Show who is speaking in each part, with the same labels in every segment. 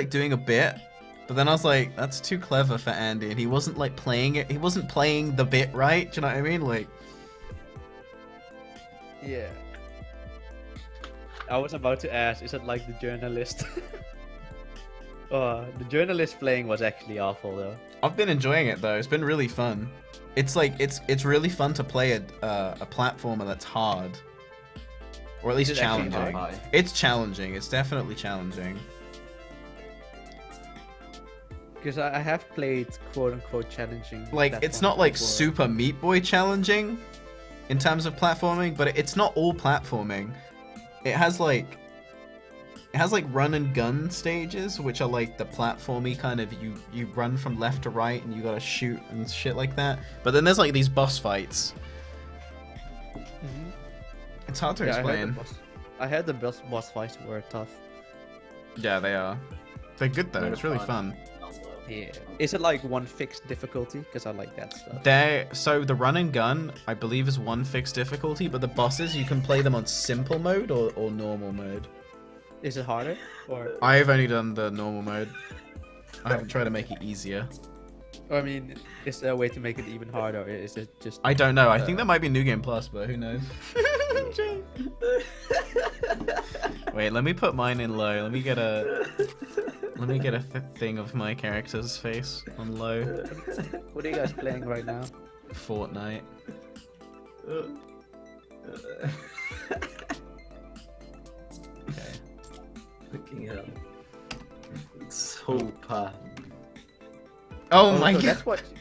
Speaker 1: like doing a bit, but then I was like, that's too clever for Andy, and he wasn't like playing it. He wasn't playing the bit right. Do you know what I mean? Like,
Speaker 2: Yeah. I was about to ask, is it like the journalist? uh, the journalist playing was actually awful though.
Speaker 1: I've been enjoying it though. It's been really fun. It's like it's it's really fun to play a uh, a platformer that's hard, or at least
Speaker 2: Is it actually
Speaker 1: challenging. It's challenging. It's definitely challenging.
Speaker 2: Because I have played quote unquote challenging.
Speaker 1: Like it's not like
Speaker 2: before.
Speaker 1: Super Meat Boy challenging in terms of platforming, but it's not all platforming. It has like it has like run and gun stages, which are like the platformy kind of you you run from left to right and you gotta shoot and shit like that. But then there's like these boss fights.
Speaker 2: Mhm.
Speaker 1: It's hard to
Speaker 2: Yeah, I heard
Speaker 1: explain.
Speaker 2: boss- I heard the boss boss fights were tough.
Speaker 1: Yeah, they are. They're good though.
Speaker 3: They're
Speaker 1: It's really
Speaker 3: fun.
Speaker 1: fun.
Speaker 2: Yeah. Is it like one fixed difficulty? Because I like that stuff.
Speaker 1: They so the run and gun I believe is one fixed difficulty, but the bosses you can play them on simple mode or, or normal mode.
Speaker 2: Is it harder? Or
Speaker 1: I've only done the normal mode. I haven't tried to make it easier.
Speaker 2: I mean, is there a way to make it even harder? Or is it just
Speaker 1: I don't know. I think that might be New Game Plus, but who knows? Wait, let me put mine in low. Let me get a let me get a th- thing of my character's face on low.
Speaker 2: what are you guys playing right now?
Speaker 1: Fortnite. Okay.
Speaker 3: Fucking hell. Super.
Speaker 1: Oh, oh, my
Speaker 2: so
Speaker 1: god.
Speaker 2: That's what.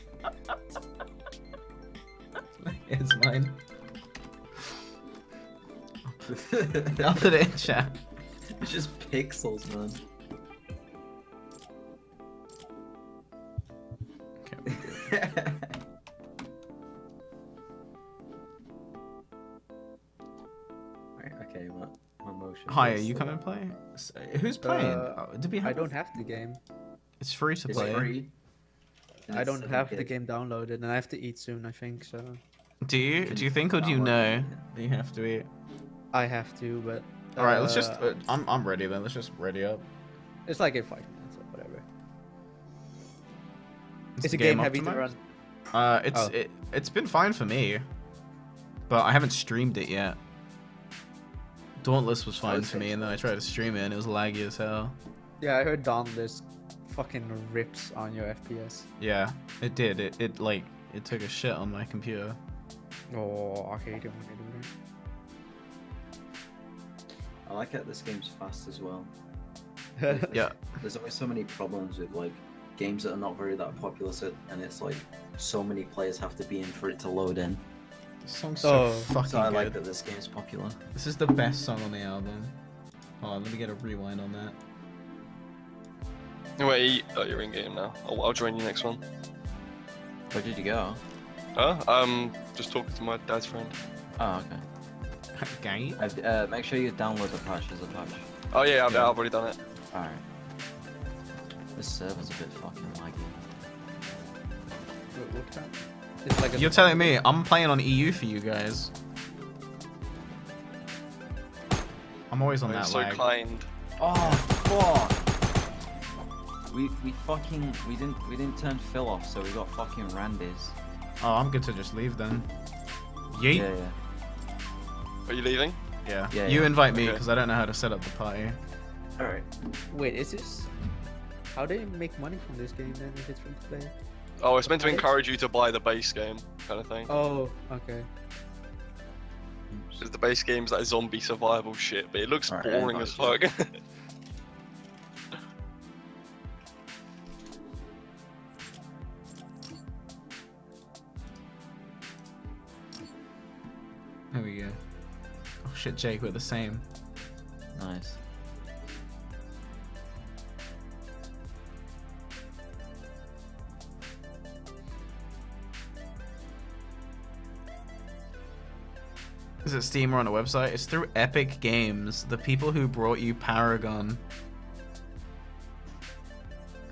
Speaker 1: It's mine. I'll put it in chat.
Speaker 3: It's just pixels, man.
Speaker 1: Okay.
Speaker 3: right, okay, my, my motion.
Speaker 1: Hi, are you
Speaker 3: uh,
Speaker 1: coming to play? S- Who's playing?
Speaker 2: Uh,
Speaker 1: Oh, did we have?
Speaker 2: I don't have the game.
Speaker 1: It's free to
Speaker 3: It's
Speaker 1: play.
Speaker 3: free. and
Speaker 2: I don't
Speaker 3: seven
Speaker 2: have the game downloaded, and I have to eat soon. I think so.
Speaker 1: Do you? Do you think, or do you know that you have to eat?
Speaker 2: I have to, but.
Speaker 1: All right, let's just.
Speaker 2: uh,
Speaker 1: Uh, I'm I'm ready then. Let's just ready up.
Speaker 2: It's like in five
Speaker 1: Is
Speaker 2: It's a game heavy to
Speaker 1: optimized?
Speaker 2: run.
Speaker 1: Uh, it's
Speaker 2: Oh.
Speaker 1: it, it's been fine for me, but I haven't streamed it yet. Dauntless was fine
Speaker 3: it's
Speaker 1: for me, and then I tried to stream it, and it was laggy as hell.
Speaker 2: Yeah, I heard Dauntless fucking rips on your FPS.
Speaker 1: Yeah, it did. It it like it took a shit on my computer.
Speaker 2: Oh, I hate it when they do
Speaker 3: I like it. This game's fast as well.
Speaker 1: Yeah,
Speaker 3: There's always so many problems with like games that are not very that popular, so, and it's like so many players have to be in for it to load in.
Speaker 1: this song's so
Speaker 2: Oh.
Speaker 1: fucking
Speaker 3: So I
Speaker 1: good.
Speaker 3: like that this game's popular.
Speaker 1: This is the best song on the album. Hold on, let me get a rewind on that.
Speaker 4: Wait, oh, you're in game now. I'll, I'll join you next one.
Speaker 3: Where did you go?
Speaker 4: Huh? Um, just talking to my dad's friend.
Speaker 3: Oh, okay.
Speaker 1: Gang.
Speaker 3: Uh, uh, make sure you download the patch as a patch.
Speaker 4: Oh yeah, I've,
Speaker 1: Yeah.
Speaker 4: I've already done it.
Speaker 3: Alright. This server's a bit fucking laggy.
Speaker 2: What- what kind? It's like
Speaker 1: You're telling me I'm playing on EU for you guys. I'm always on
Speaker 4: Oh, you're
Speaker 1: that
Speaker 4: so
Speaker 1: lag.
Speaker 4: kind.
Speaker 3: Oh fuck! We we fucking we didn't we didn't turn Phil off, so we got fucking Randy's.
Speaker 1: Oh, I'm good to just leave then. Yeet.
Speaker 3: Yeah, yeah.
Speaker 4: Are you leaving?
Speaker 1: Yeah.
Speaker 3: Yeah,
Speaker 1: you
Speaker 3: yeah.
Speaker 1: invite me
Speaker 4: Okay.
Speaker 1: because I don't know how to set up the party.
Speaker 3: Alright.
Speaker 2: Wait, is this? How do you make money from this game then if it's free to play?
Speaker 4: Oh, it's meant to encourage you to buy the base game, kind of thing.
Speaker 2: Oh, okay.
Speaker 4: Because the base game's like zombie survival shit, but it looks
Speaker 3: Alright,
Speaker 4: boring as fuck.
Speaker 1: There we go. Oh shit, Jake, we're the same.
Speaker 3: Nice.
Speaker 1: Is it Steam or on a website? It's through Epic Games, the people who brought you Paragon.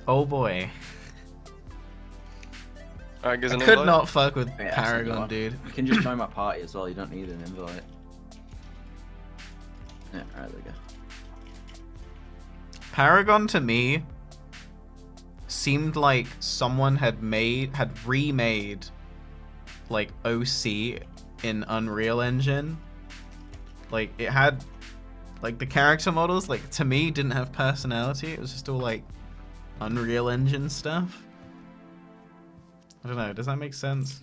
Speaker 1: Oh boy.
Speaker 4: Alright,
Speaker 1: I could
Speaker 4: invite.
Speaker 1: not fuck with
Speaker 3: Yeah,
Speaker 1: Paragon, dude.
Speaker 3: You can just join my party as well, you don't need an invite. Yeah, alright, there we go.
Speaker 1: Paragon to me seemed like someone had made had remade like OC in Unreal Engine. Like it had like the character models like to me didn't have personality. It was just all like Unreal Engine stuff. I don't know. Does that make sense?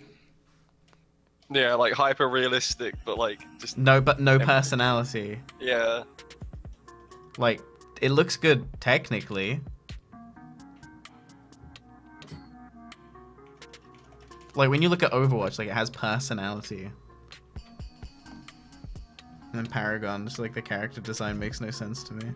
Speaker 4: Yeah, like hyper realistic, but like just
Speaker 1: No, but no personality.
Speaker 4: yeah.
Speaker 1: Like it looks good technically. Like when you look at Overwatch, like it has personality. And then Paragon, just like the character design makes no sense to me.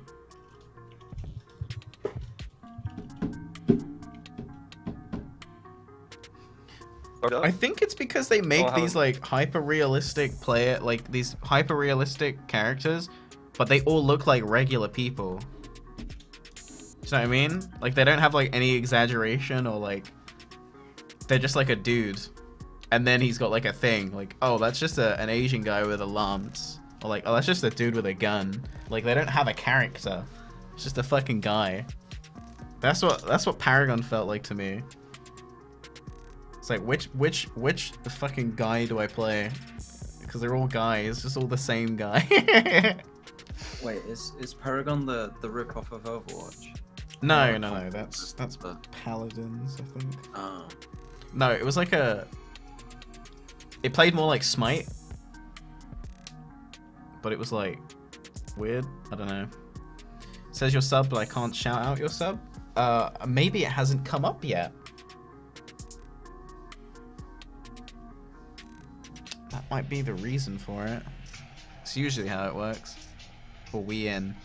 Speaker 1: I think it's because they make
Speaker 4: how-
Speaker 1: these like hyper realistic player like these hyper realistic characters, but they all look like regular people. Do you know what I mean? Like they don't have like any exaggeration or like they're just like a dude. And then he's got like a thing, like, oh that's just a, an Asian guy with a lance. Or like, oh that's just a dude with a gun. Like they don't have a character. It's just a fucking guy. That's what that's what Paragon felt like to me. It's like which which which the fucking guy do I play? Because they're all guys, just all the same guy.
Speaker 3: Wait, is is Paragon the the rip off of Overwatch?
Speaker 1: no,
Speaker 3: Oh,
Speaker 1: no, no. That's that's
Speaker 3: The-
Speaker 1: Paladins, I think.
Speaker 3: Oh.
Speaker 1: No, it was like a. It played more like Smite, but it was like weird. I don't know. It says your sub, but I can't shout out your sub. Uh, maybe it hasn't come up yet. That might be the reason for it. It's usually how it works. Or we in.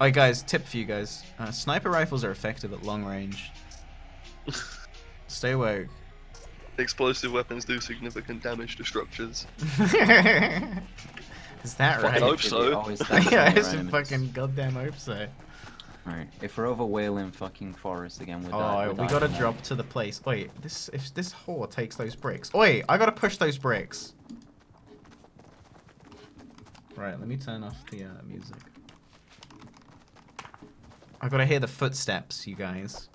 Speaker 1: Alright, guys. Tip for you guys: uh, sniper rifles are effective at long range. Stay woke.
Speaker 4: Explosive weapons do significant damage to structures.
Speaker 1: Is that
Speaker 4: Fucking
Speaker 1: right?
Speaker 4: hope so.
Speaker 3: Always damage
Speaker 1: yeah,
Speaker 3: your
Speaker 1: it's a fucking goddamn hope so.
Speaker 3: Right. If we're over Wailing fucking forest again, we're
Speaker 1: Oh, we gotta drop to the place. Wait, this if this whore takes those bricks. Wait, I gotta push those bricks. Right, let me turn off the uh, music. I gotta hear the footsteps, you guys.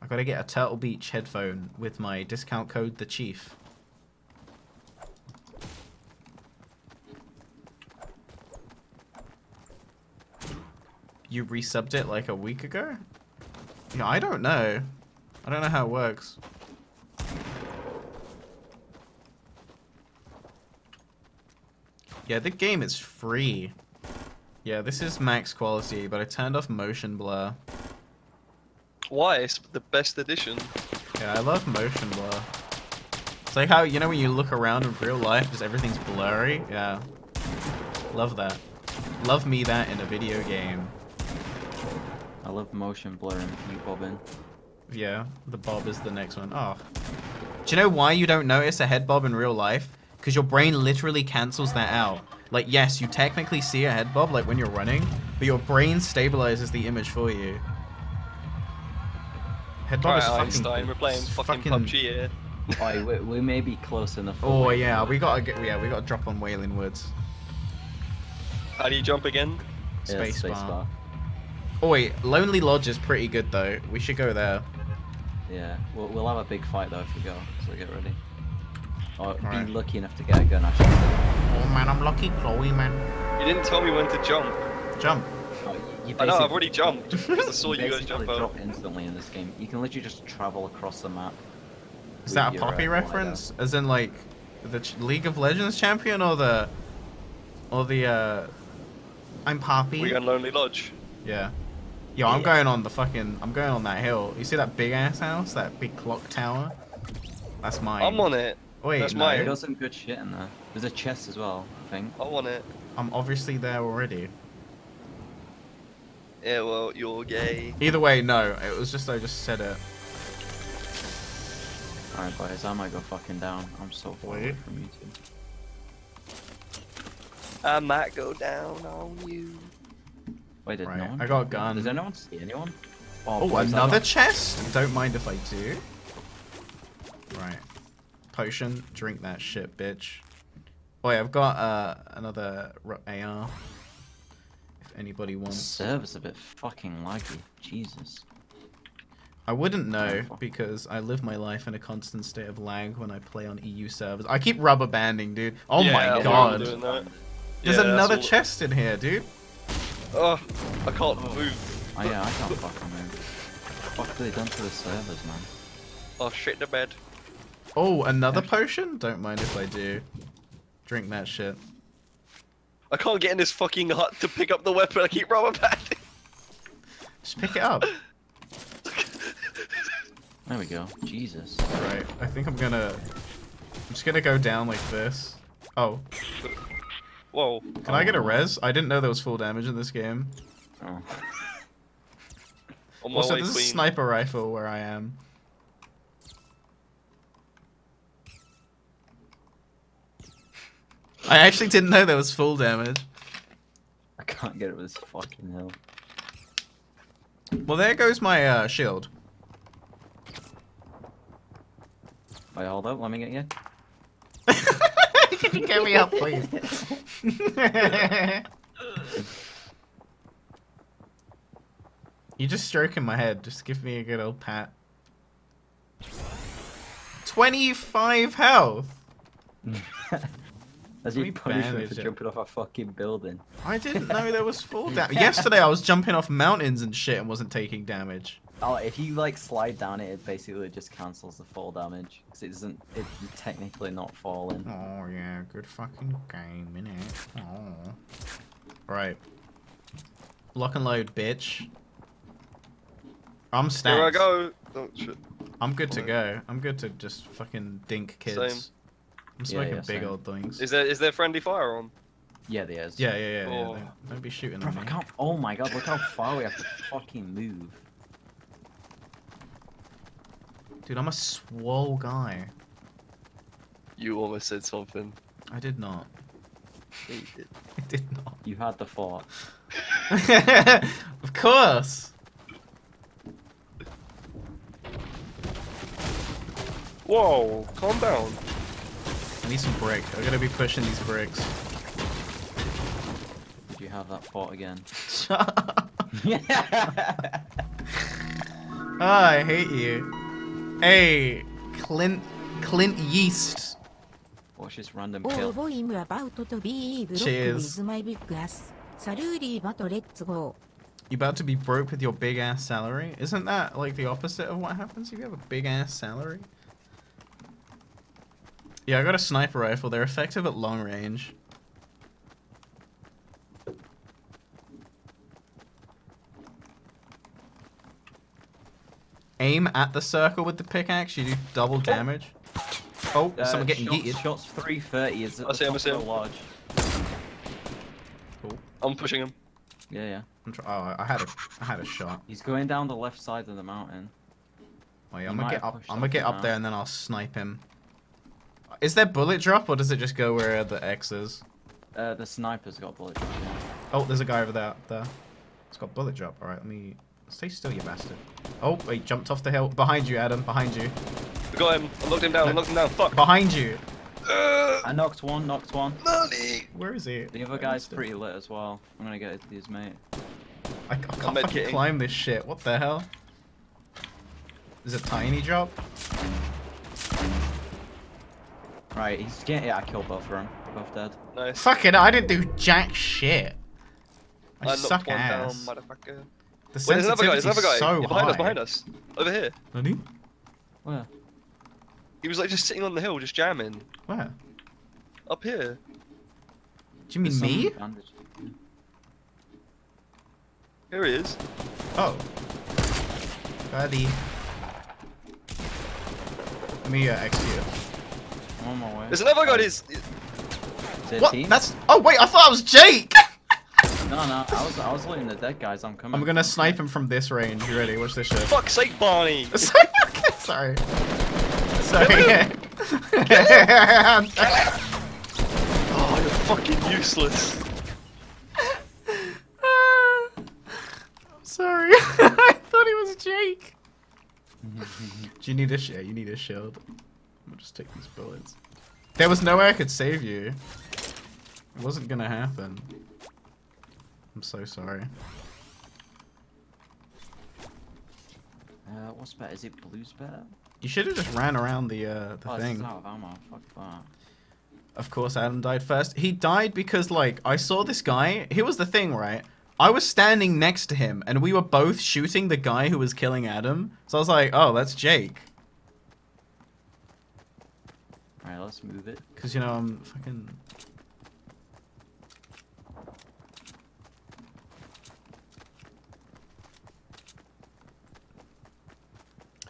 Speaker 1: I gotta get a Turtle Beach headphone with my discount code the Chief. You resubbed it like a week ago? Yeah, I don't know. I don't know how it works. Yeah, the game is free. Yeah, this is max quality, but I turned off motion blur.
Speaker 4: Why? It's the best edition.
Speaker 1: Yeah, I love motion blur. It's like how, you know when you look around in real life, just everything's blurry? Yeah. Love that. Love me that in a video game.
Speaker 3: I love motion blurring you bobbing.
Speaker 1: Yeah, the bob is the next one. Oh. Do you know why you don't notice a head bob in real life? Because your brain literally cancels that out. Like, yes, you technically see a head bob, like when you're running, but your brain stabilizes the image for you. Head bob
Speaker 4: Alright,
Speaker 1: is fucking.
Speaker 4: Einstein, we're playing
Speaker 1: it's
Speaker 4: fucking, PUBG here.
Speaker 3: Oi, we, we may be close enough.
Speaker 1: Oh
Speaker 3: Wailing
Speaker 1: yeah, we gotta get. Yeah, we gotta drop on Wailing Woods.
Speaker 4: How do you jump again?
Speaker 3: Yeah,
Speaker 1: Space
Speaker 3: space
Speaker 1: bar.
Speaker 3: bar.
Speaker 1: Oh wait, Lonely Lodge is pretty good though. We should go there.
Speaker 3: Yeah, we'll, we'll have a big fight though if we go, so get ready. Or
Speaker 1: Alright.
Speaker 3: be lucky enough to get a gun, I should say.
Speaker 1: Oh man, I'm lucky, Chloe man.
Speaker 4: You didn't tell me when to jump.
Speaker 1: Jump.
Speaker 3: Oh, you, you
Speaker 4: I know, I've already jumped. Because I saw
Speaker 3: you
Speaker 4: you guys
Speaker 3: basically
Speaker 4: jump out.
Speaker 3: drop instantly in this game. You can literally just travel across the map.
Speaker 1: Is that a
Speaker 3: uh,
Speaker 1: Poppy
Speaker 3: glider.
Speaker 1: reference? As in like the Ch- League of Legends champion or the or the uh I'm Poppy.
Speaker 4: We on Lonely Lodge.
Speaker 1: Yeah. Yo, I'm
Speaker 3: Yeah.
Speaker 1: going on the fucking I'm going on that hill. You see that big ass house? That big clock tower? That's mine.
Speaker 4: I'm on it.
Speaker 1: Wait,
Speaker 4: that's
Speaker 1: no.
Speaker 4: mine.
Speaker 3: There got some good shit in there. There's a chest as well, I think.
Speaker 4: I want it.
Speaker 1: I'm obviously there already.
Speaker 4: Yeah, well, you're gay.
Speaker 1: Either way, no. It was just I just said it.
Speaker 3: Alright boys, I might go fucking down. I'm so far away from you two.
Speaker 4: I might go down on you.
Speaker 3: Wait, did no
Speaker 1: Right,
Speaker 3: one?
Speaker 1: I got a gun.
Speaker 3: Does anyone see anyone?
Speaker 1: Oh,
Speaker 3: boys, I
Speaker 1: another
Speaker 3: got-
Speaker 1: chest? Don't mind if I do. Right. Potion. Drink that shit, bitch. Wait, I've got uh, another AR. If anybody wants.
Speaker 3: Server's a bit fucking laggy. Jesus.
Speaker 1: I wouldn't know because I live my life in a constant state of lag when I play on EU servers. I keep rubber banding, dude. Oh
Speaker 4: Yeah,
Speaker 1: my god.
Speaker 4: doing that.
Speaker 1: There's
Speaker 4: Yeah,
Speaker 1: another chest in here, dude.
Speaker 4: Oh, I can't oh. move.
Speaker 3: Oh yeah, I can't fucking move. What have they done to the servers, man?
Speaker 4: Oh, shit the bed.
Speaker 1: Oh, another potion? Don't mind if I do. Drink that shit.
Speaker 4: I can't get in this fucking hut to pick up the weapon. I keep rubber banding.
Speaker 1: Just pick it up.
Speaker 3: There we go. Jesus.
Speaker 1: Right, I think I'm gonna... I'm just gonna go down like this. Oh,
Speaker 4: Whoa.
Speaker 1: can I get a res? I didn't know there was full damage in this game.
Speaker 3: Oh.
Speaker 4: On my
Speaker 1: Also,
Speaker 4: way,
Speaker 1: there's a sniper rifle where I am. I actually didn't know there was full damage.
Speaker 3: I can't get it with this fucking hill.
Speaker 1: Well, there goes my uh, shield.
Speaker 3: Wait, hold up. Let me get you.
Speaker 1: Can you get me up, please? You're just stroking my head. Just give me a good old pat. 25 health!
Speaker 3: As
Speaker 1: me
Speaker 3: you punishment
Speaker 1: bandage
Speaker 3: for
Speaker 1: it.
Speaker 3: jumping off a fucking building.
Speaker 1: I didn't know there was full damage. Yesterday I was jumping off mountains and shit and wasn't taking damage.
Speaker 3: Oh, if you like slide down it, it basically just cancels the fall damage because it doesn't. It you're technically not falling.
Speaker 1: Oh yeah, good fucking game, innit? Oh. Right. Lock and load, bitch. I'm stacked.
Speaker 4: Here I go. Oh, shit.
Speaker 1: I'm good to go. I'm good to just fucking dink kids.
Speaker 4: Same.
Speaker 1: I'm smoking
Speaker 3: yeah,
Speaker 1: big
Speaker 3: same.
Speaker 1: old things.
Speaker 4: Is there is there friendly fire on?
Speaker 3: Yeah, there is.
Speaker 1: Yeah, yeah, yeah. yeah.
Speaker 4: Oh.
Speaker 1: Don't, don't be shooting
Speaker 3: Bro,
Speaker 1: at
Speaker 3: I can't. Oh my god, look how far we have to fucking move.
Speaker 1: Dude, I'm a swole guy.
Speaker 4: You almost said something.
Speaker 1: I did not.
Speaker 4: Yeah, you did.
Speaker 1: I did not.
Speaker 3: You had the thought.
Speaker 1: of course.
Speaker 4: Whoa, calm down.
Speaker 1: I need some brick. I'm gonna be pushing these bricks.
Speaker 3: Did you have that thought again?
Speaker 1: Shut up. Ah, I hate you. Hey, Clint, Clint Yeast.
Speaker 3: Watch this random
Speaker 5: Oh
Speaker 3: kill.
Speaker 5: boy, I'm about to be broke
Speaker 1: Cheers.
Speaker 5: with my big ass. Salute, but let's go.
Speaker 1: You about to be broke with your big ass salary? Isn't that like the opposite of what happens if you have a big ass salary? Yeah, I got a sniper rifle. They're effective at long range. Aim at the circle with the pickaxe, you do double damage. Oh,
Speaker 3: Uh,
Speaker 1: someone getting
Speaker 3: shots,
Speaker 1: yeeted.
Speaker 3: Shots 330 is at
Speaker 4: I
Speaker 3: the
Speaker 4: see him, I
Speaker 3: top
Speaker 4: see
Speaker 3: of the
Speaker 4: him.
Speaker 3: lodge.
Speaker 1: Cool.
Speaker 4: I'm pushing him.
Speaker 3: Yeah, yeah.
Speaker 1: I'm try- oh, I had a, I had a shot.
Speaker 3: He's going down the left side of the mountain.
Speaker 1: Oh, yeah,
Speaker 3: He
Speaker 1: I'm gonna get up. I'm gonna get up there and then I'll snipe him. Is there bullet drop or does it just go where the X is?
Speaker 3: Uh, the sniper's got bullet drop. yeah.
Speaker 1: Oh, there's a guy over there. There. It's got bullet drop. All right, let me stay still, you bastard. Oh, wait, jumped off the hill. Behind you, Adam. Behind you.
Speaker 4: I got him. I knocked him down. I knocked him down. Fuck.
Speaker 1: Behind you.
Speaker 4: Uh,
Speaker 3: I knocked one, knocked one.
Speaker 4: Nani.
Speaker 1: Where is he?
Speaker 3: The other
Speaker 1: I
Speaker 3: guy's
Speaker 1: missed him.
Speaker 3: pretty lit as well. I'm gonna get his mate.
Speaker 1: I, I can't
Speaker 4: I'm
Speaker 1: fucking
Speaker 4: medkitting.
Speaker 1: climb this shit. What the hell? There's a tiny drop.
Speaker 3: Right, he's getting. Yeah, I killed both of them. Both dead.
Speaker 4: Nice.
Speaker 1: Fucking, I didn't do jack shit. I,
Speaker 4: I
Speaker 1: suck
Speaker 4: one
Speaker 1: ass.
Speaker 4: down, motherfucker.
Speaker 1: The
Speaker 4: Wait, there's another guy. There's another guy.
Speaker 1: so
Speaker 4: Yeah, behind
Speaker 1: high.
Speaker 4: us. Behind us. Over here.
Speaker 1: Nani?
Speaker 3: Where?
Speaker 4: He was like just sitting on the hill, just jamming.
Speaker 1: Where?
Speaker 4: Up here.
Speaker 1: Do you mean me?
Speaker 3: bandage-
Speaker 4: Here he is.
Speaker 1: Oh. Buddy. Let me uh, X you.
Speaker 3: I'm on my way.
Speaker 4: There's another guy. He's.
Speaker 3: Is it a
Speaker 1: What?
Speaker 3: team?
Speaker 1: That's. Oh wait, I thought I was Jake.
Speaker 3: No, no. I was, I was looting the dead guys. I'm coming.
Speaker 1: I'm gonna snipe him from this range. You ready? Watch this shit.
Speaker 4: Fuck's sake, Barny.
Speaker 1: Sorry. okay, Sorry. Sorry.
Speaker 4: Oh, you're fucking useless.
Speaker 1: I'm sorry. I thought he was Jake. Do you need a shield? You need a shield. I'll just take these bullets. There was no way I could save you. It wasn't gonna happen. I'm so sorry.
Speaker 3: Uh, what's better? Is it blues better?
Speaker 1: You should have just ran around the uh, the
Speaker 3: oh,
Speaker 1: thing.
Speaker 3: out of ammo. Fuck that.
Speaker 1: Of course, Adam died first. He died because, like, I saw this guy. Here was the thing, right? I was standing next to him, and we were both shooting the guy who was killing Adam. So I was like, oh, that's Jake.
Speaker 3: Alright, let's move it.
Speaker 1: Because, you know, I'm fucking...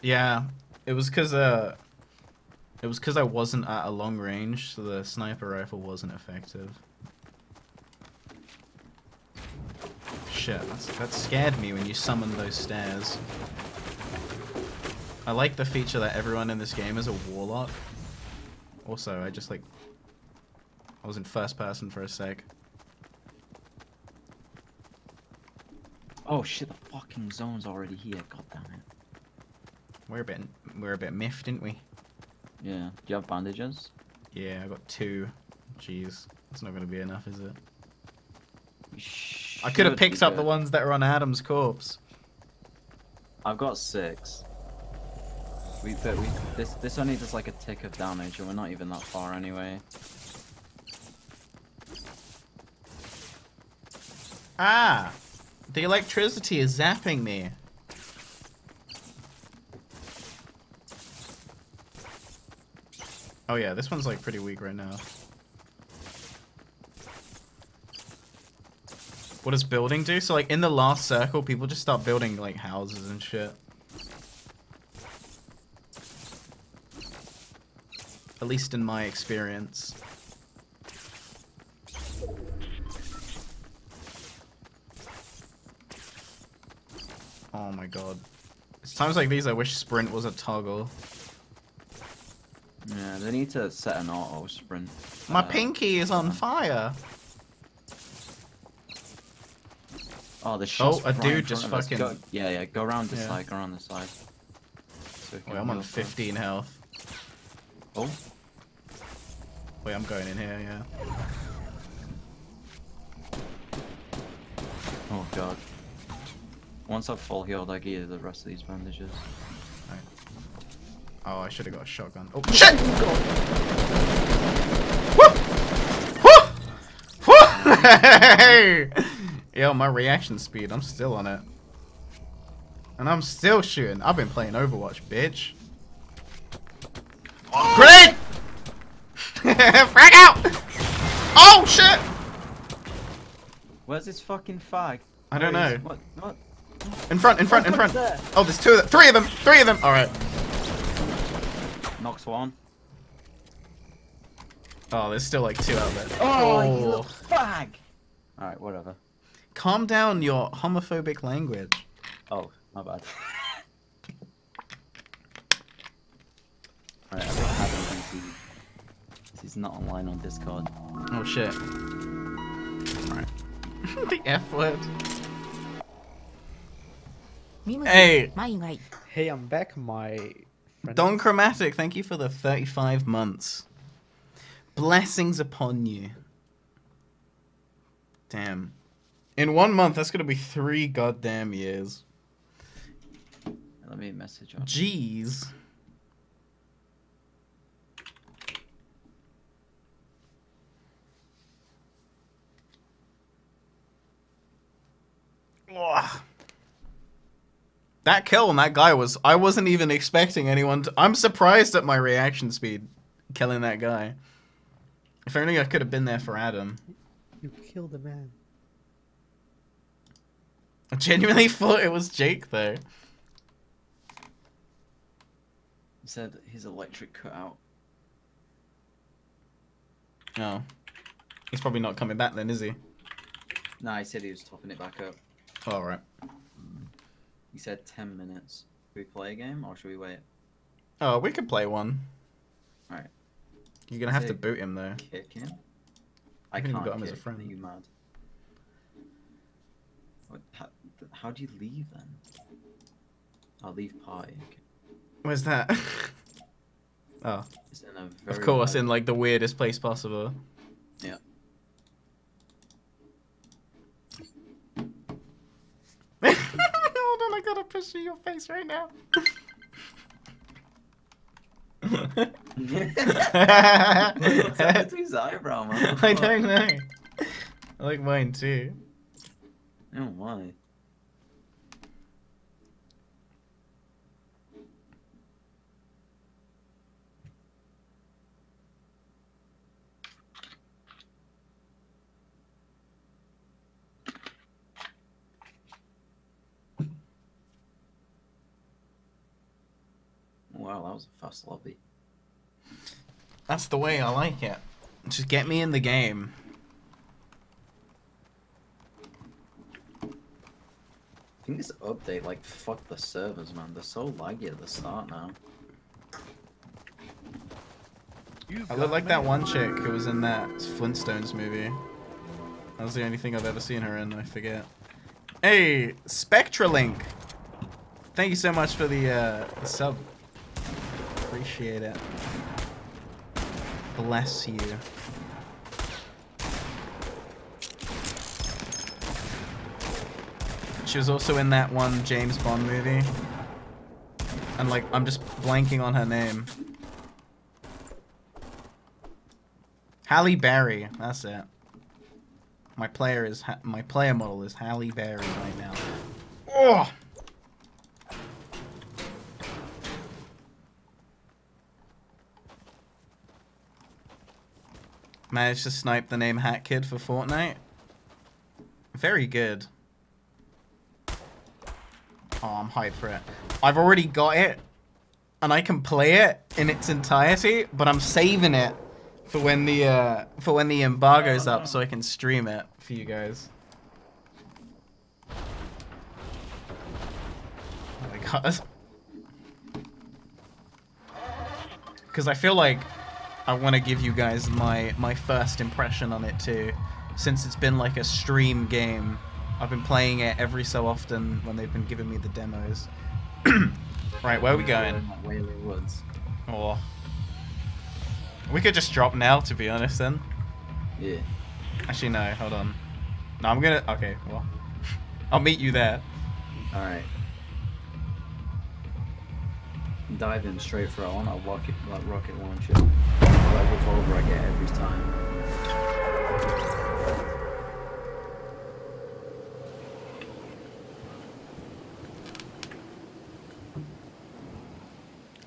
Speaker 1: Yeah, it was because, uh... It was because I wasn't at a long range, so the sniper rifle wasn't effective. Shit, that scared me when you summoned those stairs. I like the feature that everyone in this game is a warlock. Also, I just like... I was in first person for a sec.
Speaker 3: Oh shit, the fucking zone's already here. God damn it.
Speaker 1: We're a bit, we're a bit miffed, didn't we?
Speaker 3: Yeah. Do you have bandages?
Speaker 1: Yeah, I got two. Jeez, that's not gonna be enough, is it? I could have picked up the ones that are on Adam's corpse.
Speaker 3: I've got six. We, but we, this, this only does like a tick of damage, and we're not even that far anyway.
Speaker 1: Ah! The electricity is zapping me. Oh yeah, this one's like pretty weak right now. What does building do? So like in the last circle, people just start building like houses and shit. At least in my experience. Oh my god. It's times like these I wish sprint was a toggle.
Speaker 3: Yeah, they need to set an auto sprint.
Speaker 1: My
Speaker 3: uh,
Speaker 1: pinky is on fire.
Speaker 3: Oh, the shot's
Speaker 1: a
Speaker 3: right
Speaker 1: dude just
Speaker 3: front of us.
Speaker 1: fucking-
Speaker 3: Go, yeah, yeah, go around this
Speaker 1: Yeah.
Speaker 3: side, go around this side. So
Speaker 1: Wait, I'm on
Speaker 3: heal first.
Speaker 1: 15 health.
Speaker 3: Oh,
Speaker 1: Wait, I'm going in here, yeah.
Speaker 3: oh god. Once I've full healed, I give you the rest of these bandages.
Speaker 1: Oh, I should have got a shotgun. Oh, shit! Woo! Woo! Hey! Yo, my reaction speed, I'm still on it. And I'm still shooting. I've been playing Overwatch, bitch. Grenade! Frag out! Oh, shit!
Speaker 3: Where's this fucking fag?
Speaker 1: I don't
Speaker 3: Where is-
Speaker 1: know.
Speaker 3: What? What?
Speaker 1: In front, in front, in
Speaker 3: Oh,
Speaker 1: front.
Speaker 3: there.
Speaker 1: Oh, there's two of them. Three of them. Three of them. All right.
Speaker 3: Knocks one.
Speaker 1: Oh, there's still like two out there.
Speaker 3: Oh, oh. you little fag! Alright, whatever.
Speaker 1: Calm down your homophobic language.
Speaker 3: Oh, my bad. Alright, I don't have anything to He's not online on Discord.
Speaker 1: Oh shit. Alright. the F word. Hey!
Speaker 2: Hey, I'm back. My friend.
Speaker 1: Don Chromatic, thank you for the 35 months. Blessings upon you. Damn. In one month, that's gonna be three goddamn years.
Speaker 3: Let me message him.
Speaker 1: Jeez. Ugh. That kill on that guy was. I wasn't even expecting anyone to. I'm surprised at my reaction speed killing that guy. If only I could have been there for Adam.
Speaker 2: You killed a man.
Speaker 1: I genuinely thought it was Jake though.
Speaker 3: He said his electric cut out.
Speaker 1: Oh. He's probably not coming back then, is he?
Speaker 3: Nah, he said he was topping it back up.
Speaker 1: Alright.
Speaker 3: He said 10 minutes. Should we play a game or should we wait?
Speaker 1: Oh, we could play one.
Speaker 3: Alright.
Speaker 1: You're gonna have to boot him though.
Speaker 3: Kick him? I can't
Speaker 1: got him as a friend.
Speaker 3: Are you mad? What, how, how do you leave then? I'll leave party. Okay.
Speaker 1: Where's that? oh,
Speaker 3: It's in a
Speaker 1: of course,
Speaker 3: bad-
Speaker 1: in like the weirdest place possible.
Speaker 3: Yeah.
Speaker 1: I got a picture of your face right now.
Speaker 3: What's up with his eyebrow, man?
Speaker 1: I don't know. I like mine too.
Speaker 3: Oh, why? Wow, that was a fast lobby.
Speaker 1: That's the way I like it. Just get me in the game.
Speaker 3: I think this update like fuck the servers, man. They're so laggy at the start now.
Speaker 1: I look like that one chick who was in that Flintstones movie. That was the only thing I've ever seen her in, I forget. Hey, Spectralink! Thank you so much for the, uh, the sub. Appreciate it. Bless you. She was also in that one James Bond movie. And like, I'm just blanking on her name. Halle Berry, that's it. My player is my player model is Halle Berry right now. Oh. Managed to snipe the name Hat Kid for Fortnite. Very good. Oh, I'm hyped for it. I've already got it, and I can play it in its entirety, but I'm saving it for when the uh, for when the embargo's up, so I can stream it for you guys. Oh my god. Because I feel like I want to give you guys my my first impression on it too, since it's been like a stream game. I've been playing it every so often when they've been giving me the demos. right, where are we going?
Speaker 3: Wailing Woods.
Speaker 1: Oh. We could just drop now, to be honest, then.
Speaker 3: Yeah.
Speaker 1: Actually, no, hold on. No, I'm gonna... Okay, well. I'll meet you there.
Speaker 3: Alright. Dive in straight for on. I'll rocket, like, rocket launcher. That revolver I get every time.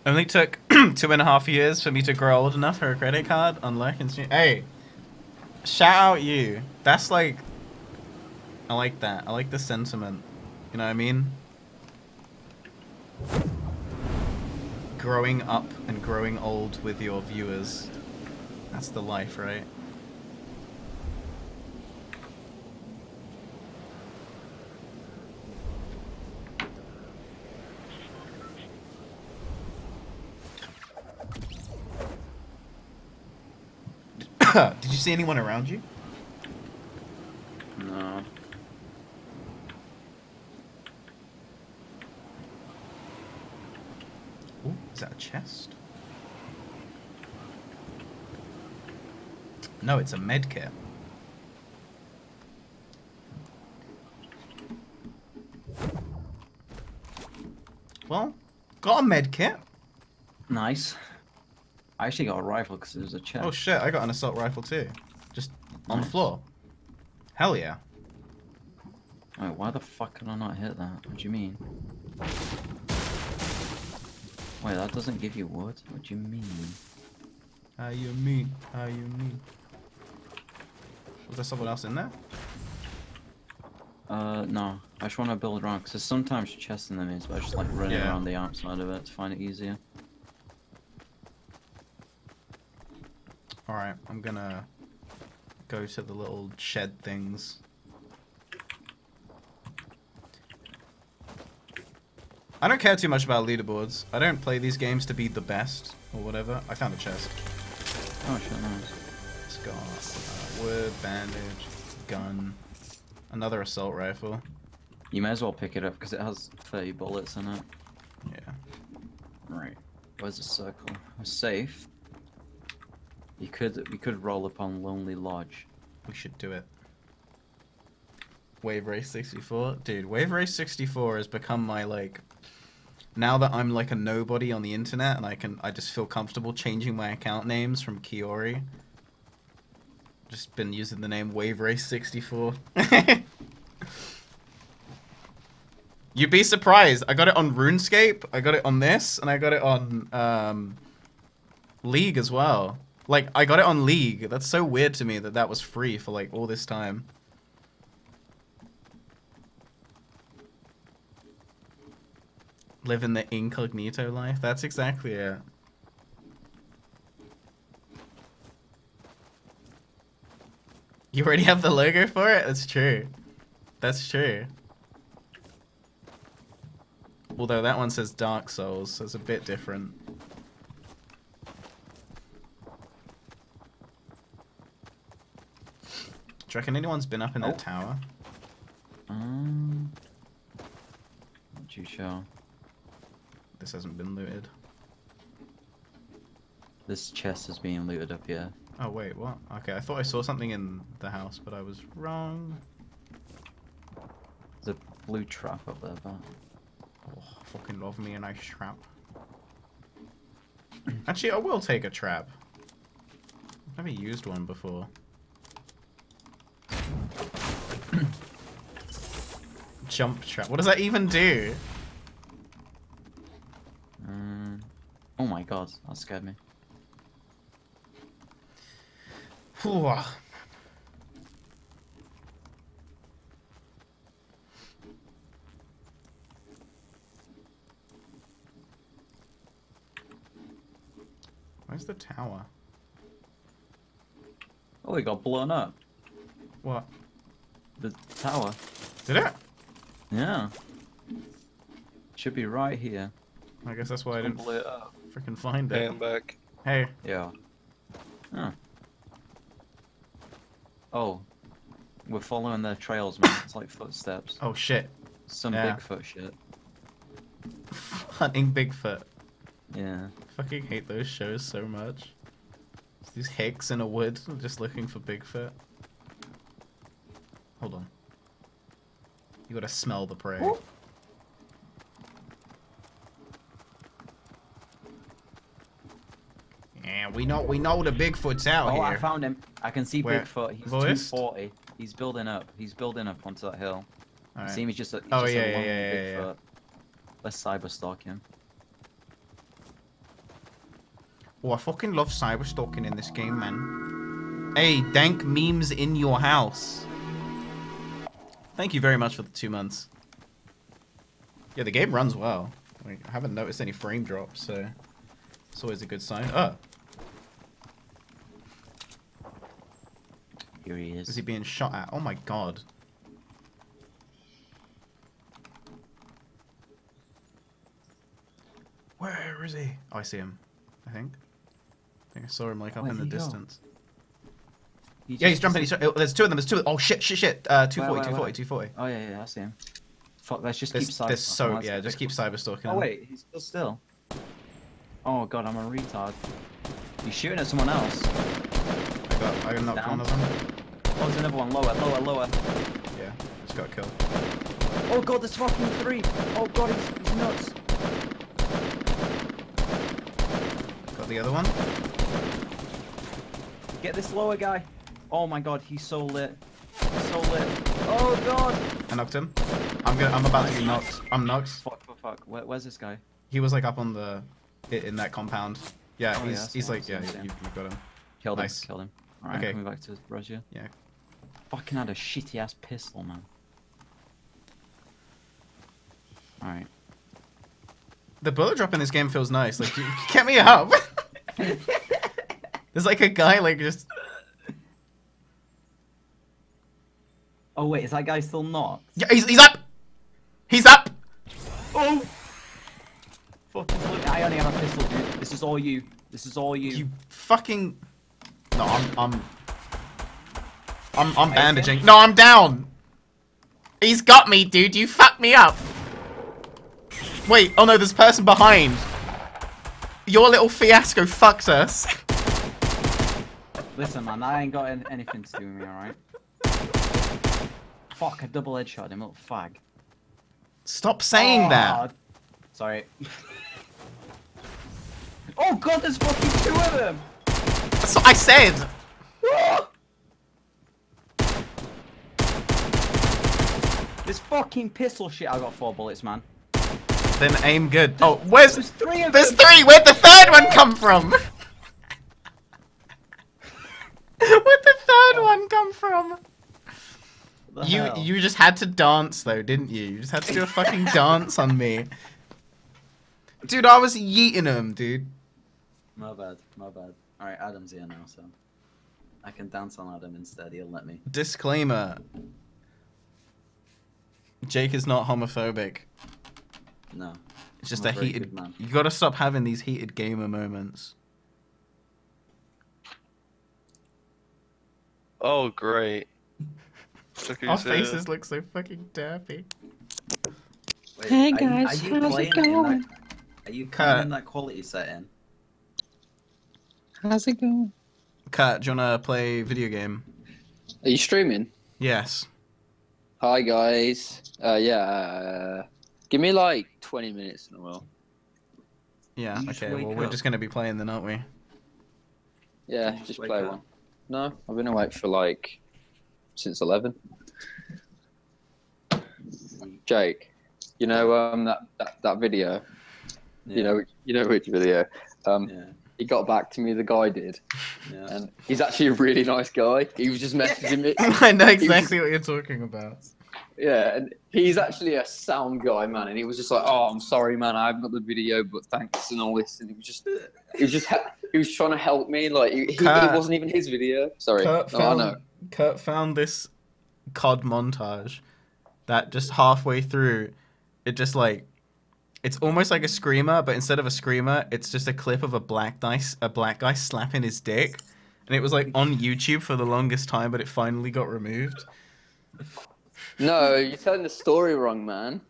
Speaker 1: Only took two and a half years for me to grow old enough for a credit card. on Unlike in Hey, shout out you. That's like... I like that. I like the sentiment. You know what I mean? Growing up and growing old with your viewers. That's the life, right? Did you see anyone around you?
Speaker 3: No.
Speaker 1: Ooh, is that a chest? No, it's a med kit. Well, got a med kit.
Speaker 3: Nice. I actually got a rifle because it was a chest.
Speaker 1: Oh shit, I got an assault rifle too. Just on the floor. Hell yeah.
Speaker 3: Wait, why the fuck could I not hit that? What do you mean? Wait, that doesn't give you wood? What do you mean?
Speaker 1: How you mean? How you mean? Was there someone else in there?
Speaker 3: Uh, no. I just want to build around because there's sometimes chests in the maze, but I just like running
Speaker 1: Yeah.
Speaker 3: around the outside of it to find it easier.
Speaker 1: Alright, I'm gonna go to the little shed things. I don't care too much about leaderboards. I don't play these games to be the best or whatever. I found a chest.
Speaker 3: Oh shit, nice.
Speaker 1: It's got uh, wood, bandage, gun, another assault rifle.
Speaker 3: You may as well pick it up because it has 30 bullets in it.
Speaker 1: Yeah.
Speaker 3: Right. Where's the circle? We're safe. You could we could roll upon Lonely Lodge.
Speaker 1: We should do it. Wave Race 64? Dude, Wave Race 64 has become my, like, now that I'm like a nobody on the internet and I can I just feel comfortable changing my account names from Kiori. Just been using the name Wave Race 64. You'd be surprised. I got it on RuneScape, I got it on this, and I got it on um, League as well. Like I got it on League. That's so weird to me that that was free for like all this time. Living the incognito life. That's exactly it. You already have the logo for it? That's true. That's true. Although that one says Dark Souls, so it's a bit different. Do you reckon anyone's been up in that
Speaker 3: Oh.
Speaker 1: tower?
Speaker 3: Um, not too sure.
Speaker 1: This hasn't been looted.
Speaker 3: This chest is being looted up here.
Speaker 1: Oh wait, what? Okay, I thought I saw something in the house, but I was wrong.
Speaker 3: There's a blue trap up there, but
Speaker 1: Oh, fucking love me a nice trap. Actually, I will take a trap. I've never used one before. Jump trap. What does that even do?
Speaker 3: um, oh my god, that scared me.
Speaker 1: Whew. Where's the tower?
Speaker 3: Oh, it got blown up.
Speaker 1: What?
Speaker 3: The tower.
Speaker 1: Did it?
Speaker 3: Yeah. Should be right here.
Speaker 1: I guess that's why I didn't
Speaker 4: blew it up.
Speaker 1: Freaking find it.
Speaker 4: Hey,
Speaker 1: it.
Speaker 4: I'm back.
Speaker 1: Hey,
Speaker 3: Yeah. Huh. Oh. We're following their trails, man. It's like footsteps.
Speaker 1: oh shit.
Speaker 3: Some
Speaker 1: Yeah.
Speaker 3: Bigfoot shit.
Speaker 1: Hunting Bigfoot.
Speaker 3: Yeah.
Speaker 1: Fucking hate those shows so much. It's these hicks in a wood just looking for Bigfoot. Hold on. You gotta smell the prey. Yeah, we know we know the Bigfoot's out
Speaker 3: Oh, I found him. I can see
Speaker 1: Where?
Speaker 3: Bigfoot. He's
Speaker 1: Voiced?
Speaker 3: 240. He's building up. He's building up onto that hill. You
Speaker 1: Alright.
Speaker 3: see him? He's just a, he's
Speaker 1: Oh,
Speaker 3: just
Speaker 1: yeah,
Speaker 3: a
Speaker 1: yeah, yeah, yeah, yeah.
Speaker 3: Let's cyber stalk him.
Speaker 1: Oh, I fucking love cyber stalking in this game, man. Hey, dank memes in your house. Thank you very much for the two months. Yeah, the game runs well. Like, I haven't noticed any frame drops, so it's always a good sign. Oh,
Speaker 3: Here he is.
Speaker 1: is he being shot at? Oh my god. Where is he? Oh, I see him. I think. I think I saw him like up
Speaker 3: Where's
Speaker 1: in the
Speaker 3: go?
Speaker 1: distance.
Speaker 3: He
Speaker 1: Yeah, he's jumping. He's, oh, there's two of them. There's two. Oh shit, shit, shit. Uh, 240,
Speaker 3: Where, where,
Speaker 1: 240, 240.
Speaker 3: Oh yeah, yeah, I see him. Fuck, let's just
Speaker 1: There's,
Speaker 3: keep cyber
Speaker 1: there's
Speaker 3: stalking.
Speaker 1: so
Speaker 3: Let's
Speaker 1: yeah, just keep cyber stalking.
Speaker 3: Oh
Speaker 1: him.
Speaker 3: wait, he's still still. Oh god, I'm a retard. He's shooting at someone else.
Speaker 1: I got, I knocked
Speaker 3: Down.
Speaker 1: one of them.
Speaker 3: Oh, there's another one. Lower, lower, lower.
Speaker 1: Yeah, just got killed.
Speaker 3: Oh god, there's fucking three. Oh god, he's, he's nuts.
Speaker 1: Got the other one.
Speaker 3: Get this lower guy. Oh my god, he's so lit. He's so lit. Oh god.
Speaker 1: I knocked him. I'm gonna. I'm about to be knocked. I'm knocked.
Speaker 3: Fuck, fuck, fuck. Where, where's this guy?
Speaker 1: He was like up on the, in that compound. Yeah,
Speaker 3: Oh, yeah,
Speaker 1: he's
Speaker 3: that's
Speaker 1: he's like yeah, you, you got him.
Speaker 3: Killed
Speaker 1: Nice.
Speaker 3: him. Killed him. Alright,
Speaker 1: Okay.
Speaker 3: coming back to Russia.
Speaker 1: Yeah.
Speaker 3: Fucking had a shitty ass pistol, man. Alright.
Speaker 1: The bullet drop in this game feels nice. Like, you, get me up. There's like a guy like just.
Speaker 3: Oh wait, is that guy still knocked?
Speaker 1: Yeah, he's he's up. He's up.
Speaker 3: Oh! Fucking I only have a pistol, dude. This is all you. This is all you.
Speaker 1: You fucking. No, I'm I'm. I'm I'm bandaging. No, I'm down. He's got me, dude. You fucked me up. Wait. Oh no, there's a person behind. Your little fiasco fucks us.
Speaker 3: Listen, man, that ain't got anything to do with me, alright? Fuck, I double headshot him, little fag.
Speaker 1: Stop saying
Speaker 3: Oh,
Speaker 1: that.
Speaker 3: Sorry. oh god, there's fucking two of them!
Speaker 1: That's what I said.
Speaker 3: This fucking pistol shit, I got four bullets, man.
Speaker 1: Then aim good. Oh, where's
Speaker 3: There's three of
Speaker 1: There's
Speaker 3: them!
Speaker 1: three. Where'd the third one come from? Where'd the third oh. one come from? You
Speaker 3: hell?
Speaker 1: you just had to dance though, didn't you? You just had to do a fucking dance on me. Dude, I was yeeting them, dude.
Speaker 3: My bad, my bad. Alright, Adam's here now, so. I can dance on Adam instead, he'll let me.
Speaker 1: Disclaimer. Jake is not homophobic.
Speaker 3: No.
Speaker 1: It's just
Speaker 3: I'm a
Speaker 1: a
Speaker 3: very
Speaker 1: heated.
Speaker 3: good man.
Speaker 1: You gotta stop having these heated gamer moments.
Speaker 4: Oh, great. Look
Speaker 1: Our
Speaker 4: who's here.
Speaker 1: faces look so fucking derpy.
Speaker 3: Wait,
Speaker 6: Hey,
Speaker 3: are you-
Speaker 6: guys,
Speaker 3: are you
Speaker 6: how's it
Speaker 3: playing in that-
Speaker 6: going?
Speaker 3: Are you
Speaker 1: Cut.
Speaker 3: playing in that quality setting?
Speaker 6: How's it going?
Speaker 1: Kat, do you wanna play video game?
Speaker 6: Are you streaming?
Speaker 1: Yes.
Speaker 6: Hi guys. Uh, yeah. Uh, give me like 20 minutes and I will.
Speaker 1: Yeah.
Speaker 3: You
Speaker 1: Okay.
Speaker 3: wake
Speaker 1: Well, we're just gonna be playing then, aren't we?
Speaker 6: Yeah,
Speaker 3: Can you
Speaker 6: just play
Speaker 3: up?
Speaker 6: one. No, I've been awake for like since 11. Jake, you know um that that, that video. You know you know which video. Um,
Speaker 3: Yeah,
Speaker 6: he got back to me. The guy did,
Speaker 3: yeah.
Speaker 6: and he's actually a really nice guy. He was just messaging me.
Speaker 1: I know exactly what you're talking about.
Speaker 6: Yeah, and he's actually a sound guy, man. And he was just like, "Oh, I'm sorry, man. I haven't got the video, but thanks and all this." And he was just, he was just, he was trying to help me. Like, he, he,
Speaker 1: Kurt.
Speaker 6: it wasn't even his video. Sorry,
Speaker 1: Kurt
Speaker 6: no, I
Speaker 1: found,
Speaker 6: know.
Speaker 1: Kurt found this COD montage that just halfway through, it just like, it's almost like a screamer, but instead of a screamer, it's just a clip of a black dice, a black guy slapping his dick, and it was like on YouTube for the longest time, but it finally got removed.
Speaker 6: No, you're telling the story wrong, man.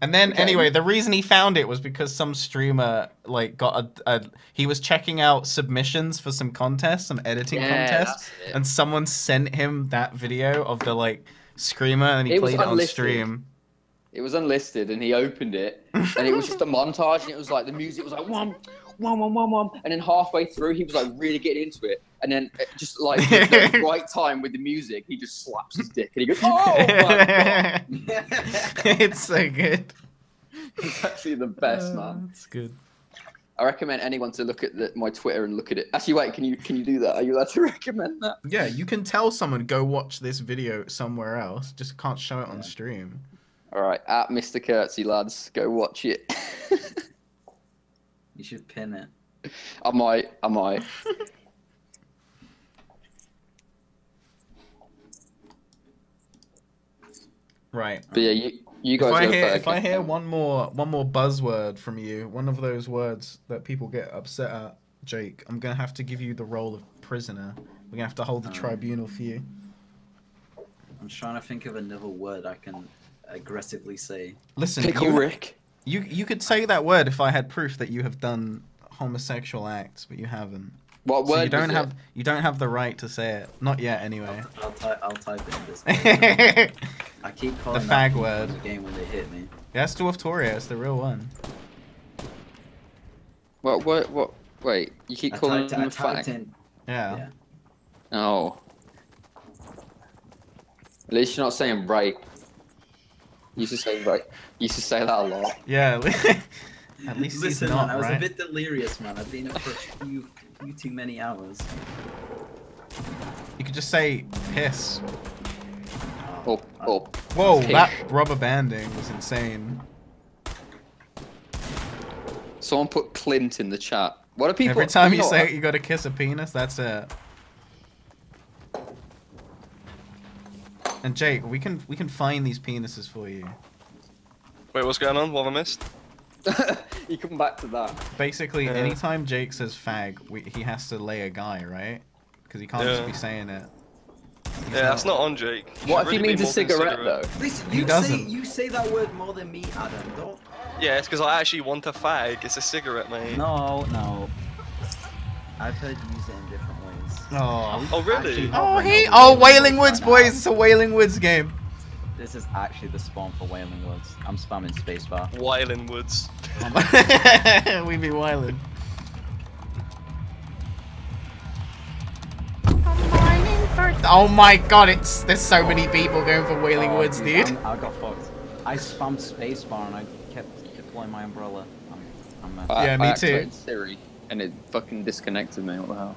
Speaker 1: And then
Speaker 6: Okay.
Speaker 1: anyway, the reason he found it was because some streamer like got a, a he was checking out submissions for some contests, some editing
Speaker 6: Yeah,
Speaker 1: contests, and someone sent him that video of the like screamer and he
Speaker 6: It
Speaker 1: played it on stream.
Speaker 6: It was unlisted, and he opened it, and it was just a montage, and it was like the music was like one, one, one, one, one, and then halfway through, he was like really getting into it, and then uh, just like at the right time with the music, he just slaps his dick, and he goes, "Oh my god!"
Speaker 1: it's so good.
Speaker 6: It's actually the best, oh, man.
Speaker 1: It's good.
Speaker 6: I recommend anyone to look at the, my Twitter and look at it. Actually, wait, can you can you do that? Are you allowed to recommend that?
Speaker 1: Yeah, you can tell someone go watch this video somewhere else. Just can't show it on stream.
Speaker 6: All right, at Mr. Curtsy, lads, go watch it.
Speaker 3: You should pin it.
Speaker 6: I might, I might.
Speaker 1: Right.
Speaker 6: But yeah, you you guys
Speaker 1: If I hear if I hear one more one more buzzword from you, one of those words that people get upset at, Jake, I'm gonna have to give you the role of prisoner. We're gonna have to hold the
Speaker 3: Um,
Speaker 1: tribunal for you.
Speaker 3: I'm trying to think of another word I can aggressively say.
Speaker 1: Listen,
Speaker 6: Pickle
Speaker 1: you,
Speaker 6: Rick.
Speaker 1: you you could say that word if I had proof that you have done homosexual acts, but you haven't.
Speaker 6: What
Speaker 1: So
Speaker 6: word
Speaker 1: you don't
Speaker 6: was it?
Speaker 1: have you don't have the right to say it. Not yet, anyway.
Speaker 3: I'll, ty- I'll type it in this. I keep calling
Speaker 1: The
Speaker 3: that
Speaker 1: fag
Speaker 3: people
Speaker 1: word.
Speaker 3: the game when they hit me.
Speaker 1: it's Dwarf Toria. It's the real one.
Speaker 6: What what what? Wait, you keep
Speaker 3: I
Speaker 6: calling
Speaker 3: typed,
Speaker 6: him
Speaker 3: I
Speaker 6: a
Speaker 3: typed
Speaker 6: fag?
Speaker 3: in.
Speaker 1: Yeah.
Speaker 3: Yeah.
Speaker 6: Oh. At least you're not saying right. You used to say right. You used to say that a lot.
Speaker 1: Yeah. At least
Speaker 3: Listen,
Speaker 1: he's not
Speaker 3: man, I was
Speaker 1: right.
Speaker 3: a bit delirious, man. I've been up for a few, few too many hours.
Speaker 1: You could just say piss.
Speaker 6: Oh, or
Speaker 1: Whoa,
Speaker 6: Pish.
Speaker 1: that rubber banding was insane.
Speaker 6: someone put Clint in the chat. What are people?
Speaker 1: Every time you
Speaker 6: know
Speaker 1: say it, you gotta kiss a penis, that's it. And Jake, we can we can find these penises for you.
Speaker 4: Wait, what's going on? What have I missed?
Speaker 6: you come back to that.
Speaker 1: Basically,
Speaker 4: Yeah.
Speaker 1: anytime Jake says fag, we, he has to lay a guy, right? Because he can't just be saying it. He's
Speaker 4: Yeah, that's not on Jake. You
Speaker 6: What if he
Speaker 4: really be
Speaker 6: means a cigarette
Speaker 4: considerate.
Speaker 6: though?
Speaker 3: Listen, you say
Speaker 1: doesn't.
Speaker 3: you say that word more than me, Adam. Don't.
Speaker 4: Yeah, it's because I actually want a fag. It's a cigarette, mate.
Speaker 3: No, no. I've heard you use
Speaker 1: Oh.
Speaker 4: Oh, really?
Speaker 1: Oh, he. Oh, Wailing Woods,
Speaker 3: now.
Speaker 1: boys! It's a Wailing Woods game.
Speaker 3: This is actually the spawn for Wailing Woods. I'm spamming spacebar.
Speaker 4: Wyland Woods.
Speaker 1: we be wildin'. Oh my god, it's there's so many people going for Wailing
Speaker 3: Oh,
Speaker 1: Woods, dude.
Speaker 3: I'm- I got fucked. I spammed spacebar and I kept deploying my umbrella. I'm, I'm mad.
Speaker 6: I,
Speaker 1: me
Speaker 6: I
Speaker 1: too.
Speaker 6: Siri, and it fucking disconnected me. What the hell?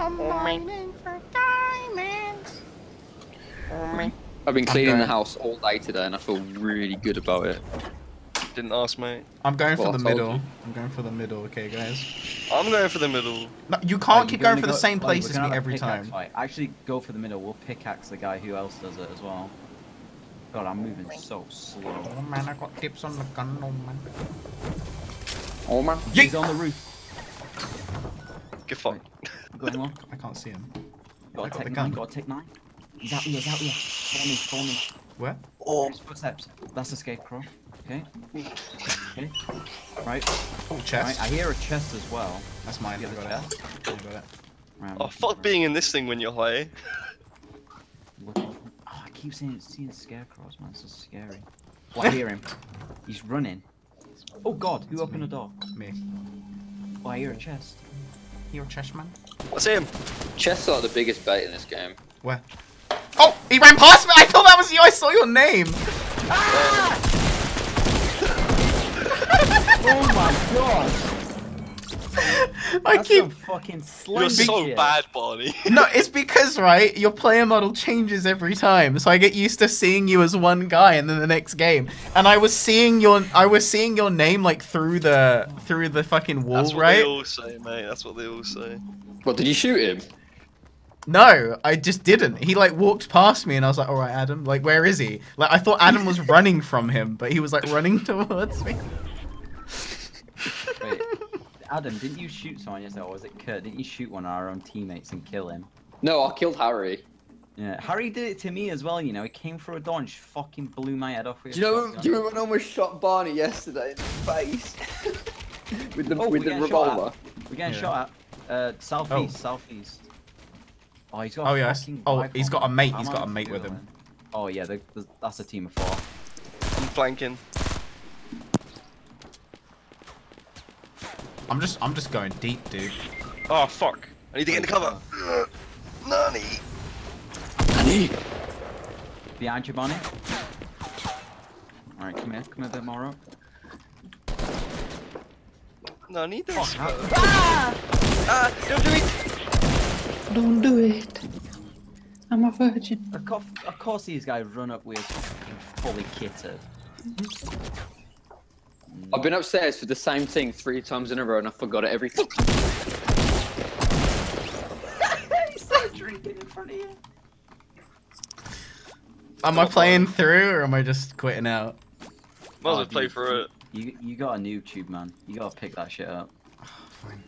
Speaker 6: Oh, oh, I've been cleaning the house all day today, and I feel really good about it.
Speaker 4: Didn't ask, mate.
Speaker 1: I'm going for
Speaker 6: Well,
Speaker 1: the middle.
Speaker 6: you.
Speaker 1: I'm going for the middle, okay, guys.
Speaker 4: I'm going for the middle.
Speaker 1: No, you can't keep
Speaker 3: we're
Speaker 1: going
Speaker 3: gonna
Speaker 1: for the same
Speaker 3: right,
Speaker 1: place as me every time.
Speaker 3: Fight. Actually, go for the middle. We'll pickaxe the guy who else does it as well. God, I'm moving so slow.
Speaker 1: Oh man, I got tips on the gun, oh man.
Speaker 6: Oh man.
Speaker 3: He's on the roof.
Speaker 4: Get fucked.
Speaker 3: Going on.
Speaker 1: I can't see him. I
Speaker 3: Got
Speaker 1: got
Speaker 3: to
Speaker 1: the
Speaker 3: take
Speaker 1: gun.
Speaker 3: nine. Got to take nine. He's out here. He's out here. Follow me. Follow me.
Speaker 1: Where?
Speaker 4: Oh,
Speaker 3: His footsteps. That's a scarecrow. Okay. Okay. Right.
Speaker 1: Oh,
Speaker 3: Right.
Speaker 1: chest.
Speaker 3: I hear a chest as well.
Speaker 1: That's mine. I
Speaker 3: You
Speaker 1: got
Speaker 3: have
Speaker 1: it.
Speaker 3: a
Speaker 1: I got it.
Speaker 3: Right,
Speaker 4: oh fuck
Speaker 3: for-
Speaker 4: being in this thing when you're high.
Speaker 3: looking Oh, I keep seeing seeing scarecrows, man. It's so scary. Oh, I hear him. He's running. Oh God! Who opened the door?
Speaker 1: Me.
Speaker 3: Oh, I hear a chest.
Speaker 1: You're a chest man.
Speaker 4: I see him.
Speaker 6: Chests are the biggest bait in this game.
Speaker 1: Where? Oh, he ran past me. I thought that was you. I saw your name. Ah!
Speaker 3: Oh my God!
Speaker 1: I
Speaker 3: That's
Speaker 1: keep.
Speaker 3: fucking slime
Speaker 4: You're so
Speaker 3: shit.
Speaker 4: bad, Barny.
Speaker 1: No, it's because right, your player model changes every time, so I get used to seeing you as one guy, and then the next game, and I was seeing your, I was seeing your name like through the through the fucking wall,
Speaker 4: That's what
Speaker 1: right?
Speaker 4: they all say, mate. That's what they all say.
Speaker 6: What did you shoot him?
Speaker 1: No, I just didn't. He like walked past me, and I was like, "All right, Adam. Like, where is he?" Like, I thought Adam was running from him, but he was like running towards me.
Speaker 3: Wait, Adam, didn't you shoot someone yesterday, or was it Kurt? Didn't you shoot one of our own teammates and kill him?
Speaker 6: No, I killed Harry.
Speaker 3: Yeah, Harry did it to me as well. You know, he came through a door and just fucking blew my head off with
Speaker 6: Do you know?
Speaker 3: shotgun.
Speaker 6: Do you remember when I almost shot Barny yesterday in the face with the
Speaker 3: Oh,
Speaker 6: with
Speaker 3: we're
Speaker 6: the revolver?
Speaker 3: We're getting
Speaker 1: Yeah.
Speaker 3: shot at. Uh, southeast, southeast. Oh, he's got. a
Speaker 1: Oh, yes. Oh, he's got a mate. He's got a mate with
Speaker 3: do
Speaker 1: him.
Speaker 3: Oh yeah, the, the, that's a team of four.
Speaker 4: I'm flanking.
Speaker 1: I'm just, I'm just going deep, dude.
Speaker 4: Oh fuck! I need to get in the cover. Nani? Nani.
Speaker 3: Behind you, Bonnie. All right, come here, come a bit more up.
Speaker 4: Nani? This.
Speaker 3: Fuck,
Speaker 4: Ah! Don't do it!
Speaker 7: Don't do it. I'm a virgin.
Speaker 3: Of course, of course these guys run up with fully kitted.
Speaker 6: I've been upstairs for the same thing three times in a row, and I forgot it every. time.
Speaker 3: He's still drinking in front of you.
Speaker 1: Am I playing through or am I just quitting out?
Speaker 4: Might as
Speaker 3: Oh,
Speaker 4: well play
Speaker 3: dude,
Speaker 4: through it.
Speaker 3: You you got a noob tube, man. You gotta pick that shit up.
Speaker 1: Fine.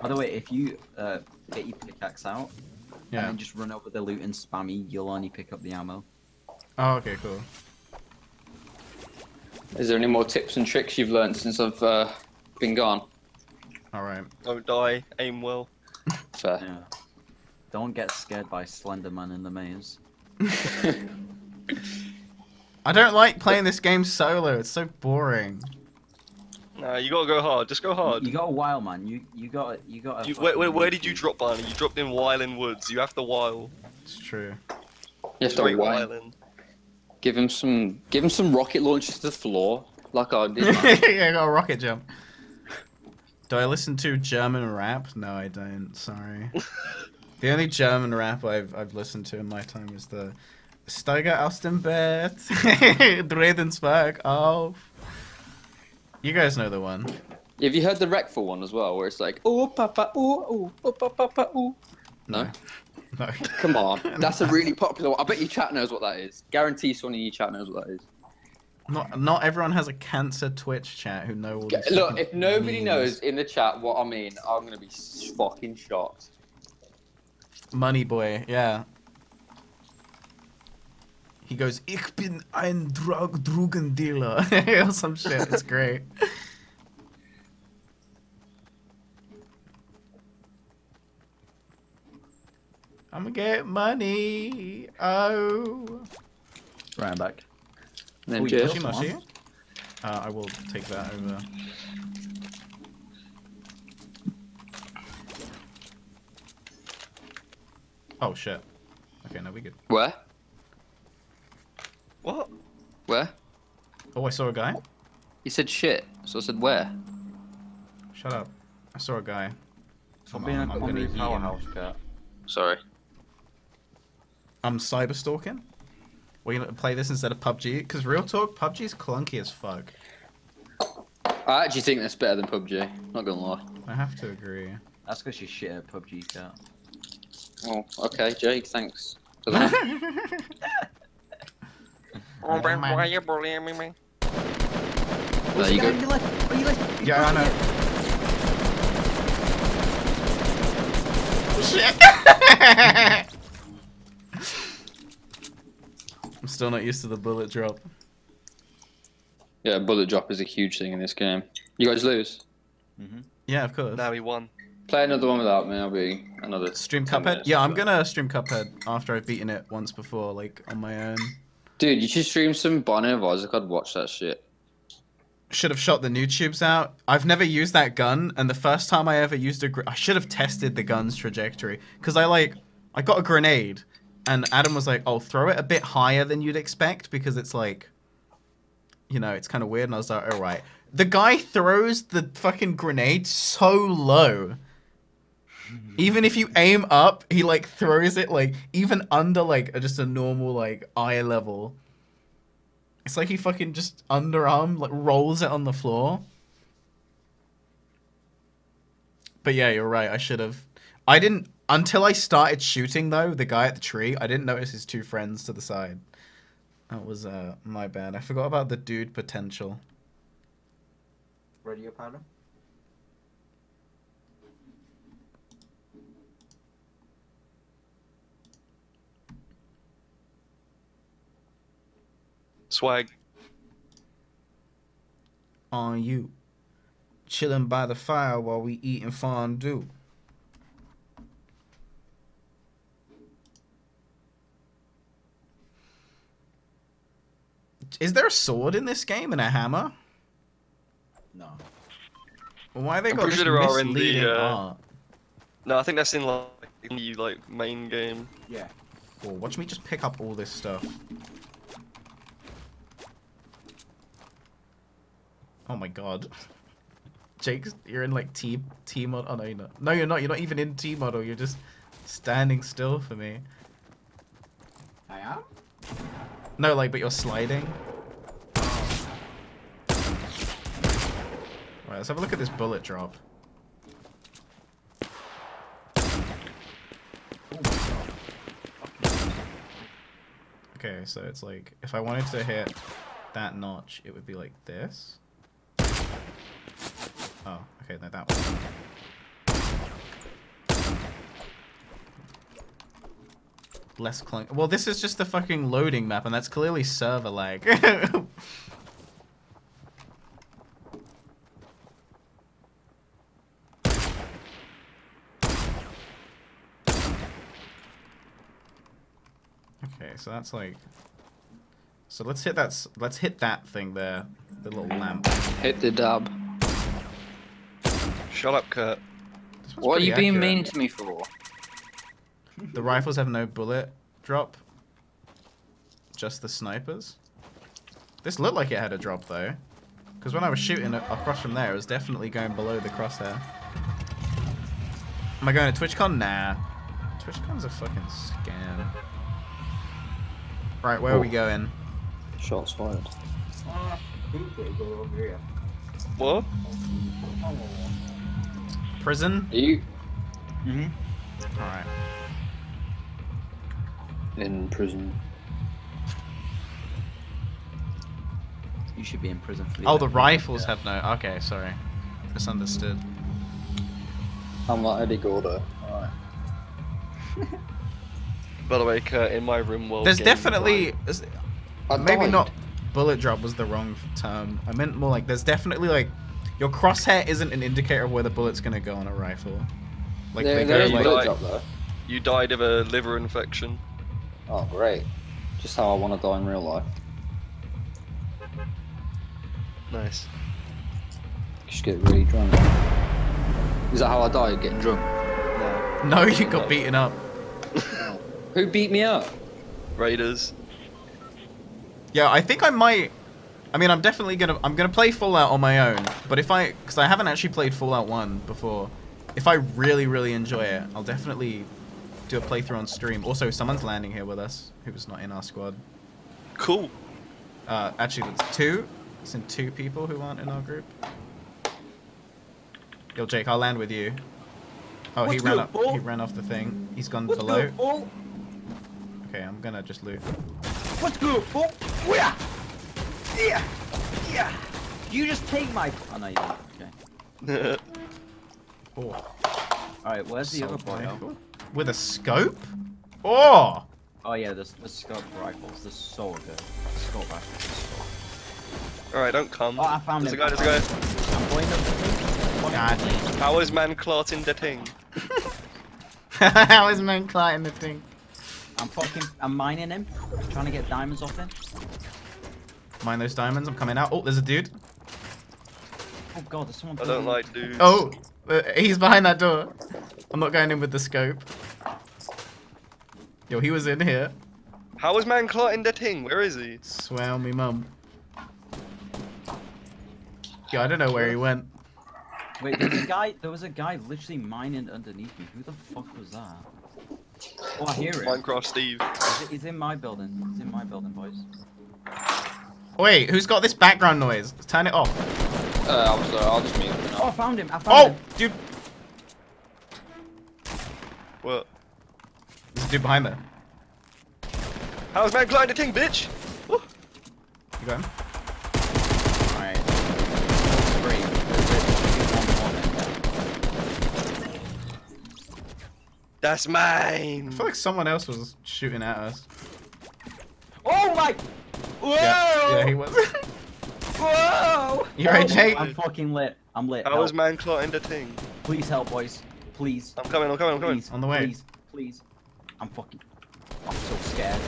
Speaker 3: By the way, if you uh, get your pickaxe out and then just run over the loot and spam me, you'll only pick up the ammo.
Speaker 1: Oh, okay, cool.
Speaker 6: Is there any more tips and tricks you've learned since I've uh, been gone?
Speaker 1: All right.
Speaker 4: Don't die. Aim well.
Speaker 6: Fair.
Speaker 3: Yeah. Don't get scared by Slenderman in the maze.
Speaker 1: I don't like playing this game solo. It's so boring.
Speaker 4: Nah, you gotta go hard. Just go hard.
Speaker 3: You got a while, man. You you got you got.
Speaker 4: You, where, where, where did you drop, Barny? You dropped in Wyland Woods. You have to while.
Speaker 1: It's true.
Speaker 6: You have to
Speaker 4: Straight
Speaker 6: whine.
Speaker 4: whiling.
Speaker 6: Give him some. Give him some rocket launches to the floor, like I did.
Speaker 1: yeah, I got a rocket jump. Do I listen to German rap? No, I don't. Sorry. the only German rap I've I've listened to in my time is the Steiger aus dem Bett, dreh den Swag auf. You guys know the one.
Speaker 6: Have you heard the Wreckful one as well, where it's like, oh papa, oh oh, oh papa, papa, oh. No,
Speaker 1: No.
Speaker 6: come on, that's a really popular. one. I bet your chat knows what that is. Guarantee someone in your chat knows what that is.
Speaker 1: Not not everyone has a cancer Twitch chat who know all these
Speaker 6: Look, if nobody
Speaker 1: memes.
Speaker 6: knows in the chat what I mean, I'm gonna be fucking shocked.
Speaker 1: Money boy, yeah. He goes, Ich bin ein drug Drogendealer or some shit. It's great. I'm gonna get money. Oh.
Speaker 3: Right, I'm back.
Speaker 7: And then
Speaker 3: Oh,
Speaker 7: jail.
Speaker 3: yeah.
Speaker 1: Moshi, Moshi. Uh, I will take that over. Oh shit. Okay, now we good.
Speaker 7: Where?
Speaker 4: What?
Speaker 7: Where?
Speaker 1: Oh, I saw a guy.
Speaker 7: You said shit, so I said where?
Speaker 1: Shut up. I saw a guy.
Speaker 3: Stop
Speaker 1: Come
Speaker 3: being a
Speaker 1: on, I'm gonna
Speaker 3: comedy
Speaker 1: eat
Speaker 3: powerhouse, Kurt.
Speaker 7: Sorry.
Speaker 1: I'm cyber stalking. We gonna play this instead of PUBG? Because real talk, PUBG is clunky as fuck.
Speaker 7: I actually think that's better than PUBG. Not gonna lie.
Speaker 1: I have to agree.
Speaker 3: That's because you're shit at PUBG, Kurt.
Speaker 7: Oh, okay, Jake. Thanks. For that.
Speaker 4: Oh,
Speaker 1: man, why
Speaker 4: you bullying me, man?
Speaker 7: there you go.
Speaker 1: Yeah, I know. Shit. I'm still not used to the bullet drop.
Speaker 7: Yeah, bullet drop is a huge thing in this game. You guys lose. Mm-hmm.
Speaker 1: Yeah, of course.
Speaker 4: Now we won.
Speaker 7: Play another one without me. I'll be another.
Speaker 1: Stream
Speaker 7: 10
Speaker 1: Cuphead? Yeah, I'm gonna stream Cuphead after I've beaten it once before, like on my own.
Speaker 7: Dude, you should stream some Binding of Isaac. I'd watch that shit.
Speaker 1: Should have shot the noob tubes out. I've never used that gun, and the first time I ever used a, gr- I should have tested the gun's trajectory because I like, I got a grenade, and Adam was like, "Oh, throw it a bit higher than you'd expect because it's like, you know, it's kind of weird." And I was like, "All right." The guy throws the fucking grenade so low. Even if you aim up, he like throws it like even under like just a normal like eye level. It's like he fucking just underarm like rolls it on the floor. But yeah, you're right. I should have. I didn't until I started shooting though. The guy at the tree. I didn't notice his two friends to the side. That was uh my bad. I forgot about the dude potential.
Speaker 3: Radio powder?
Speaker 4: Swag.
Speaker 1: On you, chilling by the fire while we eating fondue. Is there a sword in this game and a hammer?
Speaker 3: No.
Speaker 1: Why they
Speaker 4: I'm
Speaker 1: got
Speaker 4: pretty
Speaker 1: this
Speaker 4: sure there are in the,
Speaker 1: misleading
Speaker 4: uh,
Speaker 1: art?
Speaker 4: No, I think that's in like in the like main game.
Speaker 3: Yeah.
Speaker 1: Oh, watch me just pick up all this stuff. Oh my god. Jake, you're in like T T mod. Oh no, you're not. No, you're not. You're not even in T model. You're just standing still for me.
Speaker 3: I am?
Speaker 1: No, like, but you're sliding. Right, let's have a look at this bullet drop. Okay, so it's like, if I wanted to hit that notch, it would be like this. Oh, okay, no, that one. Less clunk. Well, this is just the fucking loading map, and that's clearly server lag. okay, so that's like. So let's hit that. Let's hit that thing there, the little lamp.
Speaker 7: Hit the dub.
Speaker 4: Shut up, Kurt.
Speaker 7: What are
Speaker 1: pretty
Speaker 7: you being
Speaker 1: accurate.
Speaker 7: mean to me for?
Speaker 1: The rifles have no bullet drop. Just the snipers. This looked like it had a drop though. Because when I was shooting across from there, it was definitely going below the crosshair. Am I going to TwitchCon? Nah. TwitchCon's a fucking scam. Right, where are we going?
Speaker 7: Shots fired.
Speaker 3: Uh, go over here.
Speaker 4: What?
Speaker 1: Prison?
Speaker 7: Are you
Speaker 3: Mm-hmm.
Speaker 1: Alright.
Speaker 7: In prison?
Speaker 3: You should be in prison for
Speaker 1: Oh, the rifles have no... Okay, sorry. Misunderstood.
Speaker 7: I'm like Eddie Gordo. Alright.
Speaker 4: By the way, Kurt, in my room world.
Speaker 1: There's
Speaker 4: game,
Speaker 1: definitely...
Speaker 4: like,
Speaker 1: there's- maybe
Speaker 7: died.
Speaker 1: not bullet drop was the wrong term. I meant more like there's definitely like your crosshair isn't an indicator of where the bullet's gonna go on a rifle. Like
Speaker 7: there,
Speaker 1: they go like
Speaker 7: drop
Speaker 4: you died of a liver infection.
Speaker 7: Oh great. Just how I want to die in real life.
Speaker 4: Nice.
Speaker 7: Just get really drunk. Is that how I die? Getting drunk?
Speaker 1: No, you got beaten up.
Speaker 7: Who beat me up?
Speaker 4: Raiders.
Speaker 1: Yeah, I think I might. I mean, I'm definitely gonna. I'm gonna play Fallout on my own. But if I, because I haven't actually played Fallout One before, if I really, really enjoy it, I'll definitely do a playthrough on stream. Also, someone's landing here with us who was not in our squad.
Speaker 4: Cool.
Speaker 1: Uh, actually, it's two. It's in two people who aren't in our group. Yo, Jake, I'll land with you. Oh, he ran
Speaker 3: good,
Speaker 1: up.
Speaker 3: Paul?
Speaker 1: He ran off the thing. He's gone
Speaker 3: What's
Speaker 1: below.
Speaker 3: good,
Speaker 1: Okay, I'm gonna just loot.
Speaker 3: What's good, Paul? Yeah. Yeah. Yeah. You just take my. Oh no, you don't. Okay.
Speaker 1: Oh,
Speaker 3: All right. Where's the other
Speaker 1: assault
Speaker 3: boy?
Speaker 1: Rifle. With a scope? Oh!
Speaker 3: Oh yeah, the the scope rifles. They're so good. Scope rifles. are so good.
Speaker 4: Alright, don't come.
Speaker 3: Oh, I found
Speaker 4: there's
Speaker 3: him.
Speaker 4: a guy, there's a guy.
Speaker 3: I'm going up the.
Speaker 1: God.
Speaker 4: How is man clotting the thing?
Speaker 1: How is man in the thing?
Speaker 3: I'm fucking. I'm mining him. I'm Trying to get diamonds off him.
Speaker 1: Mine those diamonds. I'm coming out. Oh, there's a dude.
Speaker 3: Oh god, there's someone.
Speaker 4: I don't like dudes.
Speaker 1: Oh, Uh, he's behind that door. I'm not going in with the scope. Yo, he was in here.
Speaker 4: How How is man clotting the thing? Where is he?
Speaker 1: Swear on me, mum. Yo, I don't know where he went.
Speaker 3: Wait, there's a guy. There was a guy literally mining underneath me. Who the fuck was that? Oh, I hear him.
Speaker 4: Minecraft Steve.
Speaker 3: He's, he's in my building. He's in my building, boys.
Speaker 1: Wait, who's got this background noise? Turn it off.
Speaker 7: Uh, I was, uh, I'll just mute him
Speaker 3: Oh, I found him. I found
Speaker 1: Oh,
Speaker 3: him.
Speaker 1: dude.
Speaker 4: What?
Speaker 1: There's a dude behind there.
Speaker 4: How is man clotting the thing, bitch? Woo.
Speaker 1: You got him?
Speaker 3: Alright. Three. There's one more then.
Speaker 4: That's mine.
Speaker 1: I feel like someone else was shooting at us.
Speaker 3: Oh my! Whoa!
Speaker 1: Yeah, yeah he was.
Speaker 3: Whoa!
Speaker 1: You right,
Speaker 3: Oh,
Speaker 1: Jake?
Speaker 3: I'm fucking lit. I'm lit.
Speaker 4: How
Speaker 3: Help.
Speaker 4: is man clotting the thing?
Speaker 3: Please help, boys. Please.
Speaker 4: I'm coming, I'm coming, I'm coming.
Speaker 3: Please.
Speaker 1: On the way.
Speaker 3: Please. Please. I'm fucking. I'm so scared.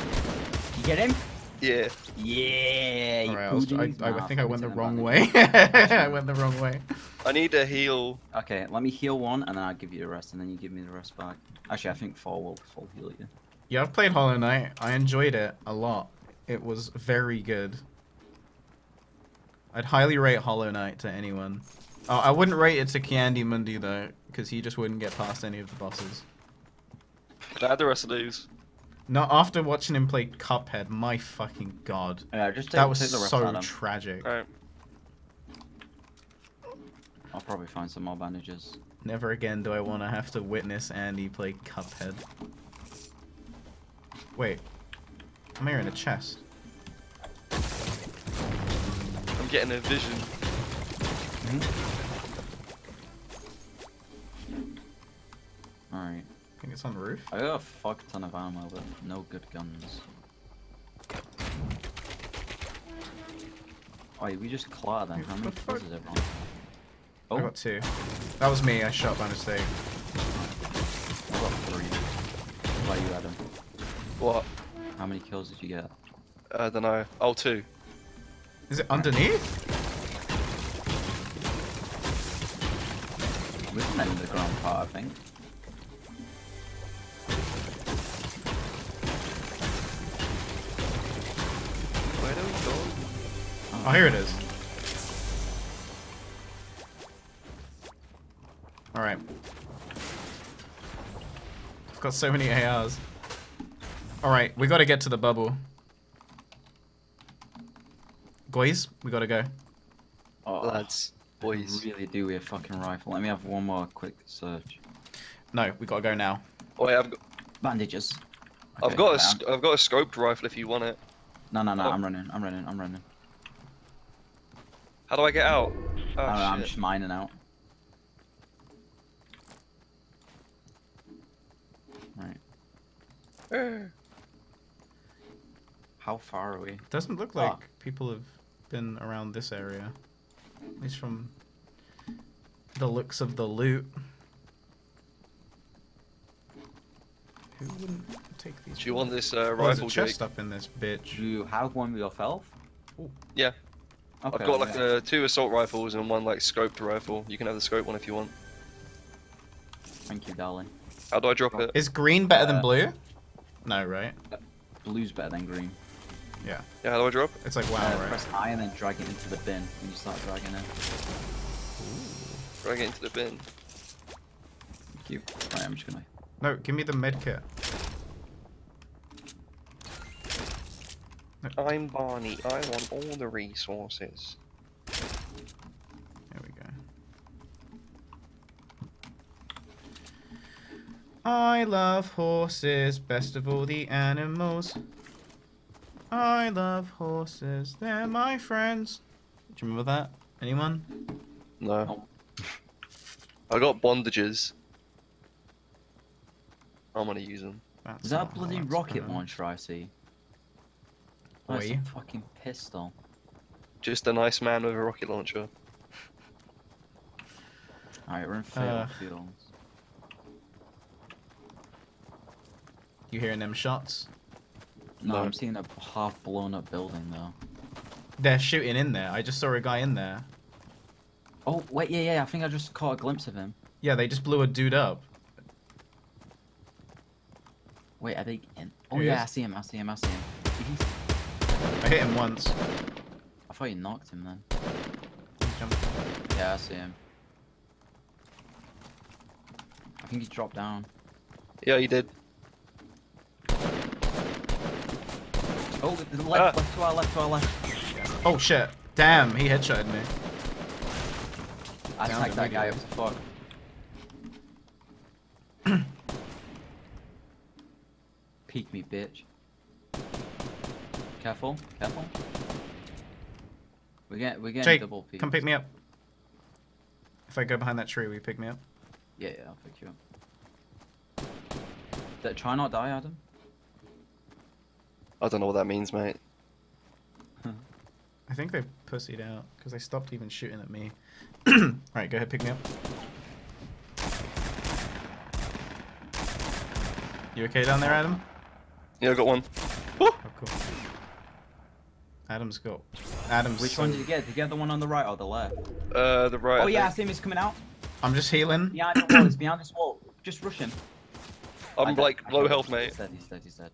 Speaker 3: You get him?
Speaker 4: Yeah.
Speaker 3: Yeah. You
Speaker 1: Alright, I, was-
Speaker 3: pooed
Speaker 1: I, I think I went the wrong way. I went the wrong way.
Speaker 4: I need a heal.
Speaker 3: Okay, let me heal one, and then I'll give you the rest, and then you give me the rest back. Actually, I think four will full heal you.
Speaker 1: Yeah, I've played Hollow Knight. I enjoyed it a lot. It was very good. I'd highly rate Hollow Knight to anyone. Oh, I wouldn't rate it to Kiandi Mundi though, because he just wouldn't get past any of the bosses.
Speaker 4: Can I have the rest of these?
Speaker 1: Not after watching him play Cuphead. My fucking god,
Speaker 3: Yeah, just take,
Speaker 1: that was
Speaker 3: take the rest
Speaker 1: so
Speaker 3: Adam.
Speaker 1: tragic.
Speaker 4: Alright.
Speaker 3: I'll probably find some more bandages.
Speaker 1: Never again do I want to have to witness Andy play Cuphead. Wait, I'm here in a chest.
Speaker 4: I'm getting a vision. Mm-hmm.
Speaker 3: Alright.
Speaker 1: I think it's on the roof.
Speaker 3: I got a fuck ton of ammo, but no good guns. Oh, we just claw them. How many kills is everyone? Oh.
Speaker 1: I
Speaker 3: Oh,
Speaker 1: got two. That was me. I shot by mistake.
Speaker 3: I got three. What about you, Adam?
Speaker 4: What?
Speaker 3: How many kills did you get?
Speaker 4: I don't know. Oh, two.
Speaker 1: Is it underneath?
Speaker 3: We've been in the ground part, I think.
Speaker 4: Where do we go?
Speaker 1: Oh, here it is. Alright. I've got so many ARs. Alright, we gotta get to the bubble. Guys, we gotta go.
Speaker 3: Oh,
Speaker 4: Lads. Boys.
Speaker 3: I really do we a fucking rifle. Let me have one more quick search.
Speaker 1: No, we gotta go now.
Speaker 4: Oh, wait, I've got,
Speaker 3: Bandages.
Speaker 4: I've got a, sc- I've got a scoped rifle if you want it.
Speaker 3: No, no, no.
Speaker 4: oh.
Speaker 3: I'm running. I'm running. I'm running.
Speaker 4: How do I get out? Oh,
Speaker 3: I don't know, I'm just mining out. Right. How far are we?
Speaker 1: Doesn't look like people have been around this area. At least from the looks of the loot. Who wouldn't take these?
Speaker 4: Do you want this uh,
Speaker 1: Oh, there's a
Speaker 4: rifle, Jake?
Speaker 1: chest up in this bitch.
Speaker 3: Do you have one with yourself?
Speaker 4: Yeah.
Speaker 3: Okay,
Speaker 4: I've got like
Speaker 3: yeah.
Speaker 4: uh, two assault rifles and one like scoped rifle. You can have the scope one if you want.
Speaker 3: Thank you, darling.
Speaker 4: How do I drop it?
Speaker 1: Is green better than
Speaker 3: Uh,
Speaker 1: blue? No, right?
Speaker 3: Blue's better than green.
Speaker 1: Yeah.
Speaker 4: Yeah, how do I drop?
Speaker 1: It's like wow,
Speaker 3: uh,
Speaker 1: right?
Speaker 3: Press I and then drag it into the bin when you start dragging it.
Speaker 4: Drag it into the bin.
Speaker 3: Thank you. Right, I'm just gonna.
Speaker 1: No, give me the med kit.
Speaker 4: I'm Barny. I want all the resources.
Speaker 1: There we go. I love horses, best of all the animals. I love horses, they're my friends. Do you remember that? Anyone?
Speaker 4: No. I got bondages. I'm gonna use them.
Speaker 1: That's
Speaker 3: Is that a bloody
Speaker 1: that's
Speaker 3: rocket
Speaker 1: pronounced.
Speaker 3: launcher I see? That's
Speaker 1: Oi.
Speaker 3: a fucking pistol.
Speaker 4: Just a nice man with a rocket launcher.
Speaker 3: Alright, we're in fail
Speaker 1: Uh.
Speaker 3: fields.
Speaker 1: You hearing them shots?
Speaker 3: No,
Speaker 4: No.
Speaker 3: I'm seeing a half blown up building though.
Speaker 1: They're shooting in there. I just saw a guy in there.
Speaker 3: Oh, wait, yeah, yeah, I think I just caught a glimpse of him.
Speaker 1: Yeah, they just blew a dude up.
Speaker 3: Wait, are they in? Oh,
Speaker 1: Here he
Speaker 3: yeah, I see him, I see him, I see him.
Speaker 1: I hit him once.
Speaker 3: I thought you knocked him then. Yeah, I see him. I think he dropped down.
Speaker 4: Yeah, he did.
Speaker 3: Oh, the left,
Speaker 4: Ah.
Speaker 3: left to our left, to our left.
Speaker 1: Oh shit. Damn, he headshotted me.
Speaker 3: I
Speaker 1: Down
Speaker 3: tagged that guy up
Speaker 1: immediately.
Speaker 3: to fuck. Peek me, bitch. Careful, careful. We get we get
Speaker 1: Jake,
Speaker 3: double peek.
Speaker 1: come pick me up. If I go behind that tree, will you pick me up?
Speaker 3: Yeah, yeah, I'll pick you up. D- try not die, Adam.
Speaker 4: I don't know what that means, mate.
Speaker 1: I think they pussied out because they stopped even shooting at me. Alright, go ahead, pick me up. You okay down there, Adam?
Speaker 4: Yeah, I got one.
Speaker 1: Oh, cool. Adam's got. Adam's.
Speaker 3: Which
Speaker 1: so-
Speaker 3: one did you get? Did you get the one on the right or the left?
Speaker 4: Uh, the right.
Speaker 3: oh
Speaker 4: I
Speaker 3: yeah, I see him. He's coming out.
Speaker 1: I'm just healing.
Speaker 3: Behind the wall. He's behind this wall. Just rushing. I
Speaker 4: I'm
Speaker 3: got-
Speaker 4: like
Speaker 3: I
Speaker 4: low health, mate.
Speaker 3: He's dead. He's dead. He's dead.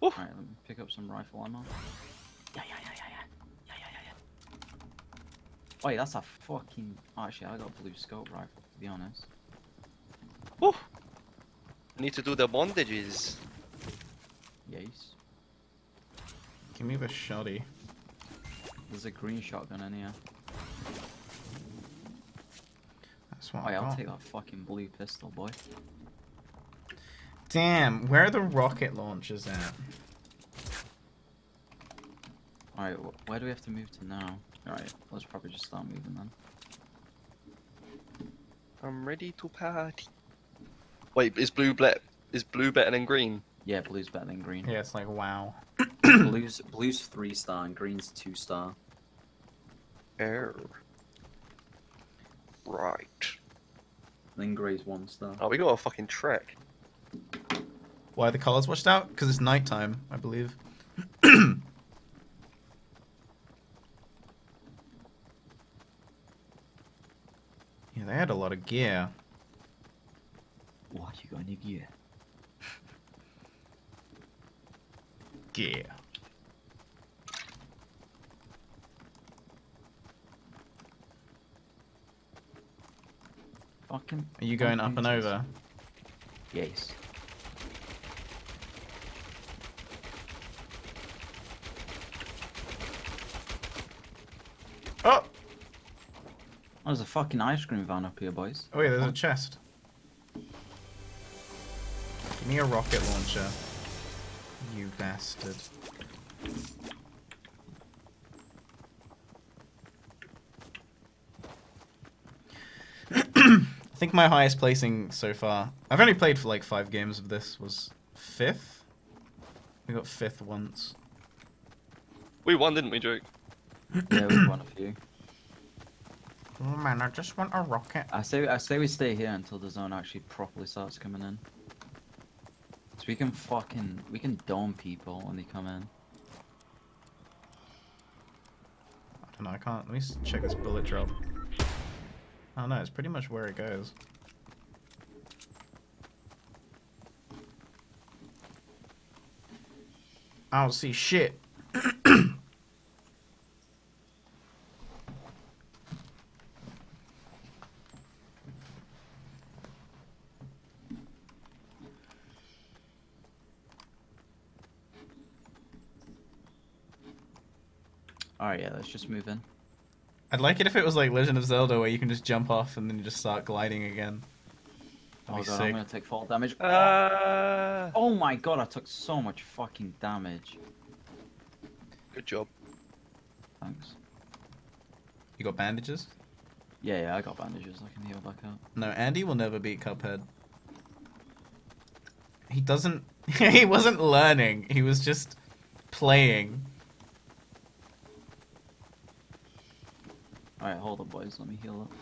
Speaker 4: Woo.
Speaker 3: Alright, let me pick up some rifle ammo. Yeah, yeah, yeah, yeah, yeah. Yeah, yeah, yeah, yeah. Wait, that's a fucking. oh, Actually, I got a blue scope rifle, to be honest.
Speaker 4: Woo. Need to do the bondages.
Speaker 3: Yes.
Speaker 1: Give me the shotty.
Speaker 3: There's a green shotgun in here.
Speaker 1: That's what
Speaker 3: Oh,
Speaker 1: I
Speaker 3: yeah, I'll take that fucking blue pistol, boy.
Speaker 1: Damn, where are the rocket launchers at?
Speaker 3: Alright, wh- where do we have to move to now? Alright, let's probably just start moving then.
Speaker 4: I'm ready to party. Wait, is blue ble- is blue better than green?
Speaker 3: Yeah, blue's better than green.
Speaker 1: Yeah, it's like wow.
Speaker 3: blue's blue's three star and green's two star.
Speaker 4: Err. Right.
Speaker 3: Then grey's one star.
Speaker 4: Oh, we got a fucking trek.
Speaker 1: Why the colors washed out? Because it's nighttime, I believe. yeah, they had a lot of gear.
Speaker 3: What you got any gear?
Speaker 1: Gear.
Speaker 3: Fucking.
Speaker 1: Are you going up and over?
Speaker 3: Yes.
Speaker 1: Oh,
Speaker 3: there's a fucking ice cream van up here, boys.
Speaker 1: Oh, yeah, there's a chest. Give me a rocket launcher. You bastard. I think my highest placing so far. I've only played for like five games of this. Was fifth. We got fifth once.
Speaker 4: We won, didn't we, Jake?
Speaker 3: yeah, we won a few.
Speaker 1: Oh man, I just want a rocket.
Speaker 3: I say I say we stay here until the zone actually properly starts coming in. So we can fucking we can dome people when they come in.
Speaker 1: I don't know. I can't. Let me check this bullet drop. Oh no, it's pretty much where it goes. I don't see shit.
Speaker 3: Alright, yeah, let's just move in.
Speaker 1: I'd like it if it was like Legend of Zelda, where you can just jump off and then you just start gliding again.
Speaker 3: Oh
Speaker 1: That'd
Speaker 3: god,
Speaker 1: be
Speaker 3: I'm gonna take fall damage.
Speaker 4: Uh,
Speaker 3: Oh my god, I took so much fucking damage.
Speaker 4: good job.
Speaker 3: Thanks.
Speaker 1: You got bandages?
Speaker 3: Yeah, yeah, I got bandages. I can heal back up.
Speaker 1: No, Andy will never beat Cuphead. He doesn't. he wasn't learning. He was just playing.
Speaker 3: Alright, hold up, boys. Let me heal up.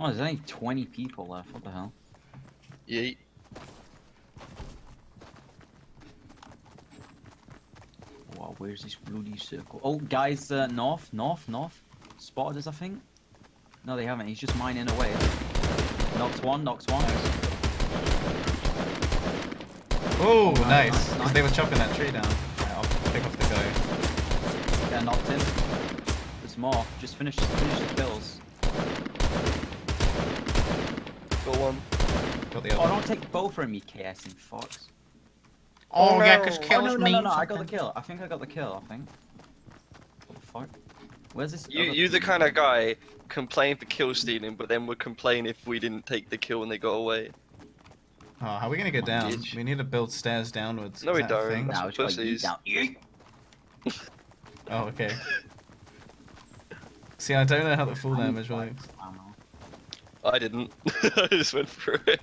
Speaker 3: Oh, there's only 20 people left. What the hell?
Speaker 4: Yeet.
Speaker 3: Wow, where's this bloody circle? Oh, guys, uh, north, north, north. Spotted us, I think. No, they haven't. He's just mining away. Knocks one, knocks one.
Speaker 1: Oh,
Speaker 3: nice,
Speaker 1: nice.
Speaker 3: nice,
Speaker 1: Because they were chopping that tree down. Right, I'll pick off the guy.
Speaker 3: Yeah, knocked him. There's more. Just finish, finish the kills.
Speaker 4: Got one.
Speaker 1: Got the
Speaker 3: oh,
Speaker 1: other.
Speaker 3: Oh, don't take both from me, KS and Fox.
Speaker 1: Oh, oh yeah, oh,
Speaker 4: no.
Speaker 1: because
Speaker 3: Oh,
Speaker 1: kills
Speaker 3: no, no,
Speaker 1: mean
Speaker 3: no, no, I got the kill. I think I got the kill, I think. What the fuck? Where's this?
Speaker 4: You,
Speaker 3: other
Speaker 4: you the kind of guy complain for kill stealing, but then would complain if we didn't take the kill when they got away.
Speaker 1: Oh, how are we gonna get down?
Speaker 4: Bitch.
Speaker 1: We need to build stairs downwards.
Speaker 4: No,
Speaker 1: Is
Speaker 4: we don't.
Speaker 1: thing?
Speaker 4: That's
Speaker 3: we just gotta
Speaker 4: pussies.
Speaker 1: Oh, okay. See, I don't know how the full damage works.
Speaker 3: I.
Speaker 4: I didn't. I just went through it.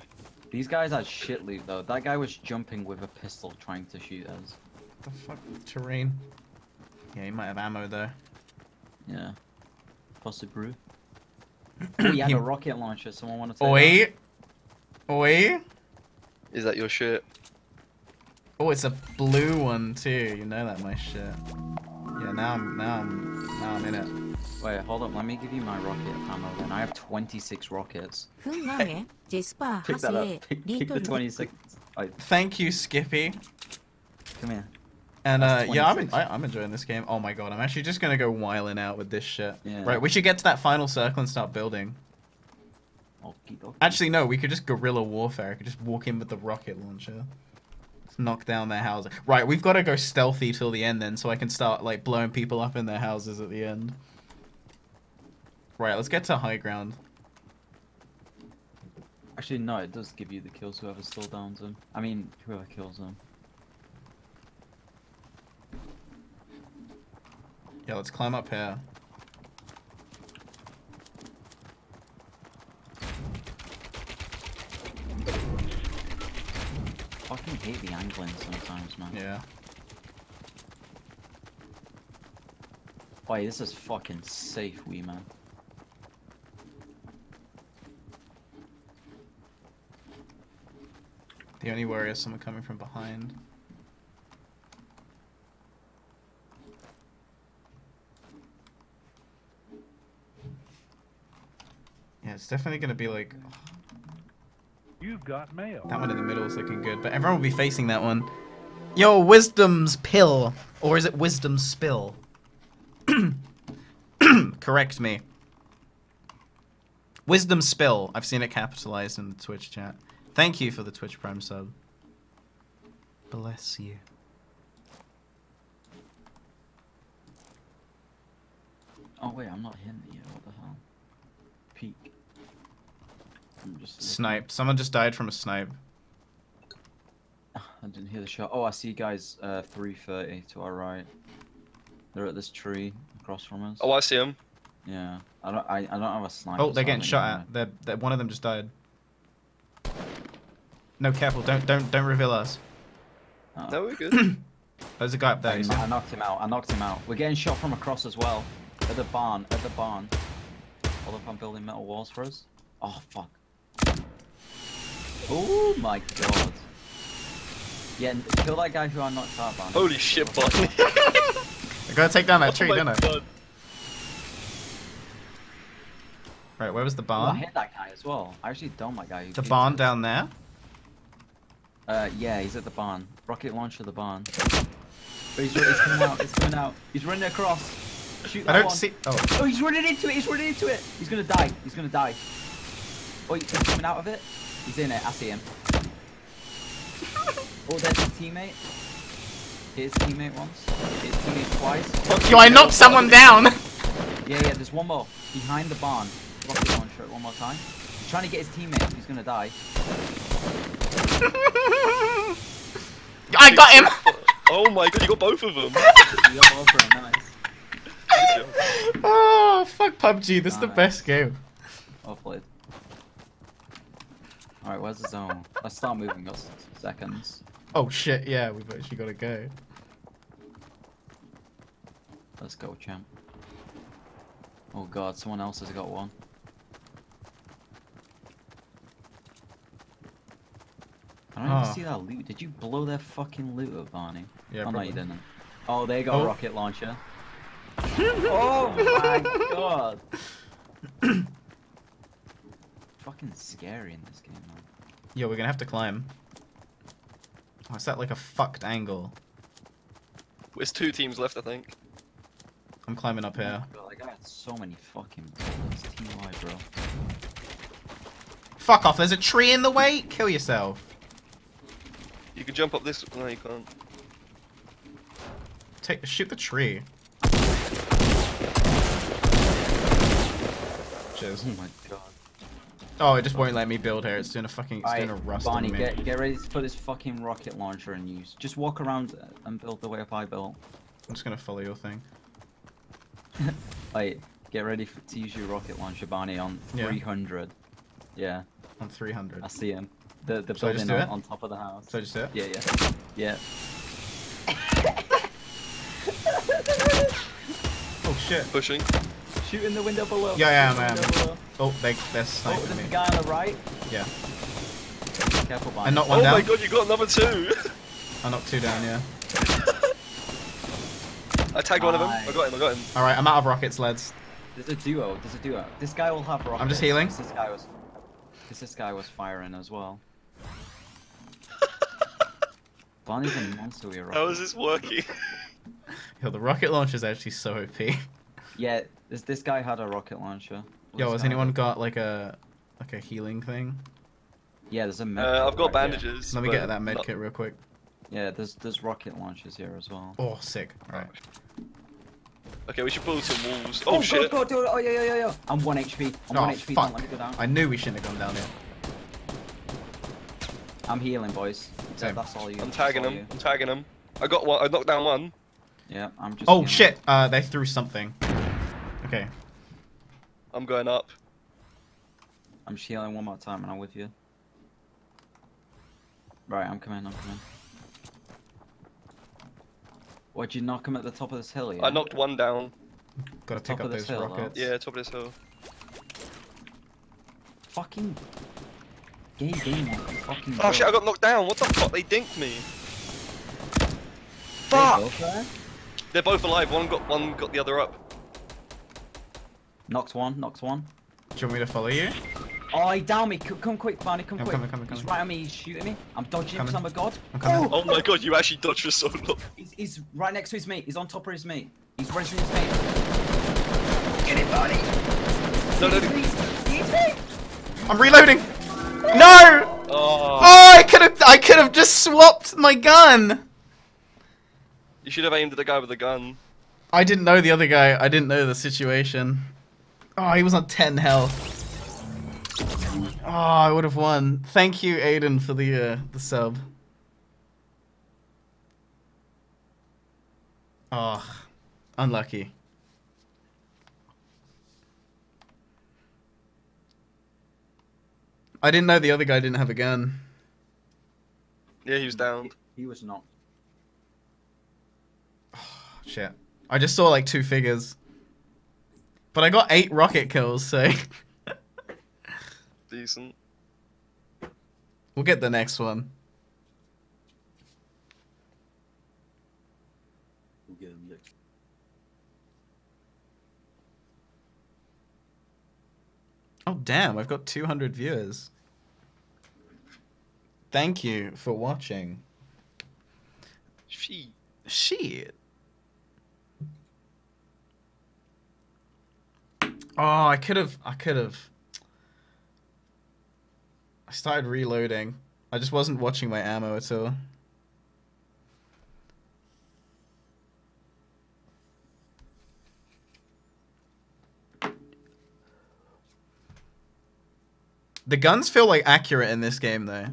Speaker 3: These guys had shit loot though. That guy was jumping with a pistol trying to shoot us.
Speaker 1: The fuck terrain? Yeah, he might have ammo though.
Speaker 3: Yeah. Possibly. oh, he had
Speaker 1: He-
Speaker 3: a rocket launcher. Someone want to take
Speaker 1: Oi! Oi!
Speaker 4: Is that your shirt?
Speaker 1: Oh, it's a blue one too. You know that my shirt. Yeah, now I'm now I'm now I'm in it.
Speaker 3: Wait, hold up. Let me give you my rocket ammo. Then I have 26 rockets. pick that up. Pick, pick the 26. I...
Speaker 1: Thank you, Skippy.
Speaker 3: Come here.
Speaker 1: And uh, yeah, I'm,
Speaker 3: in,
Speaker 1: I, am enjoying this game. Oh my god, I'm actually just gonna go whiling out with this shit.
Speaker 3: Yeah.
Speaker 1: Right, we should get to that final circle and start building. Actually, no, we could just guerrilla warfare. I could just walk in with the rocket launcher. Just knock down their houses. Right, we've got to go stealthy till the end then, so I can start like blowing people up in their houses at the end. Right, let's get to high ground.
Speaker 3: Actually, no, it does give you the kills whoever still downs them. I mean, whoever kills them.
Speaker 1: Yeah, let's climb up here.
Speaker 3: Fucking hate the angling sometimes, man.
Speaker 1: Yeah.
Speaker 3: Wait, this is fucking safe, wee man.
Speaker 1: The only worry is someone coming from behind. Yeah, it's definitely gonna be like
Speaker 8: You've got mail.
Speaker 1: that one in the middle is looking good, but everyone will be facing that one. Yo, wisdom's pill, or is it wisdom spill? Correct me. Wisdom spill. I've seen it capitalized in the Twitch chat. Thank you for the Twitch Prime sub. Bless you.
Speaker 3: Oh wait, I'm not hitting you. What the hell? Peek. I'm just looking.
Speaker 1: Snipe. Someone just died from a snipe.
Speaker 3: I didn't hear the shot. Oh, I see guys. Uh, 330 to our right. They're at this tree across from us.
Speaker 4: Oh, I see them.
Speaker 3: Yeah. I don't. I, I don't have a sniper.
Speaker 1: Oh, they're getting shot
Speaker 3: I'm
Speaker 1: at. They're, they're, one of them just died. No, careful! Don't don't don't reveal us.
Speaker 3: gonna-
Speaker 4: No,
Speaker 3: Oh.
Speaker 4: we're good.
Speaker 1: There's a guy up there.
Speaker 3: I, I knocked him out. I knocked him out. We're getting shot from across as well. At the barn. At the barn. Hold up, I'm building metal walls for us. Oh fuck. Oh my god. Yeah, kill that guy who I knocked out, Barny.
Speaker 4: Holy shit, Barny.
Speaker 1: I gotta take down that tree,
Speaker 4: oh
Speaker 1: didn't I? Right, where was the
Speaker 3: Oh, I hit that guy as well. I actually don't that guy. who
Speaker 1: The
Speaker 3: beat
Speaker 1: barn
Speaker 3: us.
Speaker 1: down there?
Speaker 3: Uh, yeah, he's at the barn. Rocket launcher the barn. But he's, he's coming out. He's coming out. He's running across. Shoot
Speaker 1: I don't
Speaker 3: one.
Speaker 1: see. Oh,
Speaker 3: Oh, he's running into it. He's running into it. He's gonna die. He's gonna die. Oh, he's coming out of it. He's in it. I see him. Oh, there's his teammate. His teammate once. His teammate twice.
Speaker 4: Fuck
Speaker 1: yo, I
Speaker 4: you,
Speaker 1: knocked someone down.
Speaker 3: Yeah, yeah. There's one more behind the barn. Rocket launcher it one more time. He's trying to get his teammate. He's gonna die.
Speaker 1: I got him.
Speaker 4: Oh my god, you got both of them.
Speaker 3: You got over him. Nice.
Speaker 1: Oh, fuck PUBG. This is the
Speaker 3: Alright.
Speaker 1: best game.
Speaker 3: Well played. Alright, where's the zone? Let's start moving. Got seconds.
Speaker 1: Oh shit, yeah, we've actually gotta go.
Speaker 3: Let's go, champ. Oh god, someone else has got one. I don't
Speaker 1: Ah.
Speaker 3: even see that loot. Did you blow their fucking loot up, Barney?
Speaker 1: Yeah,
Speaker 3: oh, no, you didn't. Oh, they got
Speaker 1: Oh.
Speaker 3: a rocket launcher. oh my god! fucking scary in this game, man.
Speaker 1: Yo, we're gonna have to climb. Oh, is that like a fucked angle?
Speaker 4: There's two teams left, I think.
Speaker 1: I'm climbing up
Speaker 3: Oh
Speaker 1: here.
Speaker 3: my god, like, I got so many fucking bullets. Team wide, bro.
Speaker 1: Fuck off, there's a tree in the way? Kill yourself.
Speaker 4: You can jump up this. No, you can't.
Speaker 1: Take shoot the tree. Cheers.
Speaker 3: Oh my god.
Speaker 1: Oh, it just won't let me build here. It's doing a fucking it's doing a
Speaker 3: Alright,
Speaker 1: rust
Speaker 3: Barney,
Speaker 1: on me.
Speaker 3: get, get ready to put this fucking rocket launcher in use. Just walk around and build the way up I built.
Speaker 1: I'm just gonna follow your thing.
Speaker 3: Wait, get ready for, to use your rocket launcher, Barney, on 300. Yeah,
Speaker 1: On 300.
Speaker 3: I see him. The the
Speaker 1: So just
Speaker 3: building
Speaker 1: do
Speaker 3: on,
Speaker 1: it?
Speaker 3: on top of the house.
Speaker 1: So just do it?
Speaker 3: Yeah, yeah. Yeah.
Speaker 1: Oh shit.
Speaker 4: Pushing.
Speaker 3: Shoot in the window below.
Speaker 1: Yeah, yeah,
Speaker 3: Shoot in the
Speaker 1: man.
Speaker 3: window below.
Speaker 1: Oh, they they're
Speaker 3: Oh,
Speaker 1: sniping
Speaker 3: there's
Speaker 1: me.
Speaker 3: a guy on the right.
Speaker 1: Yeah.
Speaker 3: Careful,
Speaker 1: I
Speaker 3: Barney.
Speaker 1: knocked one
Speaker 4: Oh
Speaker 1: down.
Speaker 4: Oh my god, you got another two.
Speaker 1: I knocked two down, yeah.
Speaker 4: I tagged one of them. I got him. I got him.
Speaker 1: Alright, I'm out of rockets, lads.
Speaker 3: There's a duo. There's a duo. This guy will have rockets.
Speaker 1: I'm just healing.
Speaker 3: This guy was. Because this guy was firing as well. Barney's a monster with a rocket.
Speaker 4: How is this working?
Speaker 1: Yo, the rocket launcher is actually so OP.
Speaker 3: Yeah, this this guy had a rocket launcher.
Speaker 1: Yo, has anyone
Speaker 3: had-
Speaker 1: got like a like a healing thing?
Speaker 3: Yeah, there's a med.
Speaker 4: Uh, I've got
Speaker 3: right here.
Speaker 4: bandages.
Speaker 1: Let me get that med
Speaker 4: not-
Speaker 1: kit real quick.
Speaker 3: Yeah, there's there's rocket launchers here as well.
Speaker 1: Oh, sick. Alright.
Speaker 4: Okay, we should build some walls. Oh, shit.
Speaker 3: God, God, oh yeah, yeah, yeah, yeah. I'm one HP. I'm
Speaker 1: Oh,
Speaker 3: one HP.
Speaker 1: fuck.
Speaker 3: Don't let me go down.
Speaker 1: I knew we shouldn't have gone down here.
Speaker 3: I'm healing, boys. So
Speaker 1: Same.
Speaker 3: that's all you.
Speaker 4: I'm tagging
Speaker 3: them.
Speaker 4: I'm tagging them. I got one. I knocked down one.
Speaker 3: Yeah, I'm just.
Speaker 1: Oh
Speaker 3: healing.
Speaker 1: shit! Uh, they threw something. Okay.
Speaker 4: I'm going up.
Speaker 3: I'm just healing one more time, and I'm with you. Right, I'm coming. I'm coming. Why'd you knock him at the top of this hill? Yeah.
Speaker 4: I knocked one down.
Speaker 1: Gotta
Speaker 3: top
Speaker 1: pick up those
Speaker 3: hill,
Speaker 1: rockets.
Speaker 4: Yeah, top of this hill.
Speaker 3: Fucking. Game, game. Fucking.
Speaker 4: Oh shit! I got knocked down. What the fuck? They dinked me. Fuck!
Speaker 3: go,
Speaker 4: They're both alive. One got one got the other up.
Speaker 3: Knocked one. Knocked one.
Speaker 1: Do you want me to follow you?
Speaker 3: Oh, he downed me. C- come quick, Barney. Come
Speaker 1: I'm
Speaker 3: quick.
Speaker 1: coming, coming,
Speaker 3: He's
Speaker 1: coming.
Speaker 3: right on me. He's shooting me. I'm dodging because
Speaker 1: Coming.
Speaker 3: I'm a god.
Speaker 1: I'm.
Speaker 4: Oh my god! You actually dodged for so long.
Speaker 3: He's, he's right next to his mate. He's on top of his mate. He's registering his mate. Get it, Barney.
Speaker 4: No, no, no.
Speaker 1: I'm reloading. No!
Speaker 4: Oh,
Speaker 1: Oh, I could have, I could have just swapped my gun.
Speaker 4: you should have aimed at the guy with the gun.
Speaker 1: I didn't know the other guy. I didn't know the situation. Oh, he was on 10 health. Oh, I would have won. Thank you, Aiden, for the uh, the sub. Oh, unlucky. I didn't know the other guy didn't have a gun.
Speaker 4: Yeah, he was down.
Speaker 3: He was not.
Speaker 1: shit. I just saw like two figures. But I got eight rocket kills, so
Speaker 4: Decent.
Speaker 1: we'll get the next one. We'll get him next. Oh damn, I've got 200 viewers. Thank you for watching.
Speaker 4: She.
Speaker 1: Shit. Oh, I could have. I could have. I started reloading. I just wasn't watching my ammo at all. The guns feel like accurate in this game though.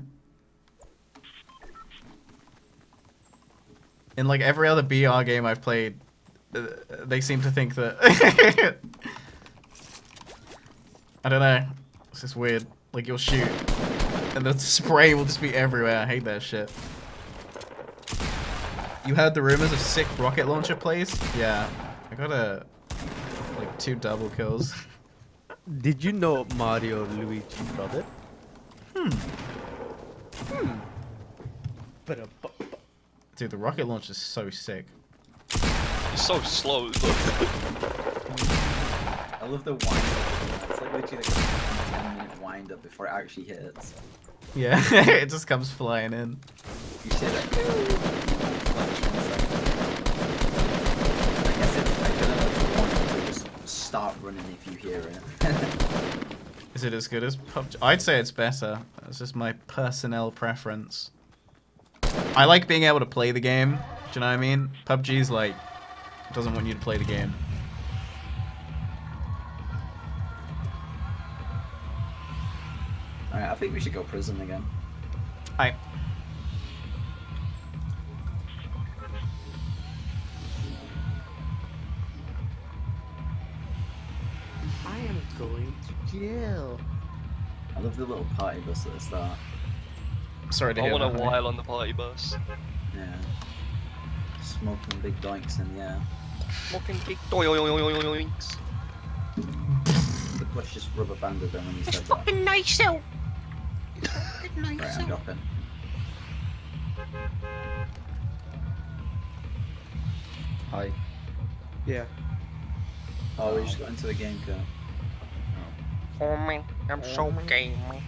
Speaker 1: In like every other BR game I've played, uh, they seem to think that. I don't know. It's just weird. Like you'll shoot, and the spray will just be everywhere. I hate that shit. You heard the rumors of sick rocket launcher plays? Yeah, I got a like two double kills.
Speaker 2: Did you know Mario Luigi brother?
Speaker 1: Hmm.
Speaker 2: Hmm. But a
Speaker 1: Dude, the rocket launch is so sick.
Speaker 4: It's so slow. as well.
Speaker 3: I love the wind up. It's like literally like a 10 minute wind up before it actually hits.
Speaker 1: Yeah, it just comes flying in.
Speaker 3: You see that? I guess it's like another point to just start running if you hear it.
Speaker 1: Is it as good as PUBG? I'd say it's better. That's just my personnel preference. I like being able to play the game. Do you know what I mean? PUBG's like doesn't want you to play the game.
Speaker 3: Alright, I think we should go prison again.
Speaker 1: I
Speaker 2: I am going to jail.
Speaker 3: I love the little party bus at the start.
Speaker 1: sorry to
Speaker 4: I
Speaker 1: hear
Speaker 4: want a
Speaker 1: that. honey.
Speaker 4: while on the party bus.
Speaker 3: Yeah. Smoking big doinks in the air.
Speaker 4: Smoking big doinks.
Speaker 3: The bush just rubber banded them when you said that.
Speaker 5: nice out.
Speaker 3: Right, I'm dropping. Hi.
Speaker 2: Yeah.
Speaker 3: Oh, we just got into the game, Kurt.
Speaker 4: Oh man, I'm so gay, man.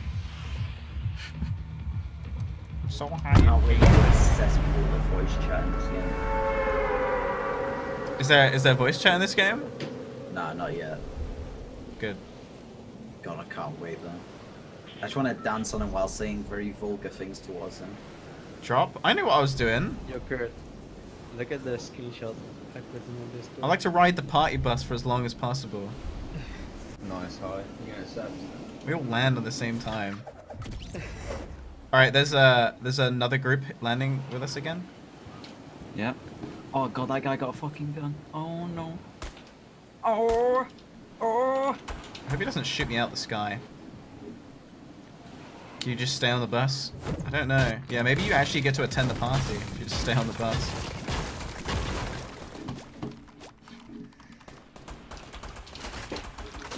Speaker 1: So
Speaker 3: I can't wait to assess all the voice chat in this game.
Speaker 1: Is there is there voice chat in this game?
Speaker 3: Nah, not yet.
Speaker 1: Good.
Speaker 3: God, I can't wait though. I just want to dance on him while saying very vulgar things towards him.
Speaker 1: Drop. I knew what I was doing.
Speaker 2: Yo, Kurt. Look at the screenshot I put in the Discord.
Speaker 1: I like to ride the party bus for as long as possible.
Speaker 3: Nice, hi. You gonna?
Speaker 1: We all land at the same time. All right, there's a there's another group landing with us again.
Speaker 3: Yep. Oh god, that guy got a fucking gun. Oh no. Oh. Oh.
Speaker 1: I hope he doesn't shoot me out the sky. Can you just stay on the bus? I don't know. Yeah, maybe you actually get to attend the party if you just stay on the bus.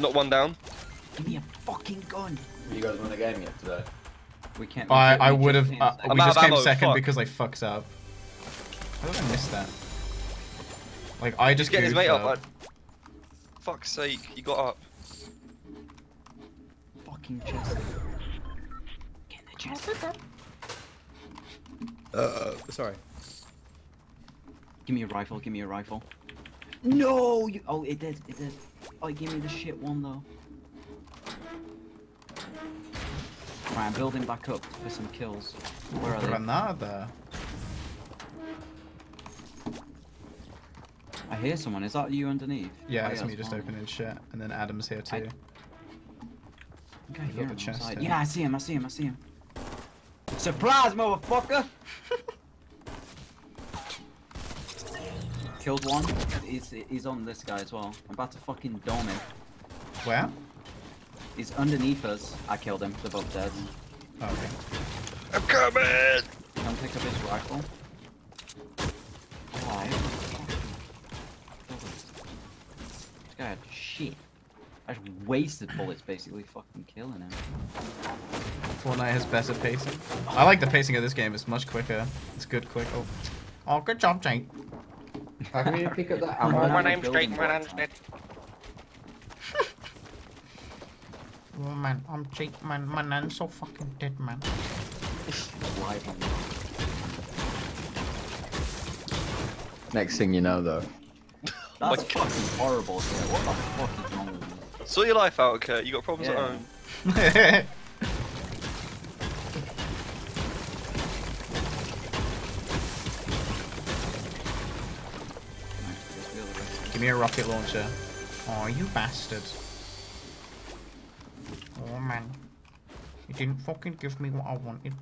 Speaker 4: Not one down.
Speaker 3: Give me a fucking gun.
Speaker 6: You guys won a game yet today?
Speaker 3: We can't.
Speaker 1: I
Speaker 3: we
Speaker 1: I would have. Uh, we just came
Speaker 4: ammo,
Speaker 1: second
Speaker 4: fuck.
Speaker 1: because I fucked up. How did I miss that? Like I just
Speaker 4: Just get his
Speaker 1: goofed
Speaker 4: mate up,
Speaker 1: up.
Speaker 4: Fuck's sake, he got up.
Speaker 3: fucking chest. Get in the.
Speaker 2: Uh, sorry.
Speaker 3: Give me a rifle. Give me a rifle. No. You. Oh, it did. It did. Oh, give me the shit one though. Right, I'm building back up for some kills. Where are they?
Speaker 1: Granada.
Speaker 3: I hear someone. Is that you underneath?
Speaker 1: Yeah,
Speaker 3: Oh,
Speaker 1: it's me just
Speaker 3: fine.
Speaker 1: opening shit, and then Adam's here too.
Speaker 3: I think I
Speaker 1: got
Speaker 3: hear
Speaker 1: the
Speaker 3: him
Speaker 1: chest
Speaker 3: outside. Yeah, I see him. I see him. I see him. Surprise, motherfucker! Killed one. He's, he's on this guy as well. I'm about to fucking dome him.
Speaker 1: Where?
Speaker 3: He's underneath us. I killed him. They're both dead.
Speaker 1: Oh, okay.
Speaker 4: I'm coming!
Speaker 3: Come pick up his rifle. Why? This guy had shit. I just wasted bullets basically fucking killing him.
Speaker 1: Fortnite has better pacing. I like the pacing of this game. It's much quicker. It's good, quick. Oh, oh good job, Jake.
Speaker 6: How can you pick up that
Speaker 3: Oh,
Speaker 6: ammo?
Speaker 3: my name's Jake, my name's Ned.
Speaker 1: Oh man, I'm Jake, man. My nan's so fucking dead, man.
Speaker 3: Live on
Speaker 6: Next thing you know, though.
Speaker 3: That's fucking horrible, Kurt. What the fuck is wrong with you?
Speaker 4: Sort your life out, Kurt. You got problems
Speaker 3: Yeah.
Speaker 4: at home.
Speaker 1: Give me a rocket launcher. Oh, you bastard. Oh man. You didn't fucking give me what I wanted.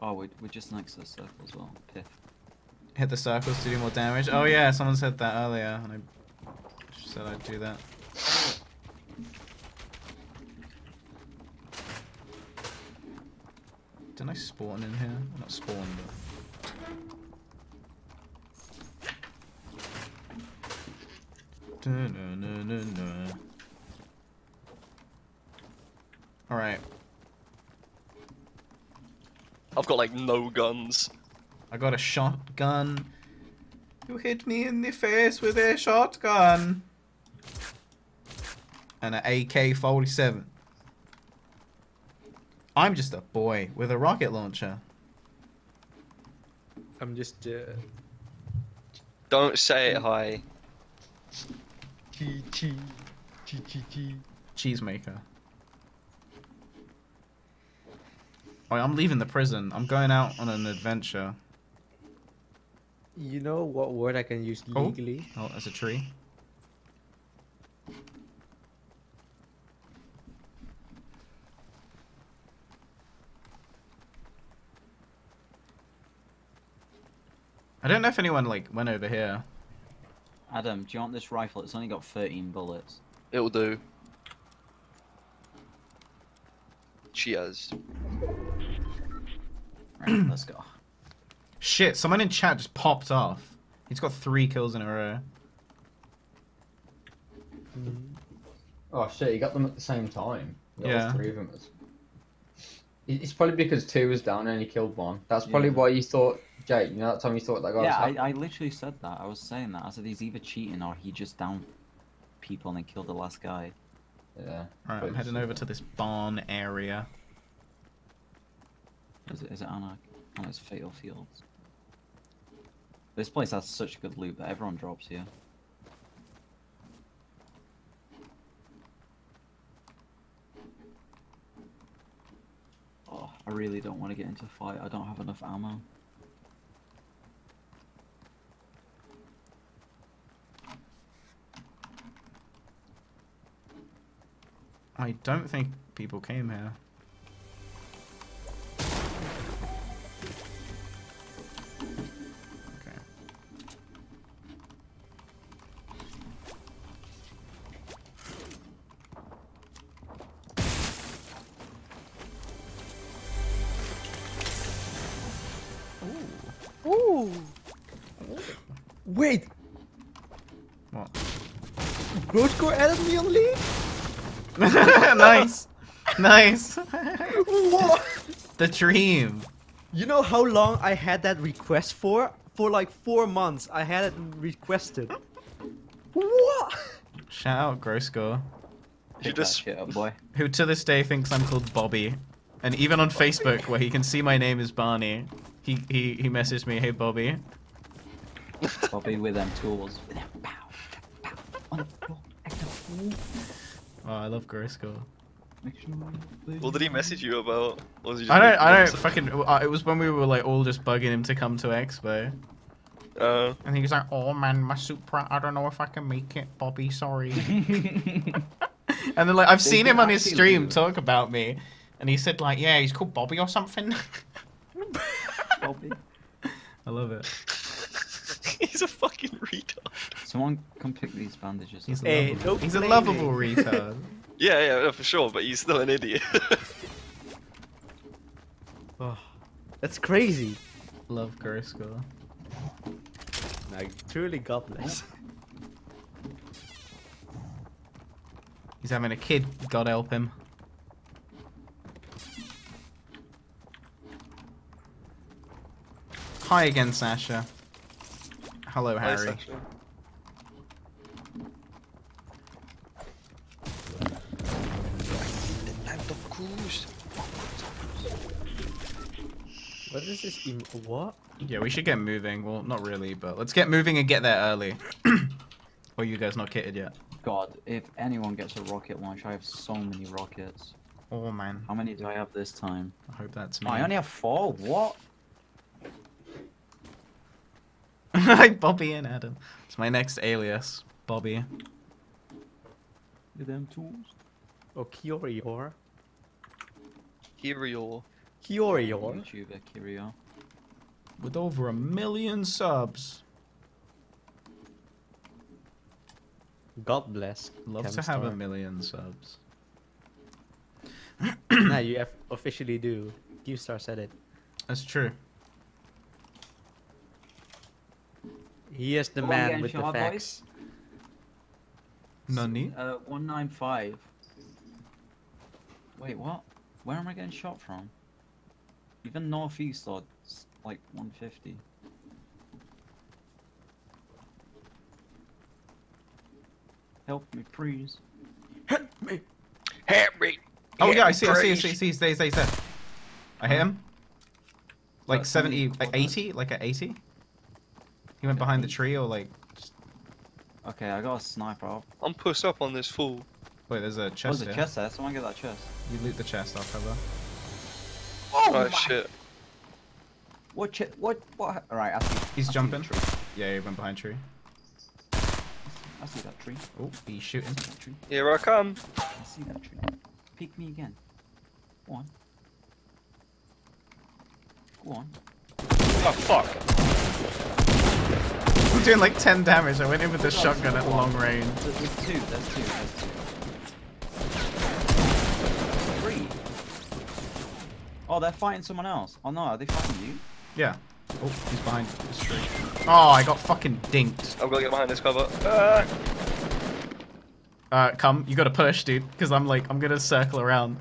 Speaker 3: Oh, we're, we're just next to the circle as well. Piff.
Speaker 1: Hit the circles to do more damage. Oh yeah, someone said that earlier, and I said I'd do that. Didn't I spawn in here? Not spawn, but... Alright,
Speaker 4: I've got like no guns.
Speaker 1: I got a shotgun. You hit me in the face with a shotgun. And an AK-47. I'm just a boy with a rocket launcher.
Speaker 2: I'm just. Uh,
Speaker 4: Don't say it high.
Speaker 2: Chi chi chi chi chi.
Speaker 1: Cheesemaker. Oh, I'm leaving the prison. I'm going out on an adventure.
Speaker 2: You know what word I can use
Speaker 1: Oh.
Speaker 2: legally?
Speaker 1: Oh, there's a tree. I don't know if anyone like went over here.
Speaker 3: Adam, do you want this rifle? It's only got 13 bullets.
Speaker 4: It'll do. Cheers.
Speaker 3: Right, let's go.
Speaker 1: Shit, someone in chat just popped off. He's got three kills in a row. Mm.
Speaker 6: Oh shit, he got them at the same time. Got
Speaker 1: Yeah.
Speaker 6: three of them. It's probably because two was down and he killed one. That's probably
Speaker 3: Yeah.
Speaker 6: why you thought, Jake, you know that time you thought that guy
Speaker 3: yeah,
Speaker 6: was
Speaker 3: I, I literally said that. I was saying that. I said he's either cheating or he just downed people and then killed the last guy.
Speaker 6: Yeah.
Speaker 1: Alright, I'm heading over to this barn area.
Speaker 3: Is it, is it Anarch? Oh, it's Fatal Fields. This place has such a good loot that everyone drops here. Oh, I really don't want to get into a fight. I don't have enough ammo.
Speaker 1: I don't think people came here. Okay.
Speaker 2: Ooh. Wait,
Speaker 1: What?
Speaker 2: Growth Core added me on League?
Speaker 1: nice. nice.
Speaker 2: what?
Speaker 1: the dream.
Speaker 2: You know how long I had that request for? For like four months, I had it requested. What?
Speaker 1: Shout out Groscore,
Speaker 4: You
Speaker 3: Pick
Speaker 4: just
Speaker 3: that shit up, boy.
Speaker 1: who to this day thinks I'm called Bobby. And even on Facebook, where he can see my name is Barney, he, he, he messaged me, hey Bobby.
Speaker 3: Bobby with them tools. With them pow, pow, on the floor, at the floor.
Speaker 1: Oh, I love Groscore.
Speaker 3: Make sure you-
Speaker 4: What did he message you about? Or was he just
Speaker 1: I don't,
Speaker 4: making
Speaker 1: I don't
Speaker 4: notes?
Speaker 1: fucking. Uh, it was when we were like all just bugging him to come to Expo,
Speaker 4: Uh,
Speaker 1: and he was like, "Oh man, my Supra, I don't know if I can make it, Bobby. Sorry." and then like I've
Speaker 3: They
Speaker 1: seen him on his stream
Speaker 3: do
Speaker 1: talk about me, and he said like, "Yeah, he's called Bobby or something."
Speaker 3: Bobby.
Speaker 1: I love it.
Speaker 4: he's a fucking retard.
Speaker 3: Someone come pick these bandages
Speaker 1: He's, lovable. He's a lovable retard.
Speaker 4: yeah, yeah, for sure, but he's still an idiot.
Speaker 2: oh, that's crazy.
Speaker 1: Love Grisco.
Speaker 2: Like, truly godless.
Speaker 1: He's having a kid, God help him. Hi again, Sasha. Hello,
Speaker 4: Hi,
Speaker 1: Harry.
Speaker 4: Sasha.
Speaker 2: What is this? Em- what?
Speaker 1: Yeah, we should get moving. Well, not really, but let's get moving and get there early. or you guys not kitted yet?
Speaker 3: God, if anyone gets a rocket launch, I have so many rockets.
Speaker 1: Oh man,
Speaker 3: How many do I have this time?
Speaker 1: I hope that's me.
Speaker 3: Oh, I only have four. What?
Speaker 1: Hi, Bobby and Adam. It's my next alias, Bobby.
Speaker 3: With them tools.
Speaker 2: Oh, Kiorior.
Speaker 4: Hero.
Speaker 2: Kiorior.
Speaker 3: YouTuber Kirio.
Speaker 1: With over a million subs.
Speaker 2: God bless.
Speaker 1: Love to have a million subs.
Speaker 2: now you officially do. Star said it.
Speaker 1: That's true.
Speaker 2: He is the
Speaker 3: Come on,
Speaker 2: man
Speaker 3: get
Speaker 2: with the
Speaker 3: shot, boys.
Speaker 2: facts.
Speaker 1: Nani?
Speaker 3: Uh, 195. Wait, what? Where am I getting shot from? Even northeast or like 150. Help me, please.
Speaker 4: Help me, Harry.
Speaker 1: Oh yeah, I see, I see, I
Speaker 4: Praise.
Speaker 1: see, I see. He's there, he's there, he's there. I hit him. Mm-hmm. Like
Speaker 3: But
Speaker 1: 70, like 80, like at 80. He went behind the tree or like, just...
Speaker 3: Okay, I got a sniper. I'll...
Speaker 4: I'm pushed up on this fool.
Speaker 1: wait, there's a
Speaker 3: Oh,
Speaker 1: chest
Speaker 3: there's a
Speaker 1: here.
Speaker 3: chest there. Someone get that chest.
Speaker 1: You loot the chest, I'll cover.
Speaker 4: Oh, oh shit.
Speaker 3: What? Che- what? What? Alright, I see.
Speaker 1: He's
Speaker 3: I
Speaker 1: jumping.
Speaker 3: the tree.
Speaker 1: Yeah, he went behind tree.
Speaker 3: I see that tree.
Speaker 1: Oh, he's shooting.
Speaker 3: I that tree.
Speaker 4: Here I come.
Speaker 3: I see that tree. Peek me again. Go on. Go on.
Speaker 4: Oh, fuck.
Speaker 1: I'm doing like 10 damage. I went in with the shotgun at long range.
Speaker 3: There's, there's two. There's two. There's two. Three. Oh, they're fighting someone else. Oh no, are they fighting you?
Speaker 1: Yeah. Oh, he's behind this tree. Oh, I got fucking dinked.
Speaker 4: I'm gonna get behind this cover. Ah.
Speaker 1: Uh, come, you gotta push, dude, because I'm like, I'm gonna circle around.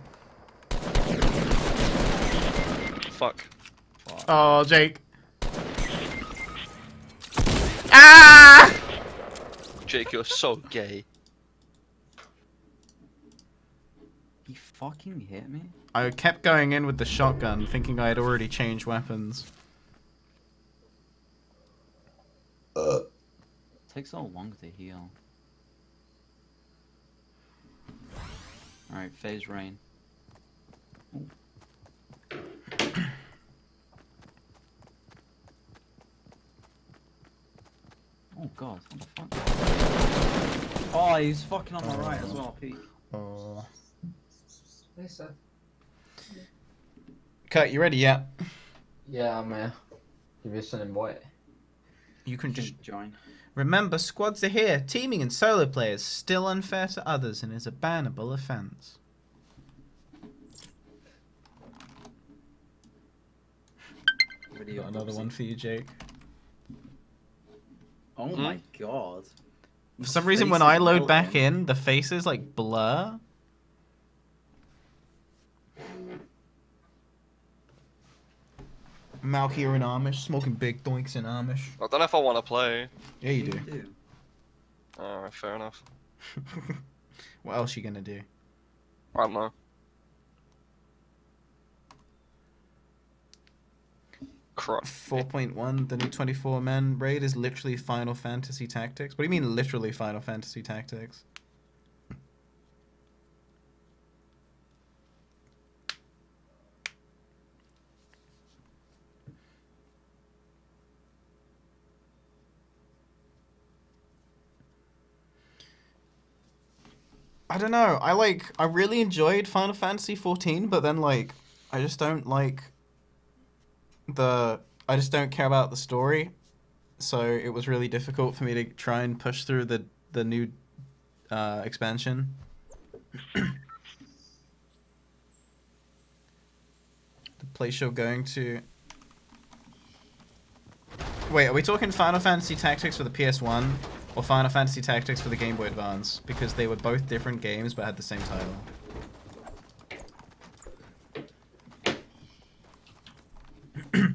Speaker 4: Fuck.
Speaker 1: Oh, Jake. Ah!
Speaker 4: Jake, you're so gay.
Speaker 3: He fucking hit me.
Speaker 1: I kept going in with the shotgun, thinking I had already changed weapons.
Speaker 3: it takes so long to heal. Alright, phase rain. Oh, oh god, what the fuck? Oh, he's fucking on my right as well, Pete.
Speaker 1: Oh.
Speaker 6: Listen.
Speaker 1: Kurt, you ready yet?
Speaker 6: Yeah, I'm here. give you some invite.
Speaker 1: You can just
Speaker 3: Just join.
Speaker 1: remember, squads are here. Teaming and solo play is still unfair to others and is a bannable offense. Got another one for you, Jake.
Speaker 3: Oh
Speaker 4: Hmm?
Speaker 3: my god.
Speaker 1: For some reason, when I load back in, the faces like blur. Malky, you're in Amish, smoking big doinks in Amish.
Speaker 4: I don't know if I want to play.
Speaker 1: Yeah, you do.
Speaker 3: do.
Speaker 4: Alright, fair enough.
Speaker 1: what else you gonna do?
Speaker 4: I don't know. Crap.
Speaker 1: 4.1, the new 24 man raid is literally Final Fantasy Tactics. What do you mean, literally Final Fantasy Tactics? I don't know. I like. I really enjoyed Final Fantasy 14, but then like, I just don't like the I just don't care about the story, so it was really difficult for me to try and push through the the new uh, expansion. the place you're going to. Wait, are we talking Final Fantasy Tactics for the PS1 or Final Fantasy Tactics for the Game Boy Advance because they were both different games but had the same title.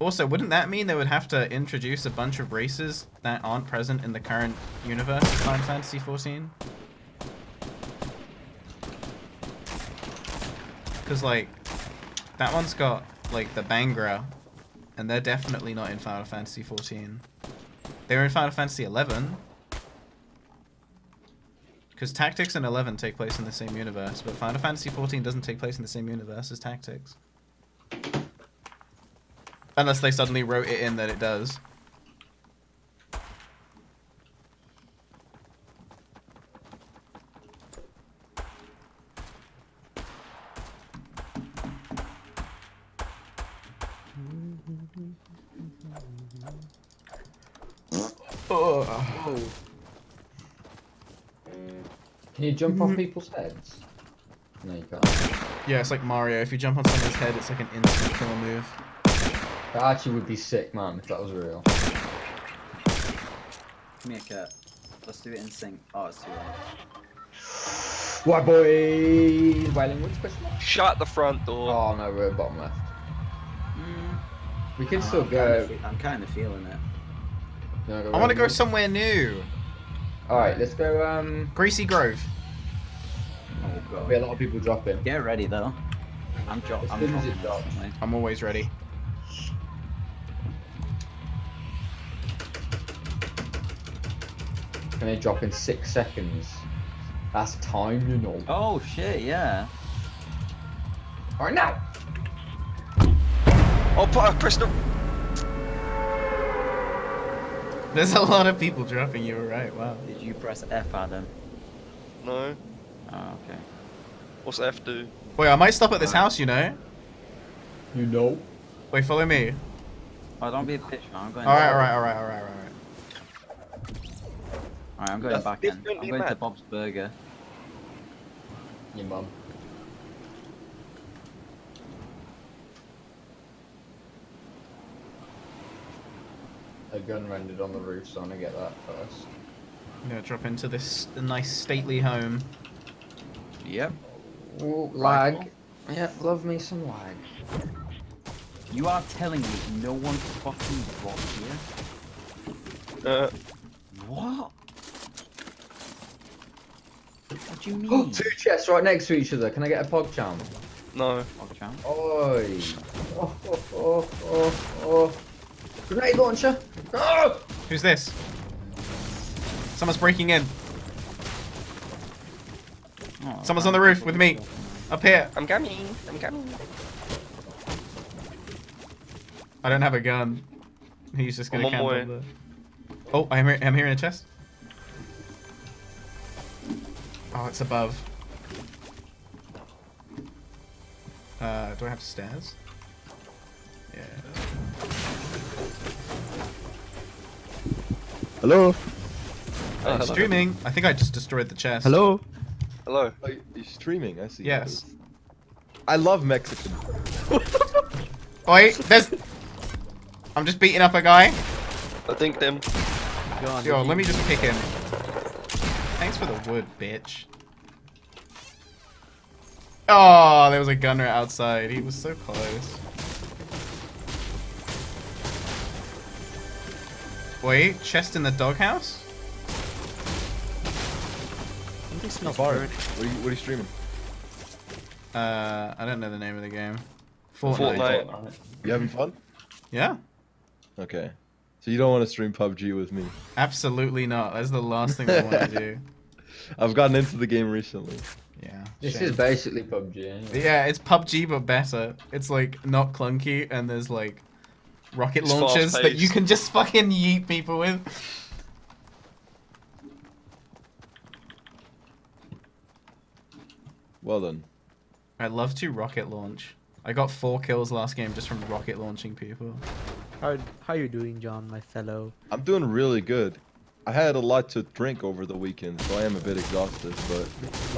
Speaker 1: also, wouldn't that mean they would have to introduce a bunch of races that aren't present in the current universe of Final Fantasy XIV? Because, like, that one's got, like, the Bangaa, and they're definitely not in Final Fantasy 14. They were in Final Fantasy 11. Because Tactics and 11 take place in the same universe, but Final Fantasy XIV doesn't take place in the same universe as Tactics. Unless they suddenly wrote it in that it does. Oh.
Speaker 6: Can you jump off people's heads? No, you can't.
Speaker 1: Yeah, it's like Mario. If you jump on someone's head, it's like an instant kill move.
Speaker 6: That actually would be sick, man, if that was real.
Speaker 3: Come here, Kurt. Let's do it in sync. Oh, it's too late.
Speaker 6: What boys? Wailing Wood question mark?
Speaker 4: Shut the front door.
Speaker 6: Oh no, we're at bottom left.
Speaker 3: Mm.
Speaker 6: We can
Speaker 3: Oh,
Speaker 6: still
Speaker 3: I'm
Speaker 6: go.
Speaker 3: kinda I'm kind of feeling it.
Speaker 6: You wanna
Speaker 1: I want to go somewhere new.
Speaker 6: Alright, let's go. Um,
Speaker 1: Greasy Grove.
Speaker 3: Oh god.
Speaker 6: be a lot of people dropping.
Speaker 3: Get ready though. I'm, dro- I'm
Speaker 6: soon
Speaker 3: dropping
Speaker 6: it
Speaker 1: I'm always ready.
Speaker 6: Can they drop in six seconds? That's time, you know.
Speaker 3: Oh shit, yeah.
Speaker 6: Alright, now!
Speaker 4: Oh, put I pressed the.
Speaker 1: There's a lot of people dropping. You were right. Wow.
Speaker 3: Did you press F, Adam?
Speaker 4: No.
Speaker 3: Oh, okay.
Speaker 4: What's F do?
Speaker 1: Wait, I might stop at this house. You know.
Speaker 6: You know.
Speaker 1: Wait, follow me.
Speaker 3: Oh, don't be a bitch, man. I'm going.
Speaker 1: All right, all right, all right, all right, all right.
Speaker 3: Alright, I'm going
Speaker 4: That's
Speaker 3: back in.
Speaker 4: differently
Speaker 3: I'm going to. Bob's Burger.
Speaker 6: Your mum. A gun rendered on the roof, so I'm gonna get that first.
Speaker 1: I'm gonna drop into this nice stately home.
Speaker 3: Yep.
Speaker 6: Ooh,
Speaker 3: Rifle.
Speaker 6: lag. Yeah, love me some lag.
Speaker 3: You are telling me no one fucking dropped here?
Speaker 4: Uh,
Speaker 3: What? What do you mean?
Speaker 6: Two chests right next to each other. Can I get a pog champ?
Speaker 4: no.
Speaker 3: Pog champ?
Speaker 6: Oi! Oh, oh, oh, oh, oh. Grenade launcher! Oh!
Speaker 1: Who's this? Someone's breaking in.
Speaker 3: Oh,
Speaker 1: Someone's on the roof with me. Up here.
Speaker 4: I'm coming. I'm coming.
Speaker 1: I don't have a gun. He's just gonna
Speaker 4: I'm on
Speaker 1: camp
Speaker 4: my
Speaker 1: up there. Oh, I'm, here, I'm here in a chest. Oh, it's above. Uh, do I have stairs? Yeah.
Speaker 9: Hello?
Speaker 4: Oh, hello.
Speaker 1: Streaming. I think I just destroyed the chest.
Speaker 9: Hello?
Speaker 4: Hello.
Speaker 9: Oh, you're streaming, I see.
Speaker 1: Yes.
Speaker 9: I love Mexican.
Speaker 1: Wait, there's. I'm just beating up a guy.
Speaker 4: I think them.
Speaker 2: John,
Speaker 1: Yo, let me just pick him. Thanks for the wood, bitch. Oh, there was a gunner outside. He was so close. Wait, chest in the doghouse?
Speaker 2: Something
Speaker 9: How
Speaker 2: smells
Speaker 9: far? What are, you, what are you streaming?
Speaker 1: Uh, I don't know the name of the game. Fortnite.
Speaker 4: Fortnite.
Speaker 9: You having fun?
Speaker 1: Yeah,
Speaker 9: Okay. So you don't want to stream PUBG with me?
Speaker 1: absolutely not. That's the last thing I want to do.
Speaker 9: I've gotten into the game recently.
Speaker 1: Yeah.
Speaker 6: This
Speaker 1: shame.
Speaker 6: is basically PUBG. Anyway.
Speaker 1: Yeah, it's PUBG but better. It's like not clunky and there's like rocket
Speaker 4: It's
Speaker 1: launchers that you can just fucking yeet people with.
Speaker 9: Well done.
Speaker 1: I love to rocket launch. I got four kills last game just from rocket launching people.
Speaker 2: How how you doing, John, my fellow?
Speaker 9: I'm doing really good. I had a lot to drink over the weekend, so I am a bit exhausted. But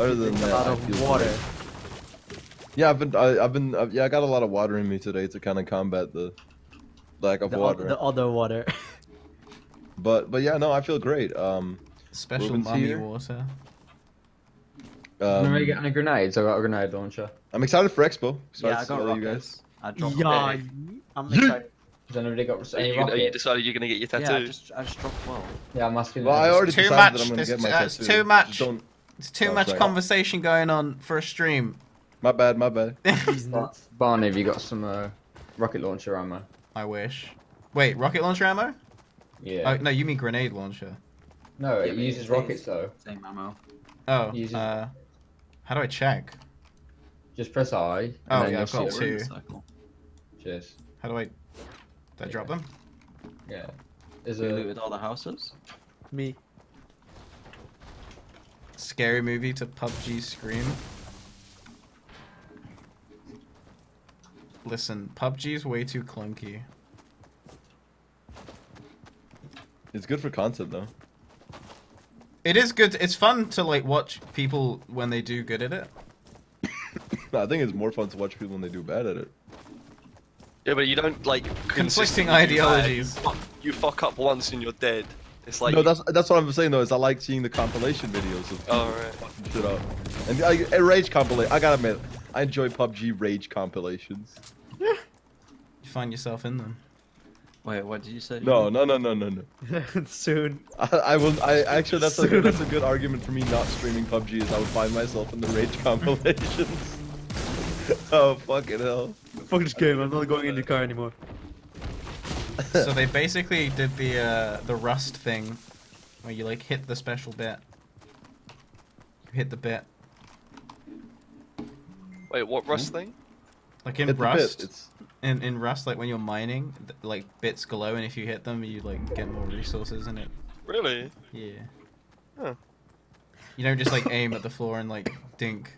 Speaker 9: other than
Speaker 2: Drink
Speaker 9: that,
Speaker 2: a lot
Speaker 9: I
Speaker 2: of
Speaker 9: feel
Speaker 2: water.
Speaker 9: great. Yeah, I've been, I, I've been, uh, yeah, I got a lot of water in me today to kind of combat the lack of
Speaker 2: The,
Speaker 9: water.
Speaker 2: oth- the other water.
Speaker 9: But but yeah, no, I feel great. Um,
Speaker 1: Special
Speaker 9: Ruben's
Speaker 1: mummy
Speaker 9: here.
Speaker 1: water.
Speaker 6: I'm
Speaker 9: um
Speaker 6: really getting a grenade, so I got a grenade launcher.
Speaker 9: I'm excited for Expo. Excited
Speaker 3: Yeah, I got
Speaker 9: see all you guys.
Speaker 3: I dropped
Speaker 2: Yeah,
Speaker 3: it.
Speaker 2: I'm
Speaker 9: Yeet.
Speaker 2: excited.
Speaker 6: Has anybody got
Speaker 4: Are
Speaker 6: any
Speaker 4: you, gonna, you decided you're gonna get your
Speaker 3: Yeah, I
Speaker 4: tattoo?
Speaker 3: just, I just dropped 12.
Speaker 6: Yeah, I must be.
Speaker 9: Well, I already
Speaker 1: Too
Speaker 9: decided
Speaker 1: much,
Speaker 9: that I'm gonna get my
Speaker 1: it's too much.
Speaker 9: Just Don't.
Speaker 1: It's too
Speaker 9: Oh,
Speaker 1: much
Speaker 9: sorry.
Speaker 1: conversation going on for a stream.
Speaker 9: My bad. My bad.
Speaker 2: He's not.
Speaker 6: Barney, have you got some uh, rocket launcher ammo?
Speaker 1: I wish. Wait, rocket launcher ammo?
Speaker 6: Yeah.
Speaker 1: Oh, no, you mean grenade launcher.
Speaker 6: no, it
Speaker 3: but
Speaker 6: uses
Speaker 3: it
Speaker 6: rockets
Speaker 3: is-
Speaker 6: though.
Speaker 3: Same ammo.
Speaker 1: Oh,
Speaker 6: Uses-
Speaker 1: uh, how do I check?
Speaker 6: Just press I.
Speaker 1: Oh, yeah, I've got two.
Speaker 6: it.
Speaker 3: We're in a circle.
Speaker 6: Cheers.
Speaker 1: How do I... Did I drop them?
Speaker 6: Yeah. There's
Speaker 3: We
Speaker 6: a.
Speaker 3: looted all the houses.
Speaker 2: Me.
Speaker 1: Scary movie to PUBG Scream. Listen, PUBG's way too clunky.
Speaker 9: It's good for content though.
Speaker 1: It is good. It's fun to like watch people when they do good at it.
Speaker 9: I think it's more fun to watch people when they do bad at it.
Speaker 4: Yeah, but you don't like
Speaker 1: Conflicting
Speaker 4: consistently bad.
Speaker 1: ideologies.
Speaker 4: You fuck, up once and you're dead. It's like
Speaker 9: no, that's that's what I'm saying though. Is I like seeing the compilation videos of
Speaker 4: Oh, right.
Speaker 9: fucking shit up. And I, a rage compilation. I gotta admit, I enjoy PUBG rage compilations.
Speaker 1: You find yourself in them.
Speaker 3: Wait, what did you say?
Speaker 9: No, no, no, no, no, no.
Speaker 2: Soon.
Speaker 9: I, I will. I actually that's a good, that's a good argument for me not streaming PUBG. Is I would find myself in the rage compilations. oh fucking hell!
Speaker 2: Fuck this game. I'm not going in the car anymore.
Speaker 1: so they basically did the uh, the rust thing, where you like hit the special bit. You hit the bit.
Speaker 4: Wait, what rust thing?
Speaker 1: Like in
Speaker 9: Hit the bit,
Speaker 1: Rust,
Speaker 9: It's
Speaker 1: in in Rust, like when you're mining, like bits glow, and if you hit them, you like get more resources in it.
Speaker 4: Really?
Speaker 1: Yeah.
Speaker 4: Huh.
Speaker 1: You don't just like aim at the floor and like dink.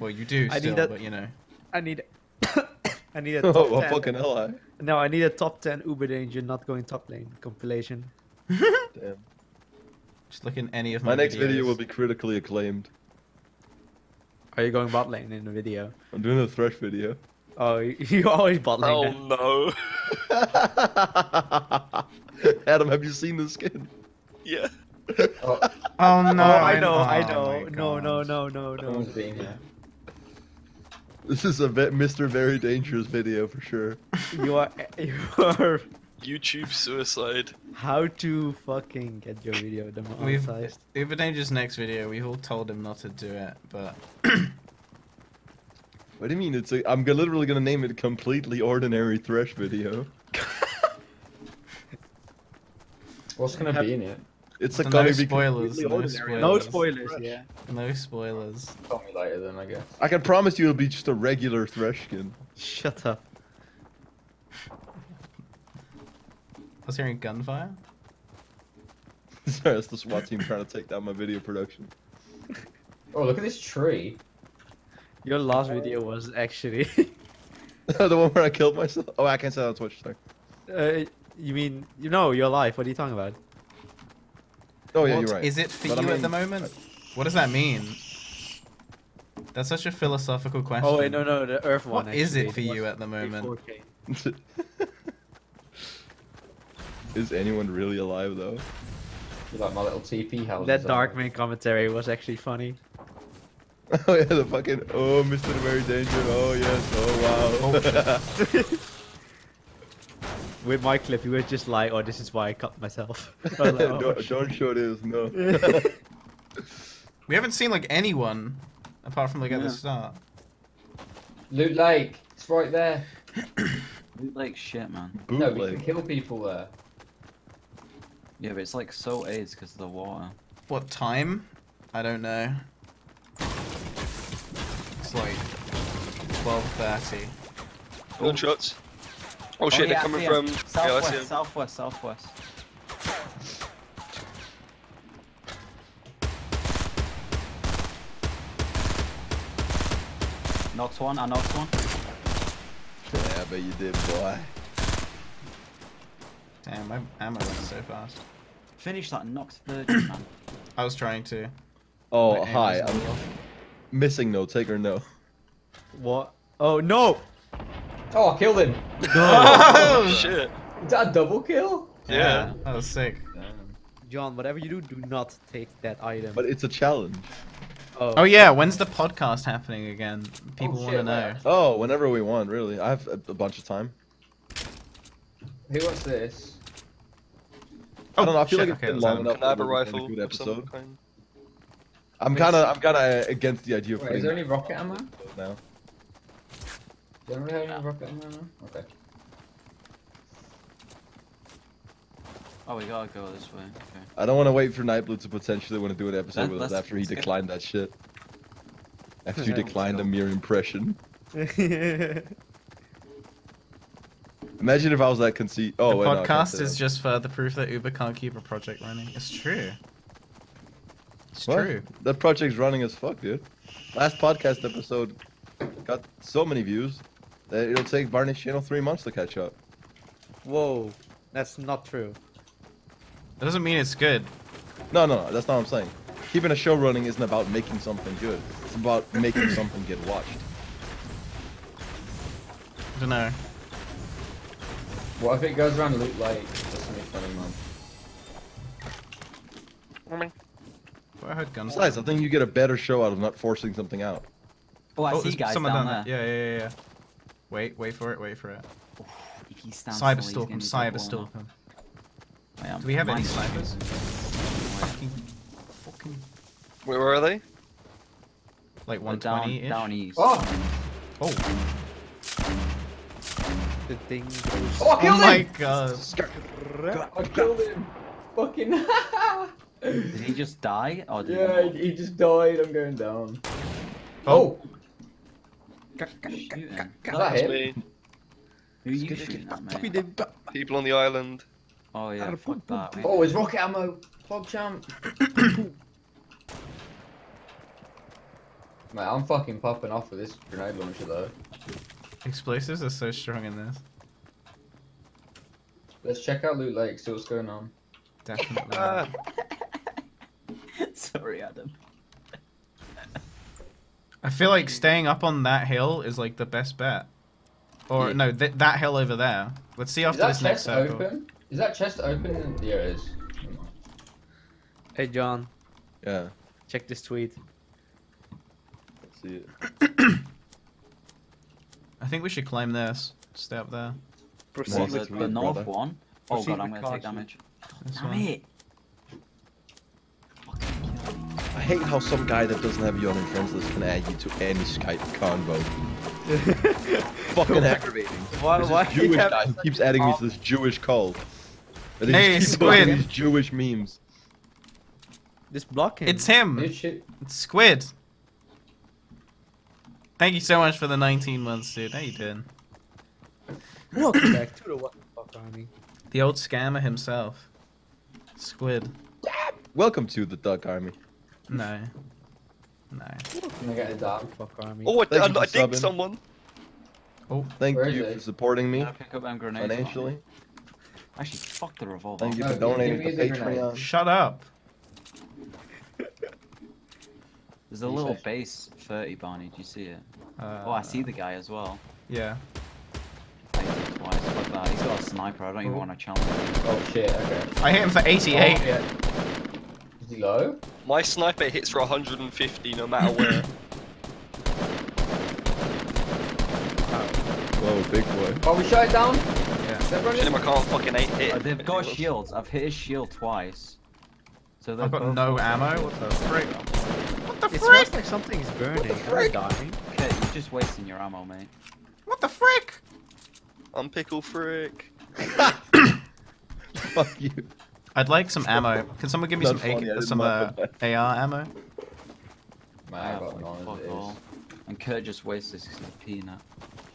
Speaker 1: Well, you do
Speaker 2: I need
Speaker 1: still, but you know.
Speaker 2: I need. I need a top
Speaker 9: oh well,
Speaker 2: 10.
Speaker 9: fucking hell! I
Speaker 2: No, I need a top 10 Uber Danger not going top lane compilation.
Speaker 9: damn.
Speaker 1: Just look in any of my,
Speaker 9: My next video will be critically acclaimed.
Speaker 2: Are you going bot lane in the video?
Speaker 9: I'm doing a thresh video.
Speaker 2: Oh, you you always bot lane.
Speaker 4: Oh no.
Speaker 9: Adam, have you seen the skin?
Speaker 4: yeah.
Speaker 6: Oh,
Speaker 1: Oh no!
Speaker 2: oh, I know, I
Speaker 1: oh
Speaker 2: know.
Speaker 1: my
Speaker 2: No, no, no, no, no.
Speaker 6: being here.
Speaker 9: This is a ve- Mr. Very Dangerous video for sure.
Speaker 2: You are, you are.
Speaker 4: YouTube suicide.
Speaker 2: How to fucking get your video
Speaker 1: We've
Speaker 2: demonetized?
Speaker 1: Uber Danger's next video. We've all told him not to do it, but
Speaker 9: What do you mean? It's a, I'm literally gonna name it completely ordinary thresh video.
Speaker 6: What's gonna be in it?
Speaker 9: It's
Speaker 1: So
Speaker 9: a
Speaker 1: no
Speaker 9: gonna be
Speaker 1: spoilers, no
Speaker 9: ordinary.
Speaker 2: No
Speaker 1: spoilers.
Speaker 2: spoilers, yeah.
Speaker 1: no spoilers.
Speaker 6: Tell me later then, I guess.
Speaker 9: I can promise you it'll be just a regular thresh skin.
Speaker 2: Shut up.
Speaker 1: I was hearing gunfire.
Speaker 9: Sorry, it's the SWAT team trying to take down my video production.
Speaker 6: Oh, look at this tree.
Speaker 2: Your last video was actually.
Speaker 9: the one where I killed myself. Oh, I can't say that on Twitch. Sorry.
Speaker 2: uh, you mean you know you're alive. What are you talking about?
Speaker 9: Oh yeah,
Speaker 1: What
Speaker 9: you're right.
Speaker 1: is it for
Speaker 9: But I
Speaker 1: you at the moment? What does that mean? That's such a philosophical question.
Speaker 2: Oh wait, no, no, the Earth one.
Speaker 1: Is it for you at the moment?
Speaker 2: 4K.
Speaker 9: is anyone really alive though?
Speaker 6: You like my little TP house?
Speaker 2: That Darkman commentary was actually funny.
Speaker 9: Oh yeah, the fucking oh, Mr. Very Dangerous. Oh yes. Oh wow.
Speaker 2: Oh, With my clip, he was just like, "Oh, this is why I cut myself." Like, "Oh,
Speaker 9: don't,
Speaker 2: shit."
Speaker 9: don't show this. No.
Speaker 1: We haven't seen like anyone apart from like at the start.
Speaker 6: Loot Lake. It's right there.
Speaker 3: Loot like shit, man.
Speaker 6: No, we can kill people there.
Speaker 3: Yeah, but it's like so AIDS because of the water.
Speaker 1: What time? I don't know. It's like twelve thirty.
Speaker 4: Gunshots. Oh shit, oh,
Speaker 3: yeah,
Speaker 4: they're coming
Speaker 3: see 'em.
Speaker 4: from. Yeah, I
Speaker 3: southwest,
Speaker 4: see 'em.
Speaker 3: southwest, southwest. Knocked one, I knocked one.
Speaker 9: Yeah, I bet you did, boy.
Speaker 1: Damn, my ammo went so fast.
Speaker 3: Finish that knocked virgin, man.
Speaker 1: I was trying to.
Speaker 9: Oh hi, I'm
Speaker 1: low.
Speaker 9: missing no. Take or no.
Speaker 2: What? Oh no!
Speaker 6: Oh, I killed him.
Speaker 4: Oh shit.
Speaker 6: Is that a double kill?
Speaker 1: Yeah, that was sick.
Speaker 2: John, whatever you do, do not take that item.
Speaker 9: But it's a challenge.
Speaker 2: oh,
Speaker 1: Oh yeah, when's the podcast happening again? People oh, want to know.
Speaker 7: where?
Speaker 9: Oh, whenever we want, really. I have a, a bunch of time.
Speaker 6: Who wants this?
Speaker 9: I don't know. I oh, feel
Speaker 1: shit,
Speaker 9: like it's
Speaker 1: okay,
Speaker 9: been long enough.
Speaker 4: Can I have a
Speaker 9: that it's
Speaker 4: rifle
Speaker 9: good episode.
Speaker 4: kind?
Speaker 9: I'm kind of, I'm kind of against the idea of
Speaker 6: Wait, is there any rocket ammo? No. Do
Speaker 9: now.
Speaker 6: you have any rocket ammo now? Okay.
Speaker 3: Oh, we gotta go this way. Okay.
Speaker 9: I don't want to wait for Nightblue to potentially want to do an episode
Speaker 3: Let-
Speaker 9: with us after he
Speaker 3: let's get-
Speaker 9: declined that shit. After you declined a mere impression. Imagine if I was that conceit. Oh,
Speaker 1: the
Speaker 9: wait, no, I can't
Speaker 1: podcast
Speaker 9: say
Speaker 1: is
Speaker 9: that.
Speaker 1: just further proof that Uber can't keep a project running. It's true. It's
Speaker 9: What?
Speaker 1: true.
Speaker 9: That project's running as fuck, dude. Last podcast episode got so many views that it'll take Barny's channel three months to catch up.
Speaker 2: Whoa, that's not true.
Speaker 1: That doesn't mean it's good.
Speaker 9: No, no, no, that's not what I'm saying. Keeping a show running isn't about making something good. It's about making something get watched.
Speaker 1: I don't know.
Speaker 6: What if it goes around Loot Lake? That's gonna be funny, man.
Speaker 1: But I heard guns.
Speaker 9: Besides, I think you get a better show out of not forcing something out.
Speaker 3: Oh, I oh,
Speaker 1: see
Speaker 3: guys
Speaker 1: someone
Speaker 3: down
Speaker 1: down
Speaker 3: there.
Speaker 1: there. Yeah, yeah, yeah, yeah. Wait, wait for it, wait for it.
Speaker 3: If he stands
Speaker 1: Cyber
Speaker 3: still,
Speaker 1: stalk him,
Speaker 3: he's
Speaker 1: cyber
Speaker 3: get
Speaker 1: stalk him.
Speaker 3: up.
Speaker 1: Do we have any
Speaker 3: mine's
Speaker 1: snipers? Fucking, fucking,
Speaker 4: Where are they?
Speaker 1: like
Speaker 3: They're down,
Speaker 1: 120
Speaker 3: down east.
Speaker 6: Oh!
Speaker 1: Oh,
Speaker 2: The thing goes.
Speaker 6: Oh, I
Speaker 1: oh
Speaker 6: killed
Speaker 1: my
Speaker 6: him!
Speaker 1: god.
Speaker 6: I killed him! Fucking.
Speaker 3: Did he just die? Or did
Speaker 6: yeah,
Speaker 3: he
Speaker 6: he, he just died. I'm going down.
Speaker 1: Oh, oh!
Speaker 3: not? Shooting.
Speaker 6: Is that
Speaker 4: That's
Speaker 6: him?
Speaker 4: me.
Speaker 3: Who are you shooting at, mate?
Speaker 4: People on the island.
Speaker 3: Oh yeah, fuck that. mate.
Speaker 6: Oh, it's rocket ammo. PogChamp. Mate, I'm fucking popping off with this grenade launcher though.
Speaker 1: Explosives are so strong in this.
Speaker 6: Let's check out Loot Lake, see what's going on.
Speaker 1: Definitely.
Speaker 3: Sorry, Adam.
Speaker 1: I feel like staying up on that hill is like the best bet. Or
Speaker 3: Yeah.
Speaker 1: no, th that hill over there. Let's see after this next
Speaker 6: chest
Speaker 1: circle.
Speaker 6: open? Is that chest open? Yeah, it is.
Speaker 2: Hey John,
Speaker 9: Yeah,
Speaker 2: check this tweet.
Speaker 9: let's see it.
Speaker 1: I think we should climb this. Stay up there.
Speaker 2: Proceed
Speaker 9: Well,
Speaker 3: the,
Speaker 2: with
Speaker 9: with
Speaker 3: the north
Speaker 9: brother.
Speaker 3: one. Oh
Speaker 2: Proceed
Speaker 3: god, I'm gonna take damage.
Speaker 1: This
Speaker 3: Damn
Speaker 1: one.
Speaker 3: it! Fucking kill me.
Speaker 9: I hate how some guy that doesn't have you on in friends list can add you to any Skype convo. Fucking aggravating.
Speaker 2: Why?
Speaker 9: There's
Speaker 2: Why?
Speaker 9: this Jewish
Speaker 2: have-
Speaker 9: guy who keeps adding me to this Jewish call. And
Speaker 1: Hey,
Speaker 9: just keep posting
Speaker 1: Squid.
Speaker 9: These Jewish memes.
Speaker 2: This block.
Speaker 1: It's him. It's Squid. Thank you so much for the 19 months, dude. How you doing?
Speaker 2: Welcome back to the what the fuck army.
Speaker 1: The old scammer himself. Squid.
Speaker 9: Welcome to the Duck Army.
Speaker 1: No. No.
Speaker 6: Can I get a dart?
Speaker 2: Fuck army.
Speaker 4: Oh, I,
Speaker 9: Thank
Speaker 4: I,
Speaker 9: you for
Speaker 4: I digged
Speaker 9: subbing.
Speaker 4: someone. Oh.
Speaker 9: Thank
Speaker 6: Where is
Speaker 9: you for supporting me
Speaker 3: Can I pick up grenades?
Speaker 9: financially.
Speaker 3: Actually, fuck the revolver.
Speaker 9: Thank you
Speaker 6: oh,
Speaker 9: for donating to
Speaker 6: the.
Speaker 9: Patreon.
Speaker 1: Shut up.
Speaker 3: There's a little base 30, Barny. Do you see it?
Speaker 1: Uh,
Speaker 3: Oh, I see the guy as well.
Speaker 1: Yeah.
Speaker 3: I hit him twice. Fuck that. He's got a sniper. I don't even want to challenge him.
Speaker 6: Oh shit, okay.
Speaker 1: I hit him for 88.
Speaker 6: Oh, yeah. Is he low?
Speaker 4: My sniper hits for 150 no matter where.
Speaker 9: Whoa, big boy.
Speaker 6: Oh, we shot it down?
Speaker 1: Yeah.
Speaker 6: Is that running?
Speaker 4: Him, I can't fucking hit. hit.
Speaker 3: Uh, they've got shields. I've hit his shield twice. So they're
Speaker 1: I've got no ammo. What the frick? What the
Speaker 2: It
Speaker 1: frick?
Speaker 2: smells like something is burning. Am I dying?
Speaker 3: Okay, you're just wasting your ammo, mate.
Speaker 1: What the frick?
Speaker 4: I'm pickle frick.
Speaker 9: Fuck you.
Speaker 1: I'd like some ammo. Can someone give me
Speaker 9: Not
Speaker 1: some,
Speaker 9: funny, I
Speaker 1: A- some uh, AR ammo?
Speaker 6: Man,
Speaker 3: I
Speaker 6: I
Speaker 3: have
Speaker 6: got
Speaker 3: like fuck all. And Kurt just wasted his peanut.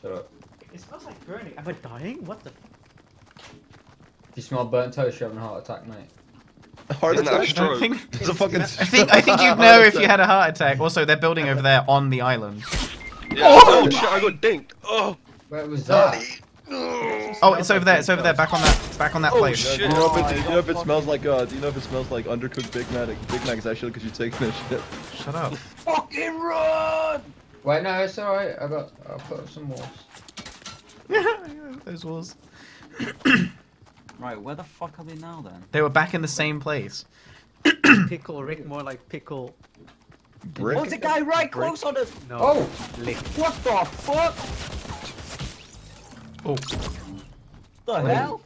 Speaker 6: Shut up.
Speaker 2: It smells like burning. Am I dying? What the?
Speaker 6: Do you smell burnt toast? You're having a heart attack, mate.
Speaker 9: Heart
Speaker 4: Isn't that a
Speaker 9: attack?
Speaker 1: I
Speaker 4: stroke?
Speaker 1: think,
Speaker 9: It's a fucking
Speaker 1: I think I think you'd know if you had a heart attack. Also, they're building over there on the island.
Speaker 4: Yeah. Oh shit, I got dinked. Oh.
Speaker 6: Where was that?
Speaker 1: Oh, it's over there. It's over there. Back on that. Back on that
Speaker 4: Oh,
Speaker 1: place.
Speaker 4: shit.
Speaker 9: Do you know if it,
Speaker 4: Oh,
Speaker 9: you know if it smells like uh, do you know if it smells like undercooked Big Mac? Big Mac is actually because you're taking a shit.
Speaker 1: Shut up.
Speaker 3: Fucking run!
Speaker 6: Wait, no, it's alright. I got. I'll put up some walls.
Speaker 1: Yeah, Those walls.
Speaker 3: Right, where the fuck are they now then?
Speaker 1: They were back in the same place.
Speaker 2: Pickle Rick, more like pickle.
Speaker 9: Brick?
Speaker 3: Oh, there's a guy right
Speaker 2: Brick.
Speaker 3: close on us!
Speaker 2: No.
Speaker 6: Oh!
Speaker 2: Lick.
Speaker 3: What the fuck?
Speaker 1: Oh,
Speaker 3: The
Speaker 6: Wait.
Speaker 3: hell?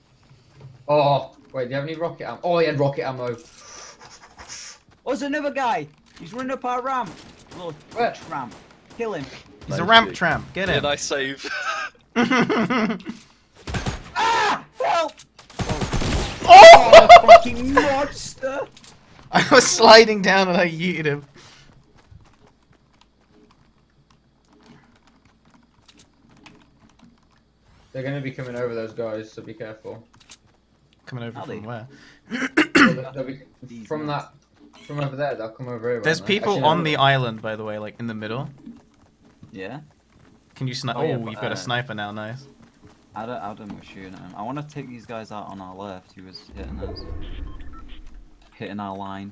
Speaker 6: Oh! Wait, do you have any rocket ammo? Oh, he had rocket ammo.
Speaker 3: Oh, there's another guy! He's running up our ramp! Little
Speaker 6: Where?
Speaker 3: ramp. Kill him.
Speaker 1: he's a ramp
Speaker 9: dig.
Speaker 1: tramp. Get
Speaker 4: Yeah,
Speaker 1: him.
Speaker 4: I save.
Speaker 3: Ah! Help!
Speaker 1: Oh!
Speaker 3: Oh, fucking monster!
Speaker 1: I was sliding down and I yeeted him.
Speaker 6: They're gonna be coming over those guys, so be careful.
Speaker 1: Coming over
Speaker 3: Are
Speaker 1: from
Speaker 3: they?
Speaker 1: where?
Speaker 6: They'll- they'll be- from that, from over there, they'll come over here.
Speaker 1: There's
Speaker 6: won't
Speaker 1: people
Speaker 6: Actually,
Speaker 1: on
Speaker 6: no,
Speaker 1: the island, by the way, like in the middle.
Speaker 3: Yeah?
Speaker 1: Can you snipe?
Speaker 3: Oh,
Speaker 1: Oh,
Speaker 3: yeah,
Speaker 1: you've
Speaker 3: but,
Speaker 1: got
Speaker 3: uh,
Speaker 1: a sniper now. Nice.
Speaker 3: Adam, Adam was shooting at him. I want to take these guys out on our left. He was hitting us. Hitting our line.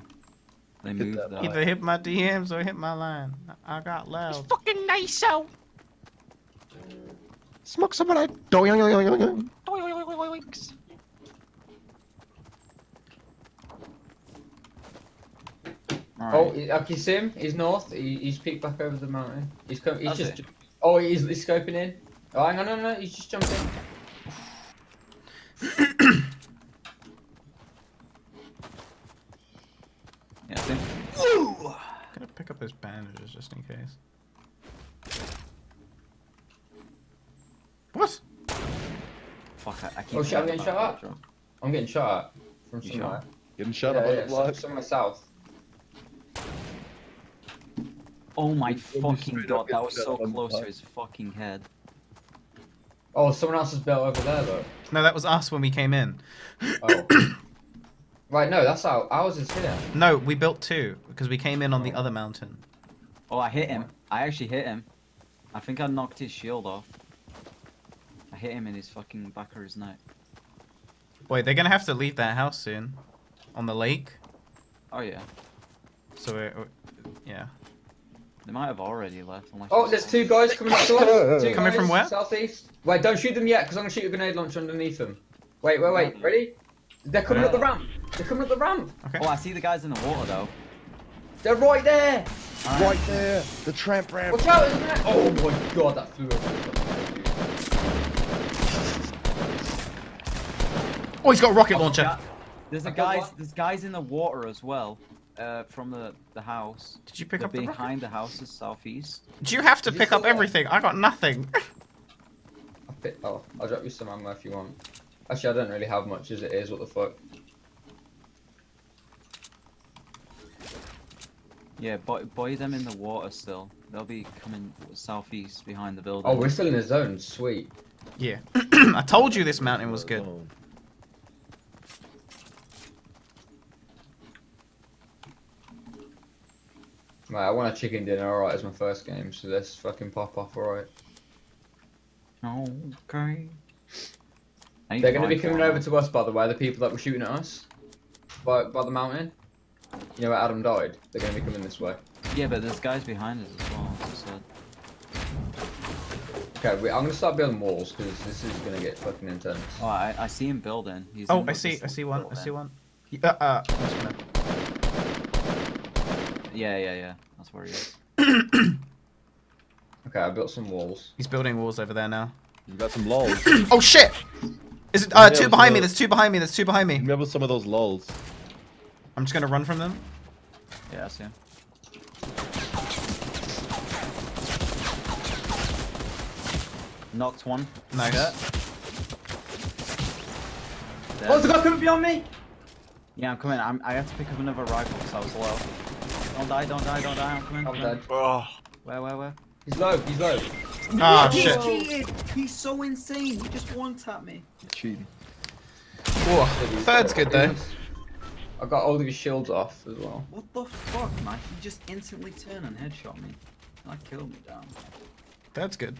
Speaker 3: They
Speaker 9: Hit
Speaker 3: moved
Speaker 9: that
Speaker 3: though.
Speaker 1: Either hit my DMs or hit my line. I got loud.
Speaker 5: fucking nice out.
Speaker 9: Smoke some of that.
Speaker 3: Alright.
Speaker 6: Oh, he- I can see him. He's north. He, he's peeked back over the mountain. He's come. He's
Speaker 3: Has
Speaker 6: just.
Speaker 3: he?
Speaker 6: Oh, he's, he's scoping in. Oh, hang on, no, no, he's just jumping.
Speaker 3: Yeah, see?
Speaker 1: Gonna pick up his bandages just in case. What?
Speaker 3: Fuck, I, I keep
Speaker 6: Oh, shit, I'm getting shot
Speaker 3: that,
Speaker 6: at. I'm getting shot at from
Speaker 3: You
Speaker 6: somewhere.
Speaker 3: shot?
Speaker 9: Getting shot
Speaker 6: yeah,
Speaker 9: up on
Speaker 6: yeah,
Speaker 9: the block.
Speaker 6: somewhere south.
Speaker 3: Oh my fucking god, that was so close to his fucking head.
Speaker 6: Oh, someone else's is built over there though.
Speaker 1: No, that was us when we came in.
Speaker 6: Oh. right, no, that's our ours is here.
Speaker 1: No, we built two because we came in on the oh. other mountain.
Speaker 3: Oh, I hit him. I actually hit him. I think I knocked his shield off. I hit him in his fucking back of his neck.
Speaker 1: Boy, they're gonna have to leave that house soon, on the lake.
Speaker 3: Oh yeah.
Speaker 1: So we're, we're- yeah.
Speaker 3: They might have already left. Unless
Speaker 6: Oh, there's two guys coming up to us. Two
Speaker 1: Coming
Speaker 6: guys,
Speaker 1: from where?
Speaker 6: Southeast. Wait, don't shoot them yet, because I'm gonna shoot a grenade launcher underneath them. Wait, wait, wait. Ready? They're coming up the ramp. They're coming up the ramp.
Speaker 1: Okay.
Speaker 3: Oh, I see the guys in the water though.
Speaker 6: They're right there.
Speaker 9: Right there, the tramp ramp.
Speaker 6: Watch out! Isn't it? Oh my god, that flew over.
Speaker 1: Oh, he's got a rocket launcher.
Speaker 3: Ga- There's a
Speaker 6: I got
Speaker 3: guys. There's guys in the water as well. Uh, from the the house.
Speaker 1: Did you pick
Speaker 3: They're
Speaker 1: up the
Speaker 3: behind the houses southeast.
Speaker 1: Do you have to
Speaker 6: Is he
Speaker 1: pick up
Speaker 6: there?
Speaker 1: everything? I got nothing.
Speaker 6: I'll pick- Oh, I'll drop you some ammo if you want. Actually, I don't really have much as it is. What the fuck?
Speaker 3: Yeah, buy, buy them in the water still. They'll be coming southeast behind the building.
Speaker 6: Oh, we're still in the zone. Sweet.
Speaker 1: yeah. I told you this mountain was good.
Speaker 9: Oh.
Speaker 6: Right, I want a chicken dinner. All right, it's my first game, so let's fucking pop off. All right.
Speaker 3: Okay. I need
Speaker 6: They're gonna be coming
Speaker 3: someone.
Speaker 6: over to us, by the way. The people that were shooting at us, by by the mountain. You know where Adam died. They're gonna be coming this way.
Speaker 3: Yeah, but there's guys behind us as well. As I said.
Speaker 6: Okay, we, I'm gonna start building walls because this is gonna get fucking intense.
Speaker 3: Oh, I, I see him building. He's
Speaker 1: Oh, I see. I see
Speaker 3: little
Speaker 1: one. I see one. He- Uh, uh, I'm just gonna-
Speaker 3: Yeah, yeah, yeah. That's where he is.
Speaker 6: Okay, I built some walls.
Speaker 1: He's building walls over there now.
Speaker 9: You got some lulls.
Speaker 1: Oh shit! Is it uh two behind me? There's two behind me. There's two behind me.
Speaker 9: Remember some of those lulls.
Speaker 1: I'm just gonna run from them.
Speaker 3: Yeah, I see him. Knocked one.
Speaker 1: Nice.
Speaker 3: Dead.
Speaker 6: Oh, the guy coming beyond me!
Speaker 3: Yeah, I'm coming. I'm, I have to pick up another rifle because I was low. Don't die, don't die, don't die. I'm coming.
Speaker 6: I'm dead.
Speaker 4: Oh,
Speaker 3: Where, where, where?
Speaker 6: He's low. He's low.
Speaker 1: Ah
Speaker 3: He's
Speaker 1: shit.
Speaker 3: cheated. He's so insane. He just one tapped me.
Speaker 9: Cheating.
Speaker 1: Whoa. Third's good though.
Speaker 6: I got all of his shields off as well.
Speaker 3: What the fuck, man? He just instantly turned and headshot me. That killed me down.
Speaker 1: That's good.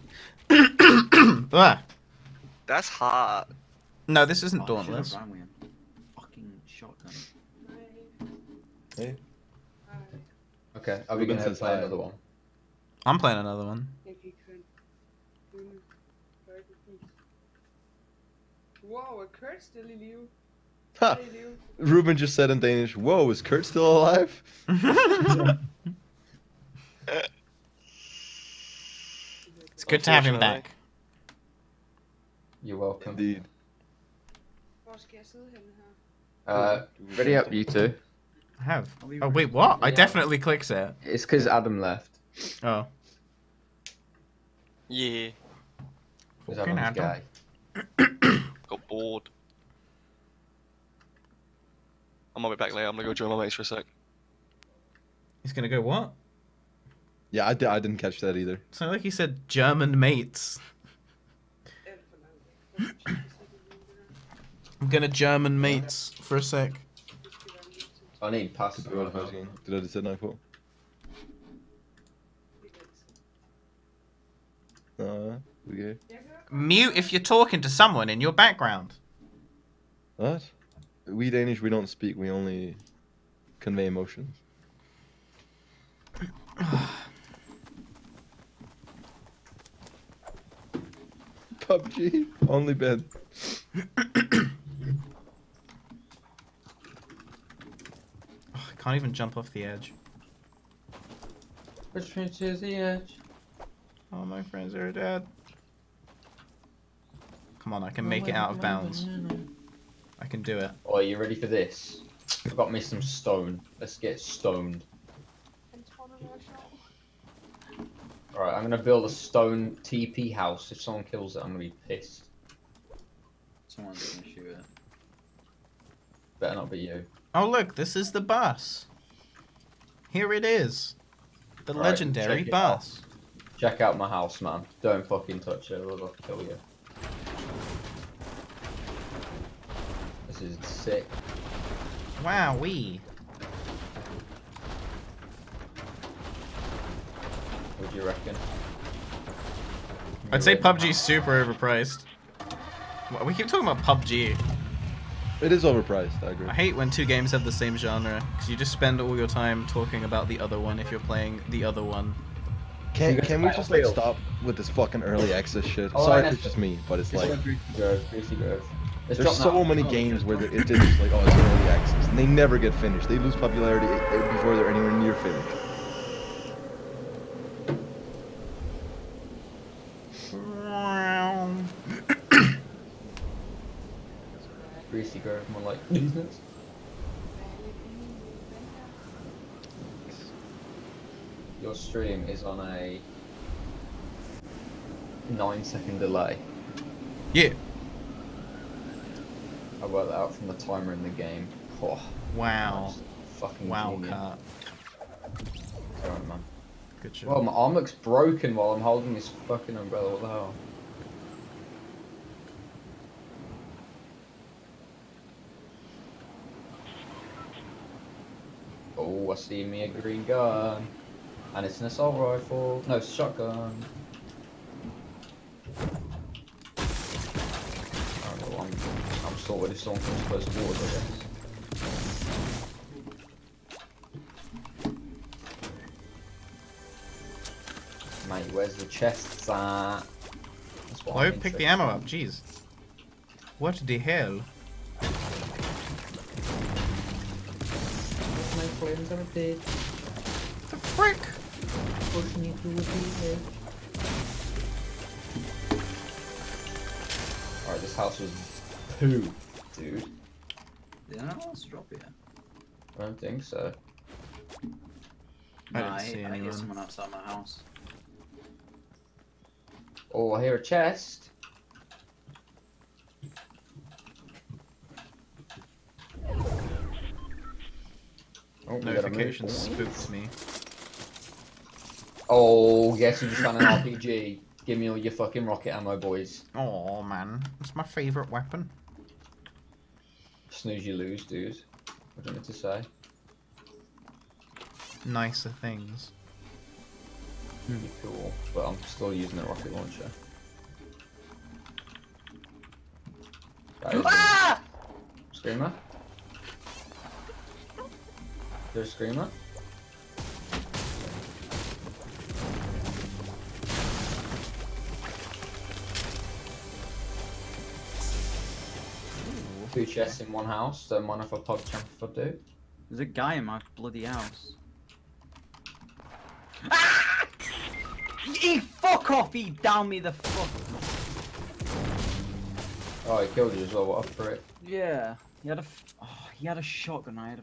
Speaker 1: ah.
Speaker 4: that's hot.
Speaker 1: No, this isn't
Speaker 3: Oh,
Speaker 1: dauntless.
Speaker 3: ran with him. Fucking shotgun.
Speaker 9: Hey.
Speaker 6: Okay, are we
Speaker 9: Ruben
Speaker 6: gonna
Speaker 9: says
Speaker 6: play
Speaker 9: hi.
Speaker 6: another one?
Speaker 1: I'm playing another one.
Speaker 6: Wow, a Kurt still in you.
Speaker 9: Ha! Ruben just said in Danish, "Whoa, is Kurt still alive?"
Speaker 1: It's good to have him back.
Speaker 6: You're welcome.
Speaker 9: Indeed.
Speaker 6: Uh, ready up, you two.
Speaker 1: I have. Oh wait, what? I definitely clicked it.
Speaker 6: It's because Adam left.
Speaker 1: Oh.
Speaker 4: Yeah.
Speaker 1: Fucking
Speaker 6: Adam's
Speaker 1: Adam.
Speaker 6: gay.
Speaker 4: Got bored. I might be back later. I'm gonna go join my mates for a sec.
Speaker 1: He's gonna go what?
Speaker 9: Yeah, I, di- I didn't catch that either.
Speaker 1: Sounded like he said German mates. I'm gonna German mates for a sec.
Speaker 6: I need pass.
Speaker 9: Did I just say nightfall? Uh, okay.
Speaker 1: Mute if you're talking to someone in your background.
Speaker 9: What? We Danish, we don't speak. We only convey emotions. PUBG only bed.
Speaker 1: can't even jump off the edge.
Speaker 6: Which one is the edge?
Speaker 1: All my friends are dead. Come on, I can make it out of bounds. I can do it.
Speaker 6: Oh, are you ready for this? I've got me some stone. Let's get stoned. Alright, I'm gonna build a stone TP house. If someone kills it, I'm gonna be pissed.
Speaker 3: Someone's gonna shoot it.
Speaker 6: Better not be you.
Speaker 1: Oh look, this is the bus. Here it is. The
Speaker 6: Right,
Speaker 1: legendary
Speaker 6: check
Speaker 1: bus.
Speaker 6: Check out my house, man. Don't fucking touch it, or I'll kill you. This is sick.
Speaker 1: Wow, we.
Speaker 6: What do you reckon?
Speaker 1: I'd say PUBG's super overpriced. We keep talking about PUBG.
Speaker 9: It is overpriced, I agree.
Speaker 1: I hate when two games have the same genre because you just spend all your time talking about the other one if you're playing the other one.
Speaker 9: Can, can we just like stop with this fucking early access shit?
Speaker 6: Oh,
Speaker 9: Sorry if it's just me, but it's like
Speaker 6: like Greasy Grove, Greasy
Speaker 9: there's so
Speaker 6: now.
Speaker 9: many games where it is just like oh it's early access and they never get finished. They lose popularity uh, before they're anywhere near finished.
Speaker 6: More like business. Your stream is on a nine second delay.
Speaker 1: Yeah.
Speaker 6: I worked that out from the timer in the game. Oh,
Speaker 1: Wow.
Speaker 6: fucking
Speaker 1: Wow.
Speaker 6: Sorry, man.
Speaker 1: Good job.
Speaker 6: Well, my arm looks broken while I'm holding this fucking umbrella. What the hell? Oh, I see me a green gun. And it's an assault rifle. No, it's a shotgun. I'm, I'm sorted if someone comes close to water, I guess. Mate, where's the chests at?
Speaker 1: Why
Speaker 6: I'm
Speaker 1: pick the ammo up? Jeez. What the hell?
Speaker 6: My friends are dead.
Speaker 1: The frick?
Speaker 6: Push me to the edge. Alright, this house was poo, dude.
Speaker 3: Did anyone else drop it?
Speaker 6: I don't think so.
Speaker 1: I
Speaker 3: No,
Speaker 1: didn't
Speaker 3: I,
Speaker 1: see
Speaker 3: I hear
Speaker 1: anyone.
Speaker 3: someone outside my house.
Speaker 6: Oh, I hear a chest. Oh,
Speaker 1: Notification spooked me.
Speaker 6: Oh, yes, you just found an RPG. Give me all your fucking rocket ammo, boys.
Speaker 1: Oh man, it's my favorite weapon.
Speaker 6: Snooze, you lose, dude. What do want me to say?
Speaker 1: Nicer things.
Speaker 6: Pretty cool, but I'm still using the rocket launcher. Is- ah! Screamer? There's a screamer? two chests in one house. Mind if I pog jump if I do.
Speaker 3: There's a guy in my bloody house. Ah! He fuck off! He down me the fuck.
Speaker 6: Oh, he killed you as well. What up for it?
Speaker 3: Yeah. He had a. f- Oh, he had a shotgun. I had a.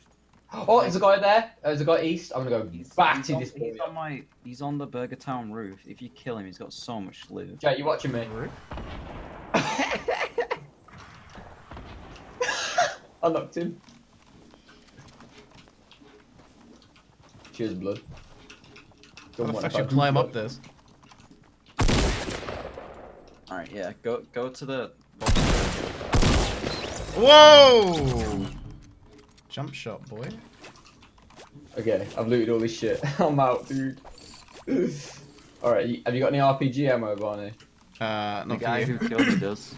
Speaker 3: f-
Speaker 6: Oh, there's a guy there. Uh, There's a guy east. I'm gonna go
Speaker 3: He's,
Speaker 6: back
Speaker 3: he's
Speaker 6: to
Speaker 3: on,
Speaker 6: this
Speaker 3: he's on my. He's on the Burger Town roof. If you kill him, he's got so much loot.
Speaker 6: Jay, you watching me? I knocked him. Cheers, blood. Don't
Speaker 1: the
Speaker 6: want
Speaker 1: fuck you climb
Speaker 6: blood.
Speaker 1: up this?
Speaker 3: All right, yeah. Go go to the.
Speaker 1: Whoa! Jump shot, boy.
Speaker 6: Okay, I've looted all this shit. I'm out, dude. Alright, have you got any RPG ammo, Barny?
Speaker 1: Uh,
Speaker 3: The
Speaker 1: not for
Speaker 3: guy
Speaker 1: you.
Speaker 3: who killed me does.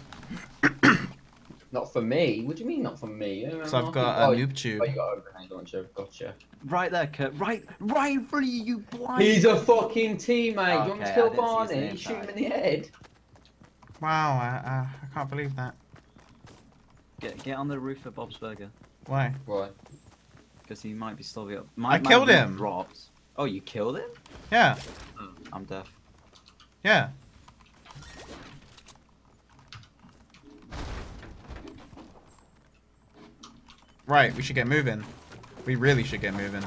Speaker 6: Not for me? What do you mean not for me?
Speaker 1: So I've got
Speaker 6: oh,
Speaker 1: a
Speaker 6: you-
Speaker 1: noob tube.
Speaker 6: Oh, you got a grenade launcher. Gotcha.
Speaker 3: Right there, Kurt. Right, right in front of you, you blind.
Speaker 6: He's a fucking teammate. Do you want me to kill
Speaker 3: didn't see his
Speaker 6: Barny?
Speaker 3: name
Speaker 6: Shoot him in the head.
Speaker 1: Wow, I, uh, I can't believe that.
Speaker 3: Get get on the roof of Bob's Burger
Speaker 1: Why?
Speaker 6: Why?
Speaker 3: because he might be still be up.
Speaker 1: I
Speaker 3: Might, might
Speaker 1: killed him.
Speaker 3: Dropped. Oh, you killed him?
Speaker 1: Yeah,
Speaker 3: Oh, I'm deaf.
Speaker 1: yeah. Right, we should get moving. We really should get moving.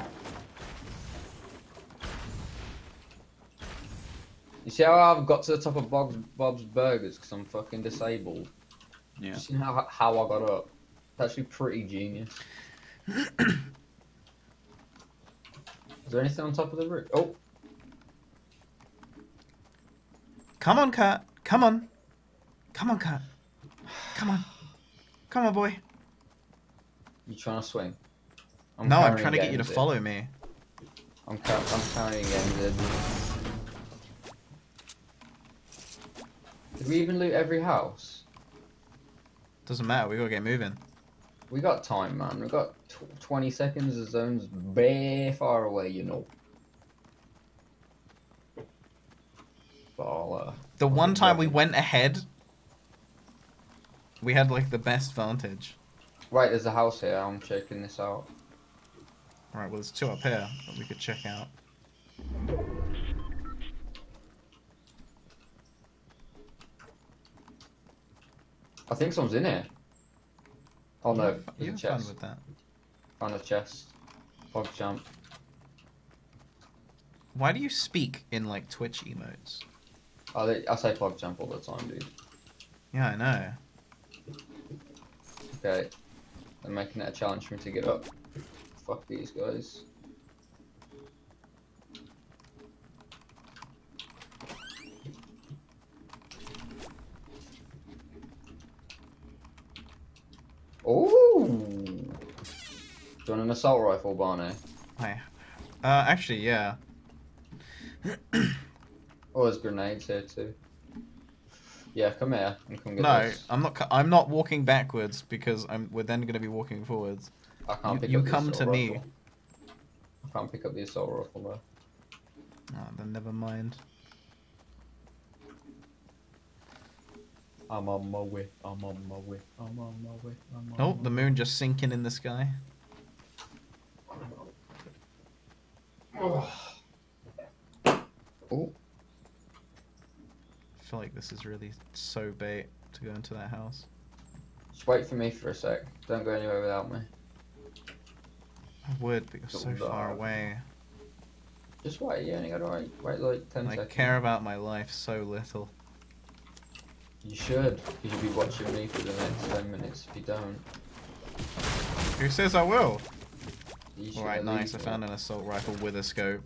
Speaker 6: You see how I've got to the top of Bob's, Bob's Burgers because I'm fucking disabled?
Speaker 3: Yeah.
Speaker 6: You see how, how I got up? It's actually pretty genius. Is there anything on top of the roof? Oh,
Speaker 1: Come on, cat. Come on. Come on, cat. Come on. Come on, boy.
Speaker 6: you trying to swing?
Speaker 1: no, I'm trying to get you to follow me.
Speaker 6: I'm, ca- I'm carrying games. Ed. Did we even loot every house?
Speaker 1: Doesn't matter. We gotta get moving.
Speaker 6: We got time, man. We got tw 20 seconds. The zone's very far away, you know. Uh,
Speaker 1: The one time we went ahead, we had like the best vantage.
Speaker 6: Right, there's a house here. I'm checking this out.
Speaker 1: Alright, well, there's two up here that we could check out.
Speaker 6: I think someone's in here. Oh no,
Speaker 1: You have fun with that.
Speaker 6: Found a chest. Pog jump.
Speaker 1: Why do you speak in like Twitch emotes?
Speaker 6: I, li- I say pog jump all the time, dude.
Speaker 1: Yeah, I know.
Speaker 6: Okay. They're making it a challenge for me to get up. Fuck these guys. Ooh! Do you want an assault rifle, Barny?
Speaker 1: Hi. Uh, actually, yeah.
Speaker 6: Oh, there's grenades here too. Yeah, come here and come get
Speaker 1: No,
Speaker 6: this.
Speaker 1: I'm not. I'm not walking backwards because I'm. We're then gonna be walking forwards.
Speaker 6: I can't
Speaker 1: You-
Speaker 6: pick
Speaker 1: you
Speaker 6: up the
Speaker 1: come to me.
Speaker 6: I can't pick up the assault rifle though.
Speaker 1: Oh, then never mind.
Speaker 6: I'm on my way. I'm on my way. I'm on my way. I'm on
Speaker 1: Oh,
Speaker 6: my
Speaker 1: the moon just sinking in the sky.
Speaker 6: Oh, oh.
Speaker 1: I feel like this is really so bait to go into that house.
Speaker 6: just wait for me for a sec. Don't go anywhere without me.
Speaker 1: I would, but you're so far
Speaker 6: dog.
Speaker 1: away.
Speaker 6: Just wait. You only gotta wait. Wait like ten
Speaker 1: I
Speaker 6: seconds.
Speaker 1: care about my life so little.
Speaker 6: You should. You should be watching me for the next ten minutes. If you don't,
Speaker 1: Who says I will? Alright, nice. I found an assault rifle with a scope.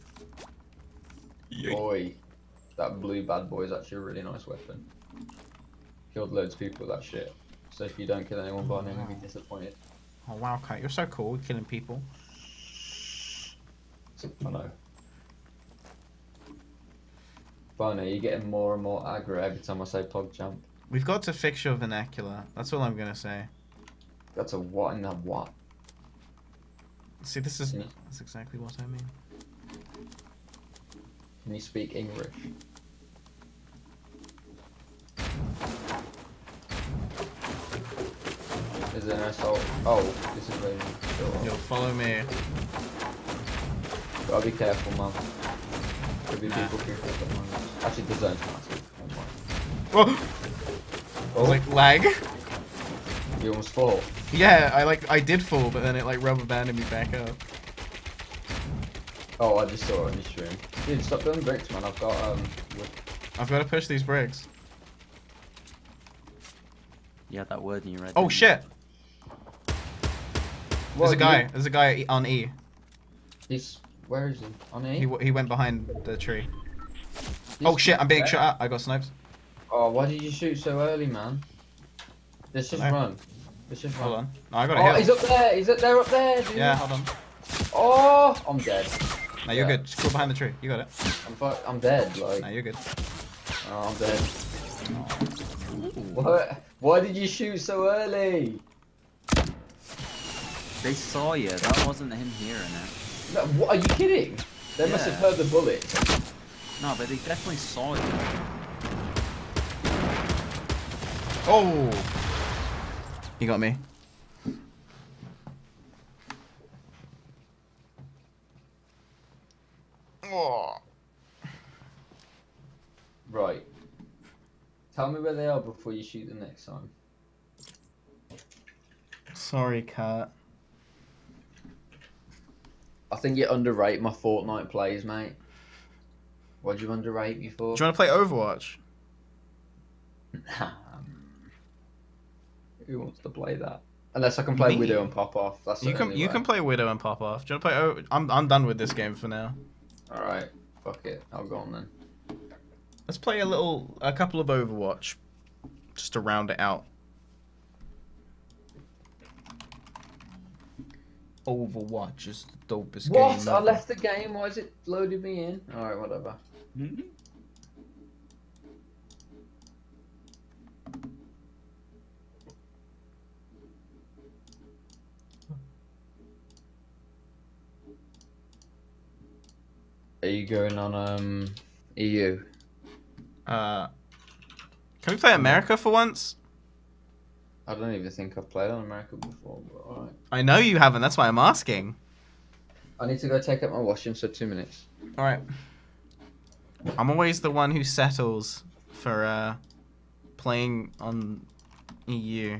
Speaker 6: Boy, that blue bad boy is actually a really nice weapon. Killed loads of people with that shit. So if you don't kill anyone by name, you'll be disappointed.
Speaker 1: Oh wow, Kite, you're so cool, killing people.
Speaker 6: I know. Barny, you're getting more and more aggro every time I say pog jump.
Speaker 1: We've got to fix your vernacular. That's all I'm gonna say.
Speaker 6: That's a what and the what?
Speaker 1: See, this is
Speaker 6: Yeah.
Speaker 1: that's exactly what I mean.
Speaker 6: Can you speak English? Is there's an assault. Oh, this is where you.
Speaker 1: Yo, follow me.
Speaker 6: Gotta be careful, man. Could be
Speaker 1: Nah.
Speaker 6: people creeping up at the. Actually, zone's massive.
Speaker 1: Oh,
Speaker 6: Oh,
Speaker 1: like lag.
Speaker 6: you almost fall.
Speaker 1: Yeah, I like I did fall, but then it like rubber banded me back up.
Speaker 6: Oh, I just saw it on your stream. Dude, stop doing bricks, man. I've got um. wood.
Speaker 1: I've got to push these bricks.
Speaker 3: Yeah, that word in your head.
Speaker 1: Oh
Speaker 3: didn't
Speaker 1: shit! There's a guy.
Speaker 6: you-
Speaker 1: There's a guy on E.
Speaker 6: He's where is he? On E?
Speaker 1: He w- he went behind the tree.
Speaker 6: He's
Speaker 1: Oh shit! I'm being
Speaker 6: there.
Speaker 1: shot at. I got snipes.
Speaker 6: Oh, why did you shoot so early, man? Let's just
Speaker 1: Hello.
Speaker 6: run. Let's just
Speaker 1: Hold
Speaker 6: run.
Speaker 1: on. No, I got a
Speaker 6: Oh,
Speaker 1: heal.
Speaker 6: he's up there. He's up there. Up there. Dude.
Speaker 1: Yeah, hold on.
Speaker 6: Oh, I'm dead.
Speaker 1: No, you're
Speaker 6: Yeah.
Speaker 1: good. Just crawl behind the tree. You got it.
Speaker 6: I'm fu- I'm dead. Like,
Speaker 1: No, you're good.
Speaker 6: oh, I'm dead. What? Why did you shoot so early?
Speaker 3: They saw you. That wasn't him hearing it.
Speaker 6: No, what, are you kidding? They must have heard the bullet.
Speaker 3: No, but they definitely saw you.
Speaker 1: Oh! He got me. Oh.
Speaker 6: Right. Tell me where they are before you shoot them next time.
Speaker 1: Sorry, cat.
Speaker 6: I think you underrate my Fortnite plays, mate. What do you underrate me for?
Speaker 1: Do you want to play Overwatch?
Speaker 6: Who wants to play that? Unless I can play
Speaker 1: Me.
Speaker 6: Widow and pop off. That's the
Speaker 1: You can you
Speaker 6: way.
Speaker 1: can play Widow and pop off. Do you want to play? O- I'm I'm done with this game for now.
Speaker 6: All right. Fuck it. I'll go on then.
Speaker 1: Let's play a little, a couple of Overwatch, just to round it out. Overwatch is the dopest
Speaker 6: What?
Speaker 1: game.
Speaker 6: What?
Speaker 1: I
Speaker 6: left the game. Why is it loaded me in? All right, whatever. Mm-hmm. Are you going on um EU?
Speaker 1: Uh, can we play America for once?
Speaker 6: I don't even think I've played on America before, but alright.
Speaker 1: I know you haven't. That's why I'm asking.
Speaker 6: I need to go take out my washing, so two minutes.
Speaker 1: All right. I'm always the one who settles for uh, playing on EU.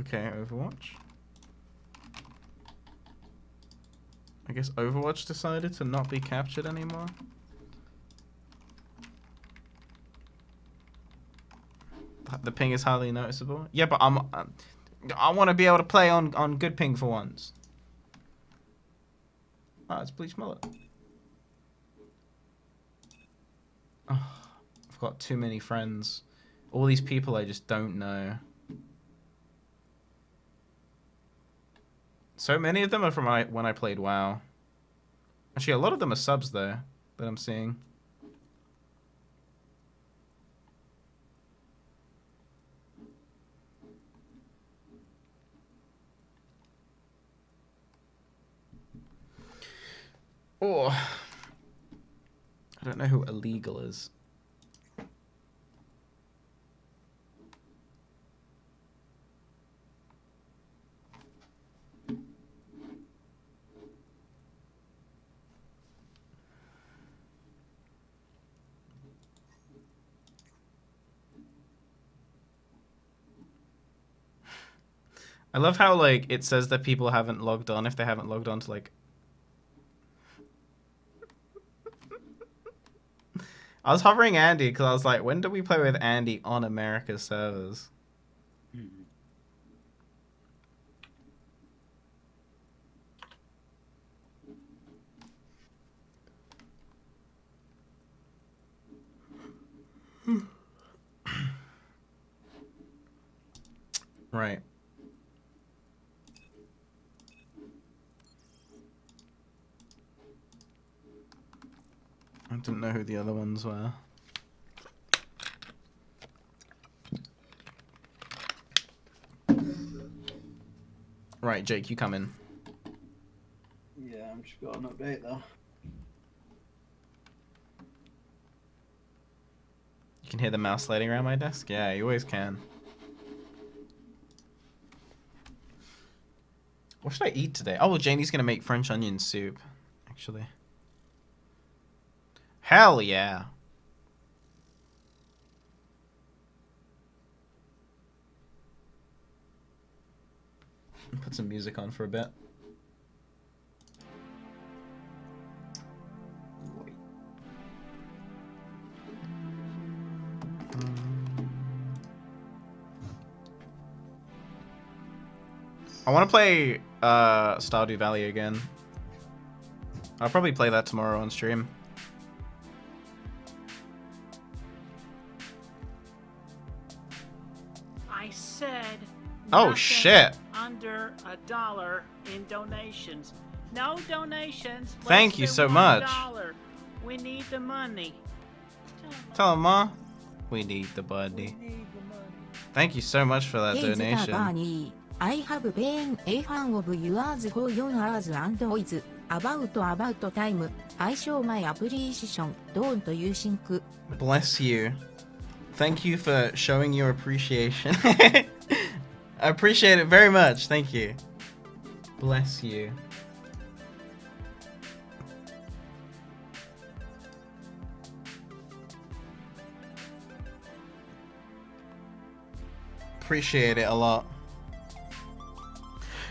Speaker 1: Okay, Overwatch. Guess Overwatch decided to not be captured anymore. The ping is hardly noticeable. Yeah, but I'm. i I want to be able to play on on good ping for once. Ah, it's Bleach Mullet. Oh, I've got too many friends. All these people I just don't know. So many of them are from when I played WoW. Actually, a lot of them are subs though that I'm seeing. Oh, I don't know who illegal is. I love how like it says that people haven't logged on if they haven't logged on to like I was hovering Andy because I was like, when do we play with Andy on America's servers? Hmm. right. I didn't know who the other ones were. Right, Jake, you come in.
Speaker 10: Yeah, I'm just got an update though.
Speaker 1: You can hear the mouse sliding around my desk? Yeah, you always can. What should I eat today? Oh, well, Janie's gonna make French onion soup, actually. Hell yeah. Put some music on for a bit. I want to play uh, Stardew Valley again. I'll probably play that tomorrow on stream. Oh shit.
Speaker 11: Under a dollar in donations. No donations.
Speaker 1: Thank you so much.
Speaker 11: Dollar. We need the money.
Speaker 1: Tell him, Ma. We need the money. Thank you so much for that donation.
Speaker 5: I have been a fan of yours for your hours and always. About about time. I show my appreciation. Don't you think?
Speaker 1: Bless you. Thank you for showing your appreciation. I appreciate it very much. Thank you. Bless you. Appreciate it a lot.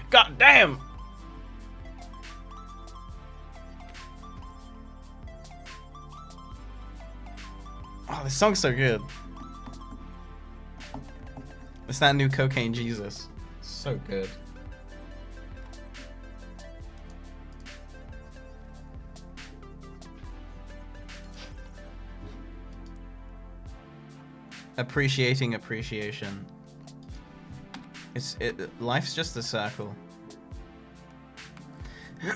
Speaker 1: God damn! Oh, this song's so good. It's that new Cocaine Jesus. So good. Appreciating appreciation. It's it. Life's just a circle.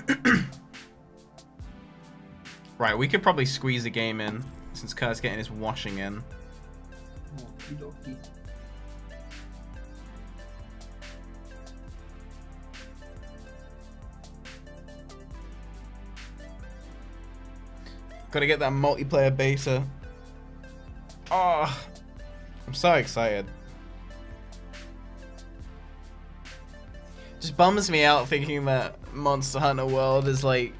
Speaker 1: right, we could probably squeeze a game in since Kurt's getting his washing in. Gotta get that multiplayer beta. Oh, I'm so excited. Just bums me out thinking that Monster Hunter World is like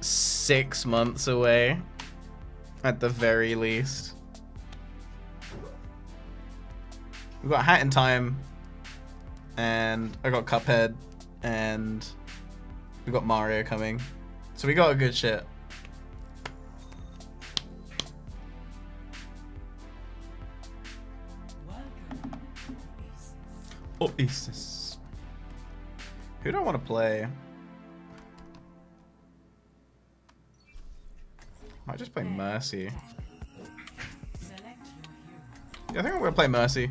Speaker 1: six months away. At the very least. We've got Hat in Time. And I got Cuphead. And we got Mario coming. So we got a good shit. Oasis. Who do I want to play? I might just play Mercy. Yeah, I think I'm gonna play Mercy.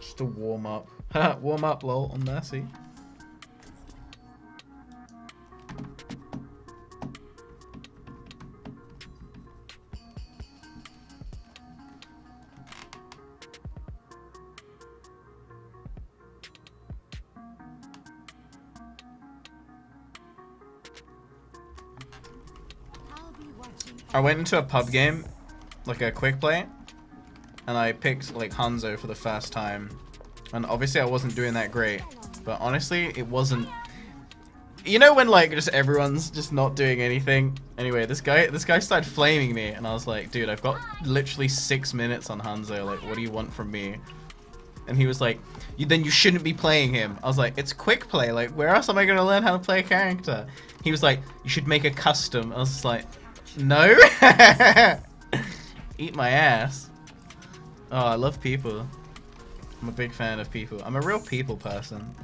Speaker 1: Just to warm up. warm up, lol, on Mercy. I went into a pub game, like a quick play, and I picked like Hanzo for the first time. And obviously I wasn't doing that great, but honestly it wasn't. You know when like just everyone's just not doing anything. Anyway, this guy this guy started flaming me, and I was like, dude, I've got literally six minutes on Hanzo. Like, what do you want from me? And he was like, you, then you shouldn't be playing him. I was like, it's quick play. Like, where else am I gonna learn how to play a character? He was like, you should make a custom. I was like, no. Eat my ass. Oh, I love people. I'm a big fan of people. I'm a real people person.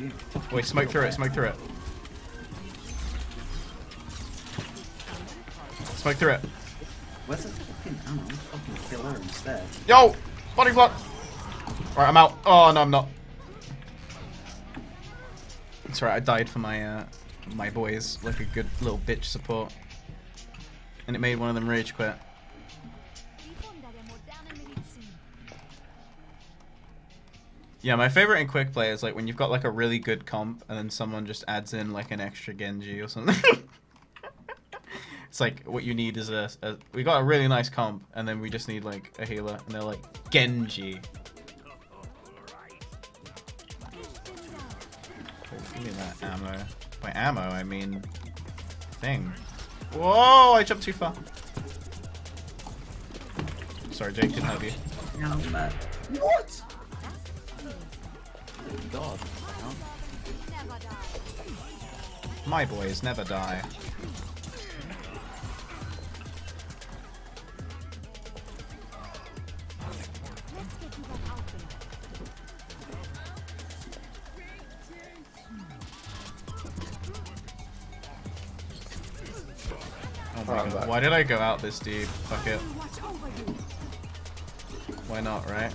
Speaker 10: You
Speaker 1: Wait, smoke through it, smoke through it. Smoke through it.
Speaker 10: Where's the fucking ammo? Fucking instead.
Speaker 1: Yo! Body block! Right, I'm out. Oh, no, I'm not. It's right, I died for my, uh, my boys like a good little bitch support. And it made one of them rage quit. Yeah, my favorite in quick play is like when you've got like a really good comp and then someone just adds in like an extra Genji or something. it's like what you need is a, a we got a really nice comp and then we just need like a healer and they're like Genji. Oh, give me that ammo. By ammo, I mean thing. Whoa! I jumped too far. Sorry, Jake, didn't have you.
Speaker 10: No, but
Speaker 3: What? God.
Speaker 1: My boys never die. Oh god, why did I go out this deep? Fuck it. Why not, right?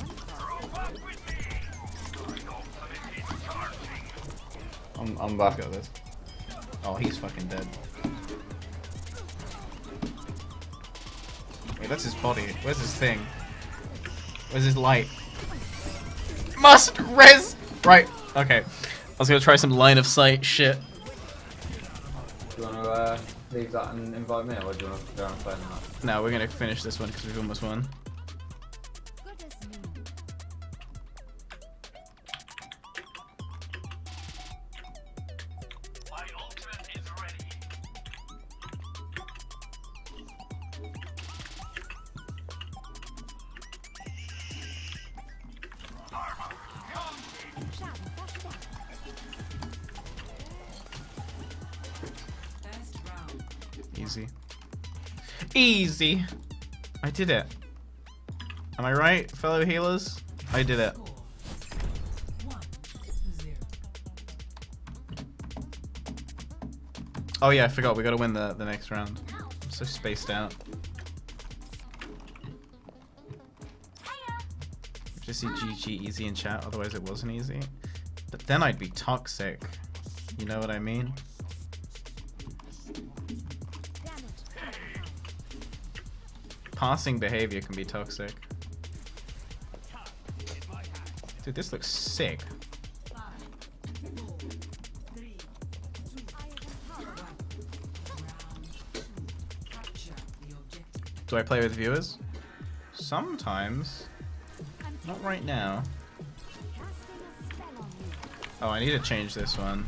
Speaker 6: I'm, I'm back.
Speaker 1: Got this. Oh, he's fucking dead. Wait, that's his body. Where's his thing? Where's his light? Must res! Right, okay. I was gonna try some line of sight shit.
Speaker 6: Do you want to uh, leave that invite me, or do you want to go and play in that?
Speaker 1: No, we're gonna finish this one because we've almost won. Easy! I did it. Am I right, fellow healers? I did it. Oh yeah, I forgot. We gotta win the, the next round. I'm so spaced out. Just see GG easy in chat, otherwise it wasn't easy. But then I'd be toxic. You know what I mean? Passing behavior can be toxic. Dude, this looks sick. Do I play with viewers? Sometimes. Not right now. Oh, I need to change this one.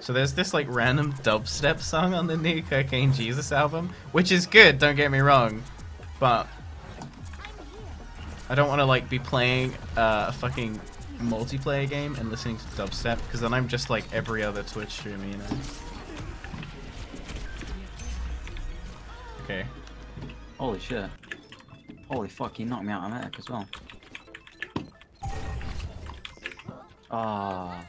Speaker 1: So there's this like random dubstep song on the new Cocaine Jesus album, which is good, don't get me wrong. But I don't want to like be playing uh, a fucking multiplayer game and listening to dubstep because then I'm just like every other Twitch streamer, you know. Okay.
Speaker 3: Holy shit. Holy fuck, he knocked me out of mech as well. Ah.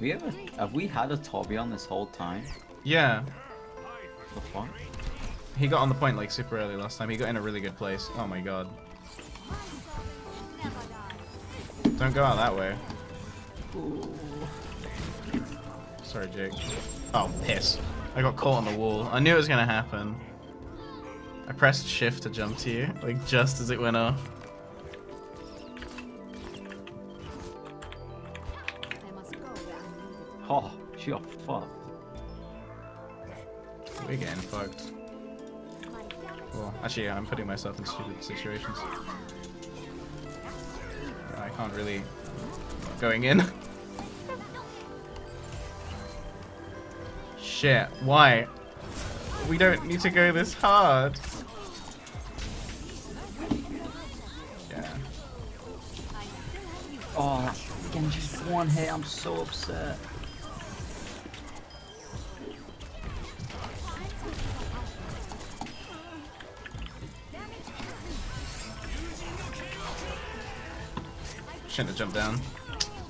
Speaker 3: We ever, have we had a Toby on this whole time?
Speaker 1: Yeah.
Speaker 3: The fuck?
Speaker 1: He got on the point like super early last time. He got in a really good place. Oh my god. Don't go out that way. Sorry, Jake. Oh, piss. I got caught on the wall. I knew it was gonna happen. I pressed shift to jump to you, like just as it went off.
Speaker 3: She got fucked.
Speaker 1: We're getting fucked. Well, actually, yeah, I'm putting myself in stupid situations. I can't really... Going in. Shit, why? We don't need to go this hard. Yeah.
Speaker 3: Oh, that again, just one hit. I'm so upset.
Speaker 1: Shouldn't have jumped down.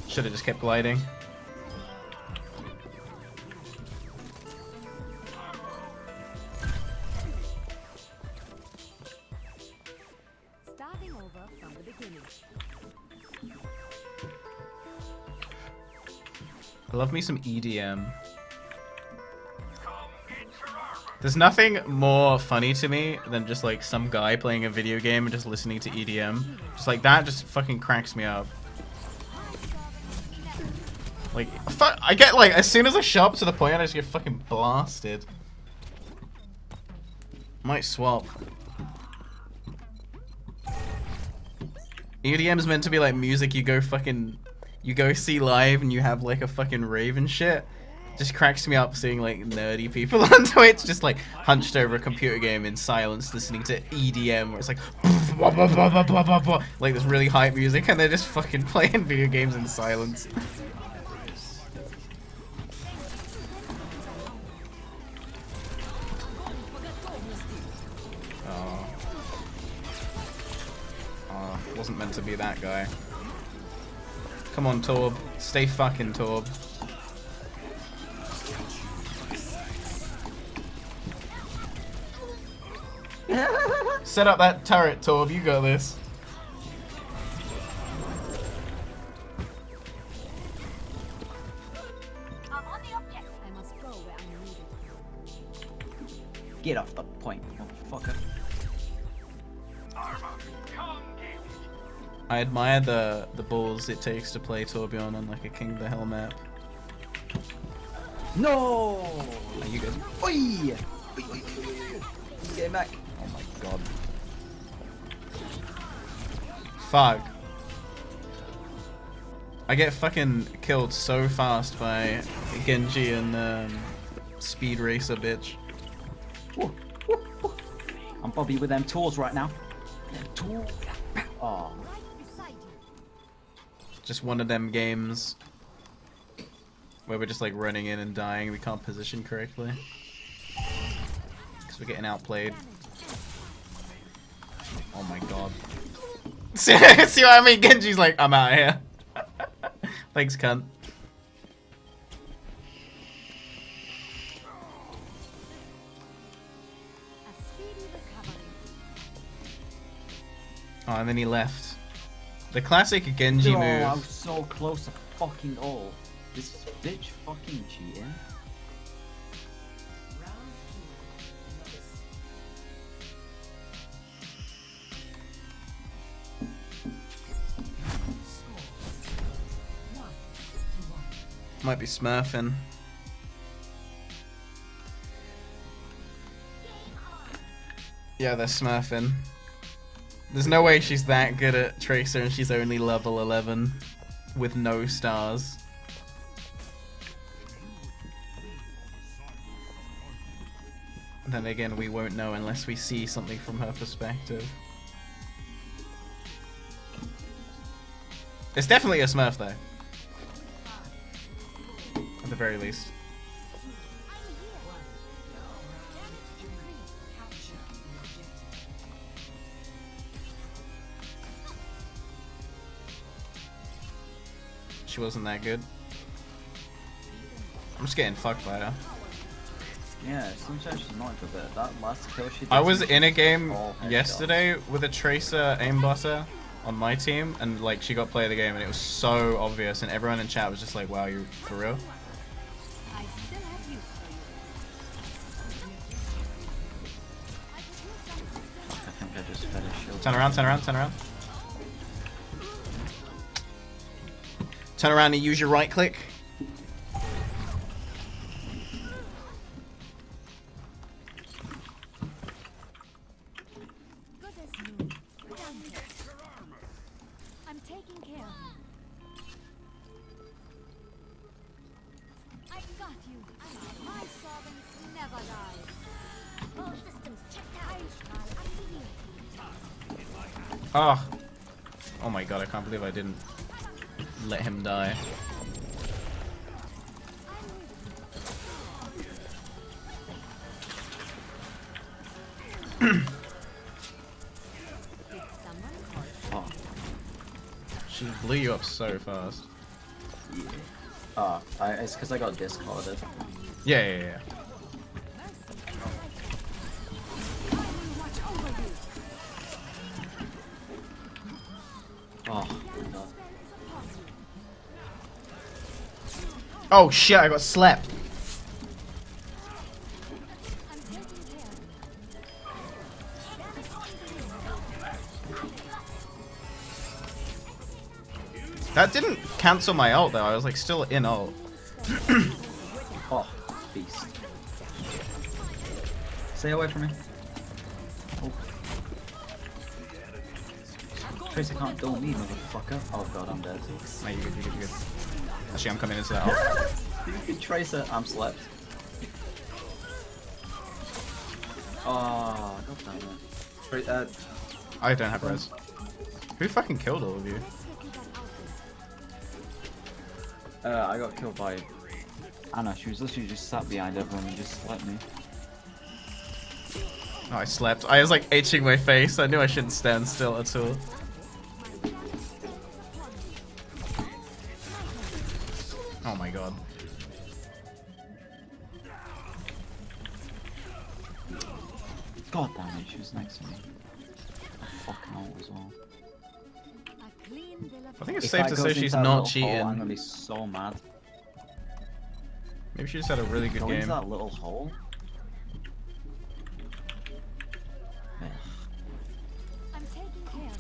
Speaker 1: Should have just kept gliding.
Speaker 12: Starting over from the beginning.
Speaker 1: I love me some EDM. There's nothing more funny to me than just like some guy playing a video game and just listening to EDM. Just like that just fucking cracks me up. Like, I get like, as soon as I show up to the point, I just get fucking blasted. Might swap. EDM is meant to be like music you go fucking, you go see live and you have like a fucking rave and shit. Just cracks me up seeing like nerdy people on Twitch just like hunched over a computer game in silence listening to EDM where it's like blah, blah, blah, like this really hype music and they're just fucking playing video games in silence. Come on, Torb. Stay fucking Torb. Set up that turret, Torb. You got this.
Speaker 3: Get off the
Speaker 1: I admire the the balls it takes to play Torbjorn on like a King of the Hell map.
Speaker 3: No!
Speaker 1: Are you good?
Speaker 3: Oi! Get back.
Speaker 1: Oh my god. Fuck. I get fucking killed so fast by Genji and um, Speed Racer bitch.
Speaker 3: I'm Bobby with them tours right now. Them tours. Oh.
Speaker 1: Just one of them games where we're just like running in and dying. We can't position correctly. Because we're getting outplayed. Oh my god. See, see what I mean? Genji's like, I'm out here. Thanks, cunt. Oh, and then he left. The classic Genji
Speaker 3: oh,
Speaker 1: move.
Speaker 3: I was so close to fucking all. This bitch fucking cheating.
Speaker 1: Might be smurfing. Yeah, they're smurfing. There's no way she's that good at Tracer and she's only level 11 with no stars. Then again, we won't know unless we see something from her perspective. It's definitely a smurf though. At the very least. Wasn't that good. I'm just getting fucked by her.
Speaker 3: Yeah, sometimes she's not good at that last kill she did.
Speaker 1: I was in a game yesterday with a Tracer aimbotter on my team, and like she got play of the game, and it was so obvious, and everyone in chat was just like, "Wow, you for real?"
Speaker 3: I think I just fed a shield.
Speaker 1: Turn around, turn around, turn around. Turn around and use your right click.
Speaker 3: Because I got discarded.
Speaker 1: Yeah, yeah, yeah.
Speaker 3: Oh.
Speaker 1: Oh shit! I got slapped. That didn't cancel my ult though. I was like still in ult.
Speaker 3: Oh, beast. Stay away from me. Oh. Tracer can't duel me, motherfucker. Oh god, I'm dead.
Speaker 1: No, you good, you good. Actually, I'm coming into that.
Speaker 3: Good Tracer, I'm slept. Oh, god damn it. Tra uh,
Speaker 1: I don't have res. Who fucking killed all of you?
Speaker 3: uh, I got killed by Ana. She was literally just sat behind everyone and just slept me.
Speaker 1: Oh, I slept. I was like itching my face. I knew I shouldn't stand still at all. Oh my god.
Speaker 3: God damn it, she was next to me. I fucking ult as well.
Speaker 1: I think it's
Speaker 3: If
Speaker 1: safe
Speaker 3: that
Speaker 1: to
Speaker 3: goes
Speaker 1: say she's not
Speaker 3: little hole,
Speaker 1: cheating.
Speaker 3: I'm gonna be so mad.
Speaker 1: Maybe she just had a really good
Speaker 3: Go into
Speaker 1: game.
Speaker 3: that little hole.
Speaker 12: I'm taking care.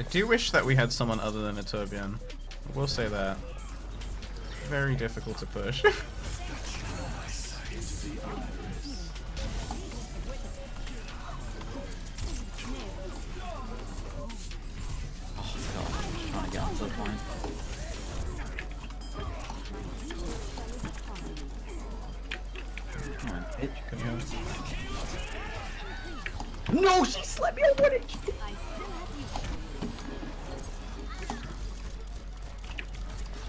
Speaker 1: I do wish that we had someone other than a Torbjorn. I will say that. Very difficult to push.
Speaker 3: trying to get onto the point. Come on, bitch. No, she slept me. I want it.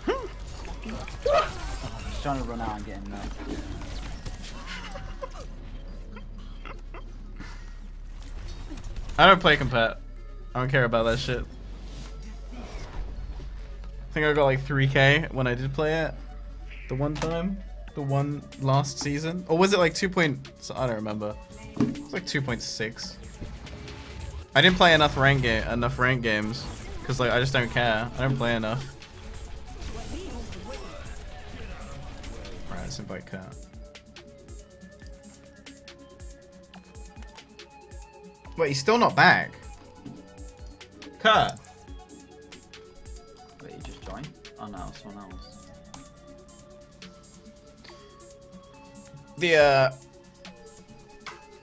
Speaker 3: Oh, I'm just trying to run out and get him there.
Speaker 1: I don't play compet. I don't care about that shit. I think I got like 3k when I did play it. The one time. The one last season. Or was it like 2. Point, I don't remember. It was like 2.6. I didn't play enough rank ga- enough rank games because like I just don't care. I don't play enough. Alright, let's invite Kurt. Wait, he's still not back. Kurt.
Speaker 3: Oh no, someone else.
Speaker 1: the uh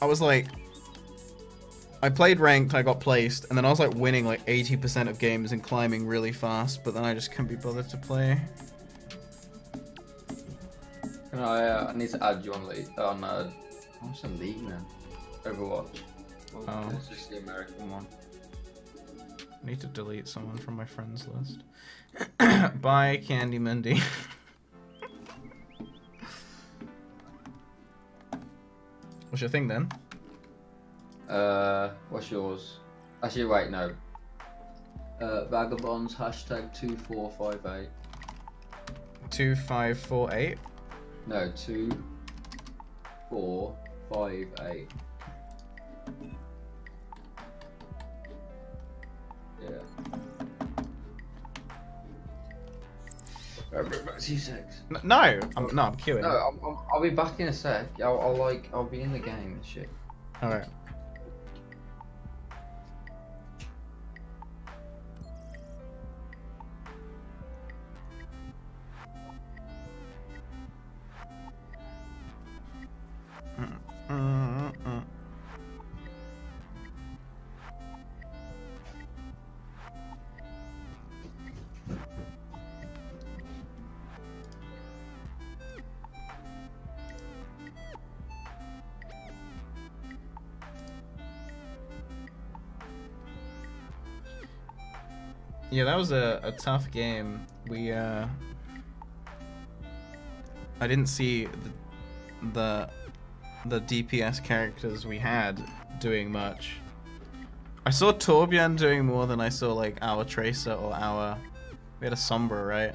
Speaker 1: I was like I played ranked, I got placed, and then I was like winning like 80% of games and climbing really fast, but then I just couldn't be bothered to play.
Speaker 6: No, I, uh, I need to add you on league on uh what's the league now? Overwatch. Well,
Speaker 1: Oh.
Speaker 6: It's just the American one.
Speaker 1: I need to delete someone from my friends list. Bye, Candy Mindy. What's your thing then?
Speaker 6: Uh, what's yours? Actually, wait, no. Uh, vagabonds hashtag two four five eight.
Speaker 1: 2548.
Speaker 6: No, two four five eight. Alright, back to you six.
Speaker 1: No, I'm, oh. no, I'm queuing.
Speaker 6: No, I'm, I'm, I'll be back in a sec. I'll, I'll like, I'll be in the game and shit.
Speaker 1: Alright. Mm-mm-mm. That was a, a tough game. We uh I didn't see the, the the DPS characters we had doing much. I saw Torbjorn doing more than I saw like our Tracer or our we had a Sombra, right?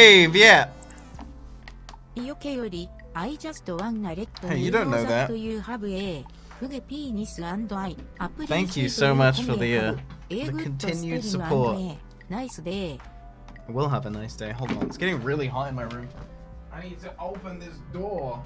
Speaker 1: Yeah. Hey, you don't know that. Thank you so much for the, uh, the continued support.
Speaker 5: Nice day.
Speaker 1: We'll have a nice day. Hold on, it's getting really hot in my room. I need to open this door.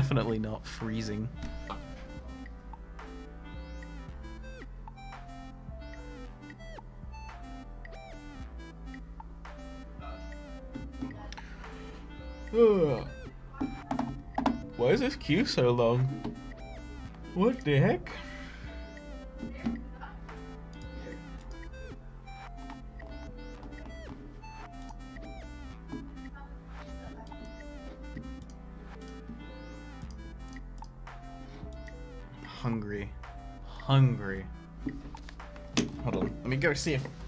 Speaker 1: Definitely not freezing. Why is this queue so long? What the heck? See if.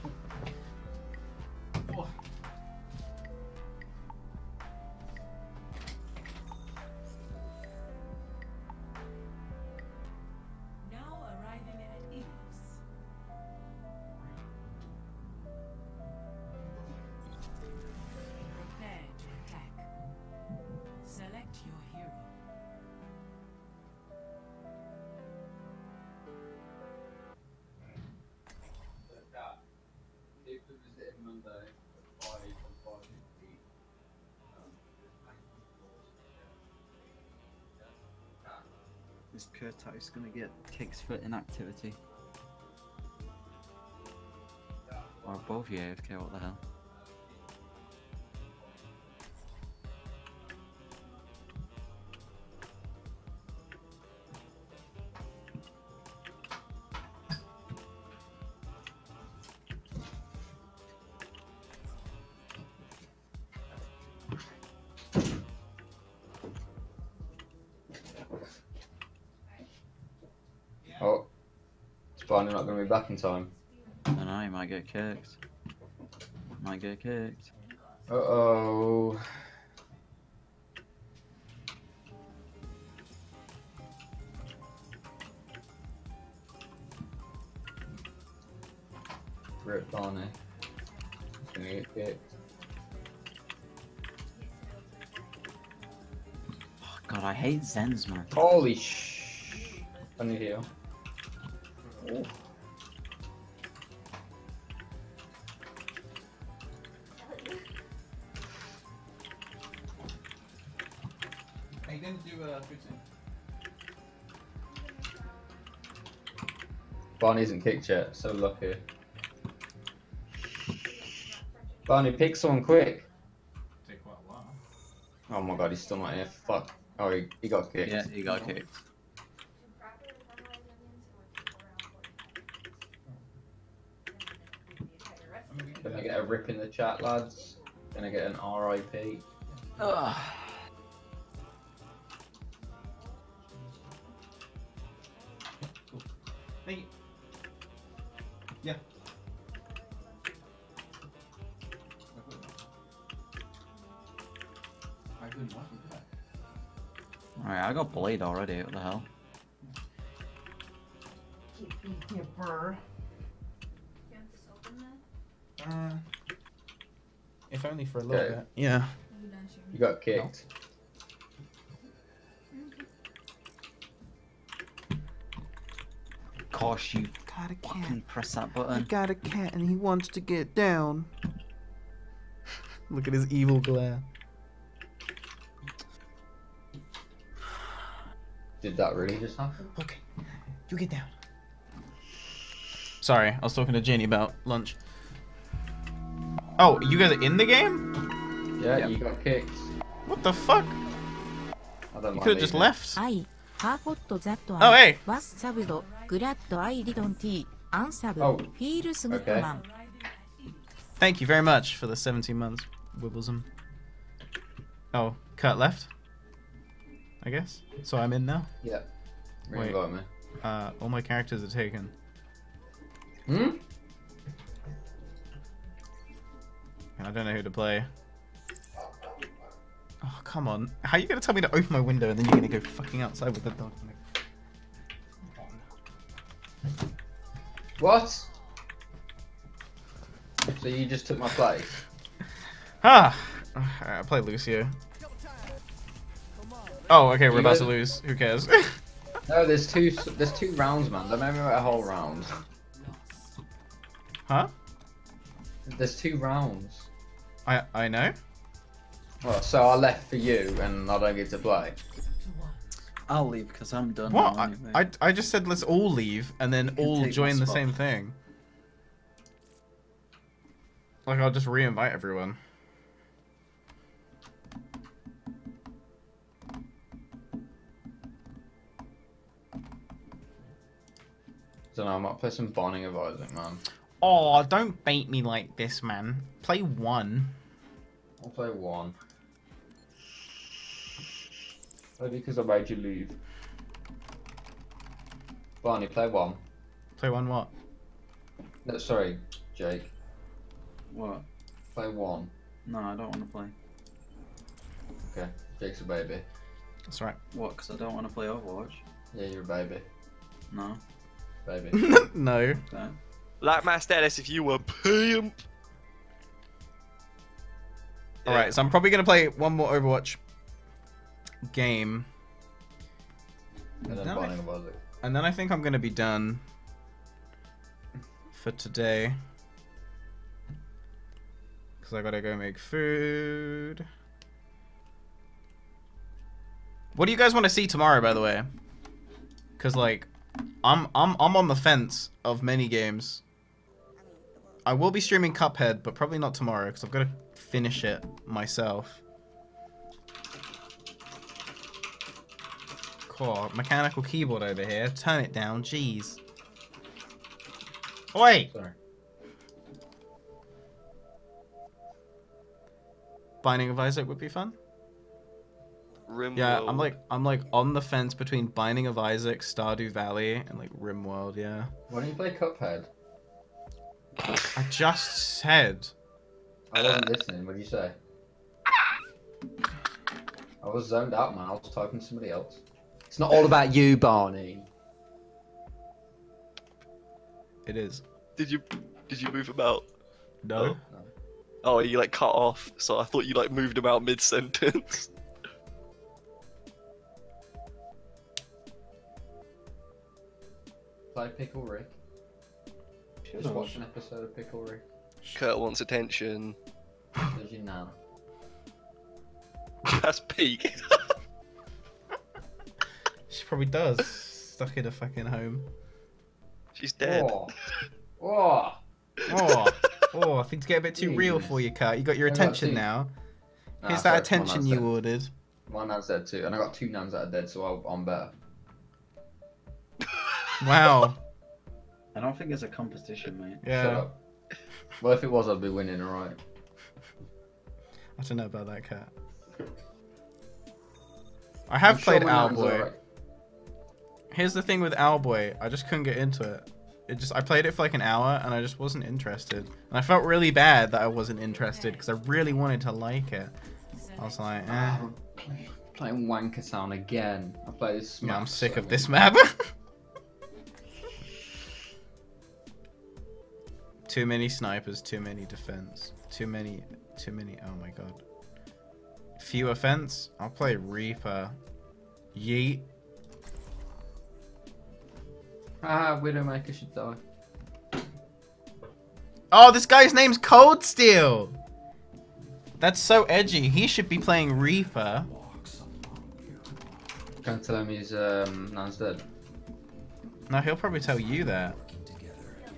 Speaker 3: Kurtos gonna get kicks for inactivity? Or both you AFK, what the hell?
Speaker 6: It's finally not going to be back in time.
Speaker 3: I know, you might get kicked. Might get kicked.
Speaker 6: Uh oh. Rip Barny. He's gonna get kicked.
Speaker 3: Oh, God, I hate Zens, man.
Speaker 6: Holy sh! On your heel. Oh.
Speaker 1: Are you going to do uh, a food
Speaker 6: Barny isn't kicked yet, so lucky. Barny, pick someone quick.
Speaker 1: Take quite a while.
Speaker 6: Oh my god, he's still not here. Fuck. Oh, he, he got kicked.
Speaker 3: Yeah, he got kicked.
Speaker 6: Gonna get a rip in the chat, lads. Gonna get an RIP.
Speaker 3: Ugh.
Speaker 1: Hey. Yeah. I couldn't watch it,
Speaker 3: Alright, I got Blade already, what the hell?
Speaker 1: Yeah, burr. Uh, if only for a little
Speaker 6: Okay.
Speaker 1: bit. Yeah.
Speaker 6: You got kicked.
Speaker 3: Gosh, you
Speaker 1: Got a cat.
Speaker 3: fucking press that
Speaker 1: I
Speaker 3: button.
Speaker 1: got a cat and he wants to get down. Look at his evil glare.
Speaker 6: Did that really just happen?
Speaker 1: Okay, you get down. Sorry, I was talking to Jenny about lunch. Oh, you guys are in the game?
Speaker 6: Yeah, yep. you got kicked.
Speaker 1: What the fuck? you could have just left.
Speaker 5: I
Speaker 1: oh, hey. Oh.
Speaker 5: Okay.
Speaker 1: Thank you very much for the 17 months, Wibblesum. Oh, cut left? I guess? So I'm in now?
Speaker 6: Yeah.
Speaker 1: Wait. Uh, all my characters are taken.
Speaker 6: Hmm?
Speaker 1: I don't know who to play. Oh, come on. How are you going to tell me to open my window and then you're going to go fucking outside with the dog?
Speaker 6: What? So you just took my place?
Speaker 1: Ah! Alright, I'll play Lucio. Oh, okay, we're
Speaker 6: You
Speaker 1: about to lose. Who cares?
Speaker 6: No, there's two. There's two rounds, man. Don't wait a whole round.
Speaker 1: huh?
Speaker 6: There's two rounds.
Speaker 1: I I know.
Speaker 6: Well, so I left for you, and I don't get to play.
Speaker 3: I'll leave because I'm done.
Speaker 1: What? I. I, I just said let's all leave and then all join the same thing. Like I'll just re-invite everyone.
Speaker 6: don't know. I might play some Binding of Isaac, man.
Speaker 1: Oh, don't bait me like this, man. Play one.
Speaker 6: I'll play one. Maybe because I made you leave. Barny, play one.
Speaker 1: Play one what?
Speaker 6: No, sorry, Jake.
Speaker 3: What?
Speaker 6: Play one.
Speaker 3: No, I don't want to play.
Speaker 6: Okay, Jake's a baby.
Speaker 1: That's right.
Speaker 3: What? Because I don't want to play Overwatch.
Speaker 6: Yeah, you're a baby.
Speaker 3: No.
Speaker 6: Baby.
Speaker 1: no.
Speaker 3: Okay.
Speaker 4: Like my status if you were pimp.
Speaker 1: Alright, so I'm probably gonna play one more Overwatch game.
Speaker 6: And then
Speaker 1: Then I-
Speaker 6: Binding.
Speaker 1: And then I think I'm gonna be done for today. Cause I gotta go make food. What do you guys want to see tomorrow, by the way? Cause like, I'm I'm I'm on the fence of many games. I will be streaming Cuphead, but probably not tomorrow because I've got to finish it myself. Cool. Mechanical keyboard over here. Turn it down. Jeez. Oh, Oi!
Speaker 6: Sorry.
Speaker 1: Binding of Isaac would be fun.
Speaker 4: Rimworld.
Speaker 1: Yeah, I'm like I'm like on the fence between Binding of Isaac, Stardew Valley, and like RimWorld. Yeah.
Speaker 6: Why don't you play Cuphead?
Speaker 1: I just said.
Speaker 6: I wasn't listening. What did you say? I was zoned out, man. I was talking to somebody else. It's not all about you, Barny.
Speaker 1: It is.
Speaker 4: Did you did you move about?
Speaker 1: No.
Speaker 4: Oh, you like cut off, so I thought you like moved about mid sentence.
Speaker 6: Play Pickle Rick. Just watch an episode of Pickle Rick.
Speaker 4: Kurt wants attention.
Speaker 6: There's your nan.
Speaker 4: That's peak.
Speaker 1: She probably does. Stuck in a fucking home.
Speaker 4: She's dead.
Speaker 6: Oh. Oh.
Speaker 1: Oh, oh, things get a bit too real for you, Kurt. You got your
Speaker 6: I got
Speaker 1: attention
Speaker 6: two.
Speaker 1: now.
Speaker 6: Nah,
Speaker 1: Here's that attention you
Speaker 6: dead.
Speaker 1: ordered.
Speaker 6: My nan's dead too, and I got two nans that are dead, so I'm better.
Speaker 1: Wow.
Speaker 3: I don't think it's a competition, mate.
Speaker 1: Yeah.
Speaker 6: Shut. Well, if it was, I'd be winning, alright.
Speaker 1: I don't know about that, Cat. I have
Speaker 6: I'm
Speaker 1: played
Speaker 6: my nan's
Speaker 1: Owlboy.
Speaker 6: alright.
Speaker 1: Here's the thing with Owlboy. I just couldn't get into it. It just I played it for like an hour and I just wasn't interested. And I felt really bad that I wasn't interested because I really wanted to like it. I was like, eh.
Speaker 6: Playing Wanker Town again. I play this.
Speaker 1: Yeah, I'm sick
Speaker 6: so
Speaker 1: of this map. too many snipers, too many defense, too many, too many. Oh my god. Few offense. I'll play Reaper. Yeet.
Speaker 6: Ah, Widowmaker should die.
Speaker 1: Oh, this guy's name's Cold Steel. That's so edgy. He should be playing Reaper.
Speaker 6: Can't tell him he's um, nan's dead.
Speaker 1: No, he'll probably tell you that.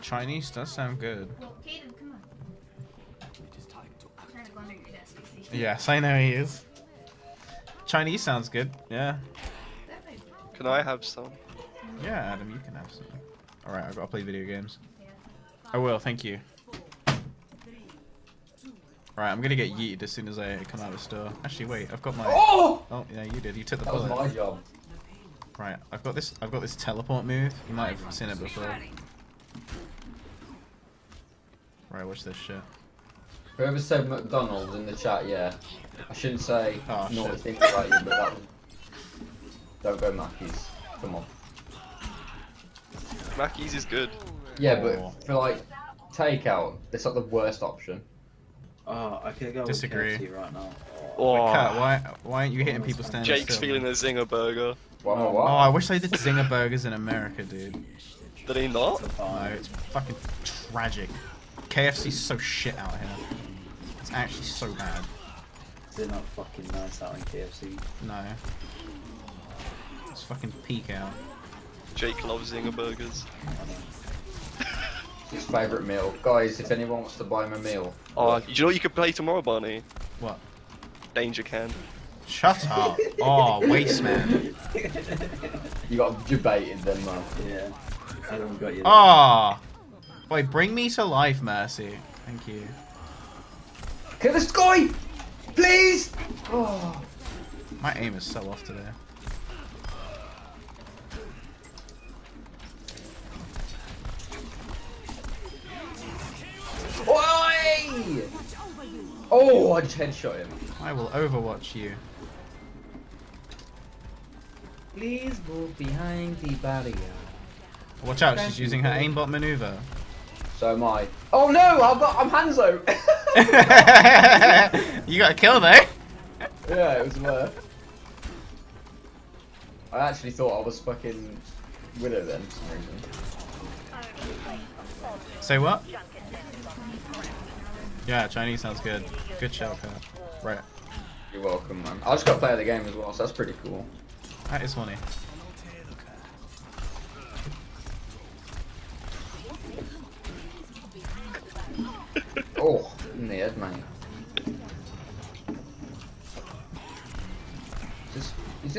Speaker 6: Chinese
Speaker 1: does sound good.
Speaker 13: Well, Caden, come on. Trying to go under your desk. I.
Speaker 1: Yes, I know he is. Chinese sounds good. Yeah.
Speaker 4: Can I have some?
Speaker 1: Yeah, Adam, you can have some. Alright, I've got to play video games. I will, thank you. Alright, I'm gonna get yeeted as soon as I come out of the store. Actually, wait, I've got my.
Speaker 6: Oh!
Speaker 1: Oh, yeah, you did. You took the
Speaker 6: That was my job.
Speaker 1: Right, I've got this. I've got this teleport move. You might have seen it before. Right, watch this shit.
Speaker 6: Whoever said McDonald's in the chat, yeah. I shouldn't say ah,
Speaker 1: Oh,
Speaker 6: naughty
Speaker 1: shit.
Speaker 6: things about you, but that was... Don't go Mackey's. Come on.
Speaker 4: Mackey's is good.
Speaker 6: Yeah,
Speaker 1: Oh.
Speaker 6: but for like takeout, it's like the worst option.
Speaker 3: Oh, I could go
Speaker 1: Disagree.
Speaker 3: with KFC right now.
Speaker 4: Oh,
Speaker 1: Cat, why why aren't you hitting people standing
Speaker 4: Jake's
Speaker 1: still?
Speaker 4: feeling the zinger burger.
Speaker 6: Why am I
Speaker 1: Oh. I wish they did zinger burgers in America, dude.
Speaker 4: Did he not?
Speaker 1: No, it's fucking tragic. KFC's so shit out here. It's actually so bad.
Speaker 3: They're not fucking nice out in KFC.
Speaker 1: No. It's fucking peak out.
Speaker 4: Jake loves zinger burgers.
Speaker 6: His favourite meal. Guys, if anyone wants to buy him a meal.
Speaker 4: Oh, do you know what you could play tomorrow, Barny?
Speaker 1: What?
Speaker 4: Danger Can.
Speaker 1: Shut up. Oh, waste man.
Speaker 6: You got debated then, man.
Speaker 3: Yeah. I don't got you.
Speaker 1: Ah. Wait, bring me to life, Mercy. Thank you.
Speaker 6: Kill this guy! Please! Oh.
Speaker 1: My aim is so off today.
Speaker 6: Oi! Oh, I just headshot him.
Speaker 1: I will overwatch you.
Speaker 2: Please move behind the barrier.
Speaker 1: Watch out, she's using her aimbot maneuver.
Speaker 6: So am I. Oh no, I've got, I'm Hanzo!
Speaker 1: you got a kill though.
Speaker 6: yeah, it was worth. I actually thought I was fucking Widow then for some reason.
Speaker 1: Say what? Yeah, Chinese sounds good. Good shout, Cat. Right.
Speaker 6: You're welcome, man. I just got to play the game as well, so that's pretty cool.
Speaker 1: That is funny.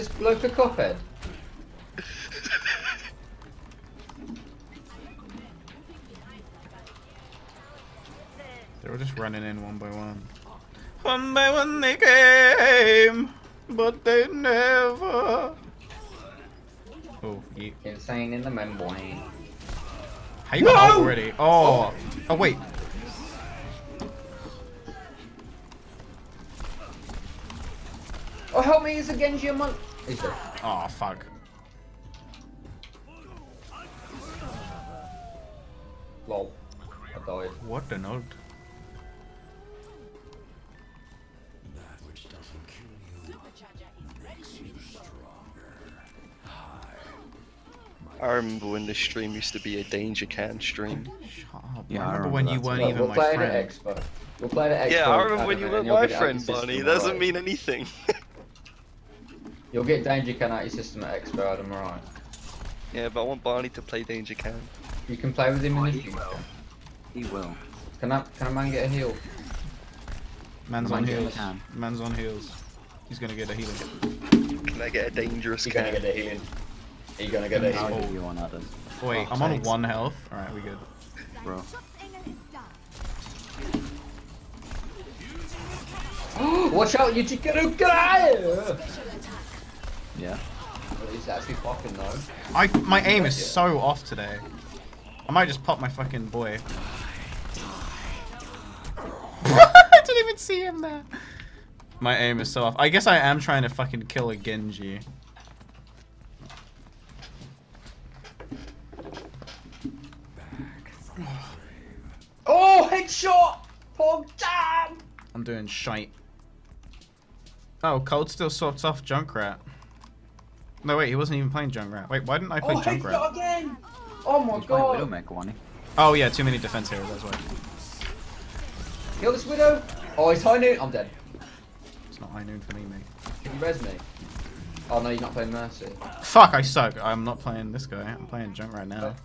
Speaker 6: This bloke a cophead?
Speaker 1: They were just running in one by one. One by one they came, but they never. Oh, yeet.
Speaker 6: Insane in the membrane.
Speaker 1: How you got
Speaker 6: No!
Speaker 1: already? Oh. Oh, wait.
Speaker 6: Oh, help me, it's a Genji a month. He's dead.
Speaker 1: Oh, fuck.
Speaker 6: Lol. I died.
Speaker 1: What an ult.
Speaker 4: I remember when this stream used to be a Danger Can stream.
Speaker 1: Shut up.
Speaker 3: Yeah,
Speaker 1: I
Speaker 3: I
Speaker 1: remember
Speaker 3: remember
Speaker 1: when you weren't even
Speaker 6: we'll
Speaker 1: my
Speaker 6: play it
Speaker 1: friend.
Speaker 6: at Expo. We'll play it at Expo.
Speaker 4: Yeah, I remember when you were
Speaker 6: you'll
Speaker 4: my
Speaker 6: get it out
Speaker 4: friend,
Speaker 6: your system,
Speaker 4: Barny. Doesn't
Speaker 6: alright?
Speaker 4: mean anything.
Speaker 6: You'll get Danger Can out your system at Expo, Adam, alright?
Speaker 4: yeah, but I want Barny to play Danger Can.
Speaker 6: You can play with him in the oh,
Speaker 3: he
Speaker 6: future.
Speaker 3: will. He will.
Speaker 6: Can I, can a man get a heal?
Speaker 1: Man's
Speaker 3: Come
Speaker 1: on
Speaker 3: on,
Speaker 1: heels.
Speaker 3: can.
Speaker 1: Man's on heels. He's gonna get a healing.
Speaker 4: Can I get a dangerous
Speaker 6: He's gonna
Speaker 4: can?
Speaker 6: get a healing. Are you gonna get a
Speaker 3: I'll
Speaker 6: heal?
Speaker 3: give you one, Adam.
Speaker 1: Oh, Wait,
Speaker 3: Oh,
Speaker 1: I'm on one health. Alright, we good.
Speaker 3: Bro.
Speaker 6: Watch out, you chicken guy!
Speaker 3: Yeah.
Speaker 6: He's actually fucking though.
Speaker 1: I my aim is so off today. I might just pop my fucking boy. I didn't even see him there. My aim is so off. I guess I am trying to fucking kill a Genji.
Speaker 6: Oh, headshot! Pog jam!
Speaker 1: I'm doing shite. Oh, Cold Steel swapped off Junkrat. No, wait, he wasn't even playing Junkrat. Wait, why didn't I play
Speaker 6: Oh,
Speaker 1: Junkrat?
Speaker 6: headshot again! Oh my
Speaker 3: He's playing
Speaker 6: god!
Speaker 3: Widowmaker, wasn't
Speaker 1: Oh yeah, too many defense heroes. That's why.
Speaker 6: Kill this widow. Oh, he's high noon. I'm dead.
Speaker 1: It's not high noon for me, mate.
Speaker 6: Can you res me? Oh no, you're not playing Mercy.
Speaker 1: Fuck, I suck. I'm not playing this guy. I'm playing Junk right now.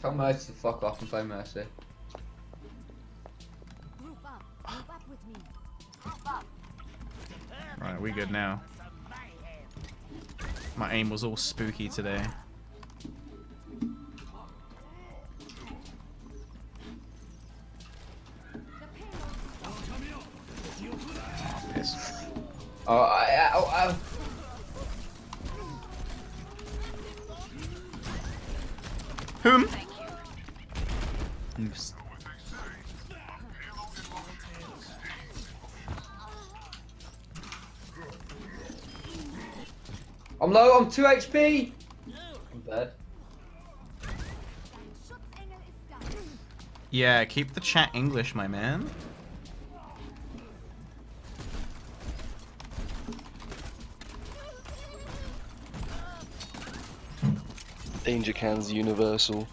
Speaker 6: Tell Mercy to fuck off and play Mercy.
Speaker 12: Group up. Group up with me. Group up.
Speaker 1: Right, we good now. My aim was all spooky today. Oh, piss.
Speaker 6: Oh, I, oh, oh.
Speaker 1: Whom?
Speaker 6: I'm low. I'm 2 HP. I'm dead.
Speaker 1: Yeah, keep the chat English, my man.
Speaker 4: Danger cans universal.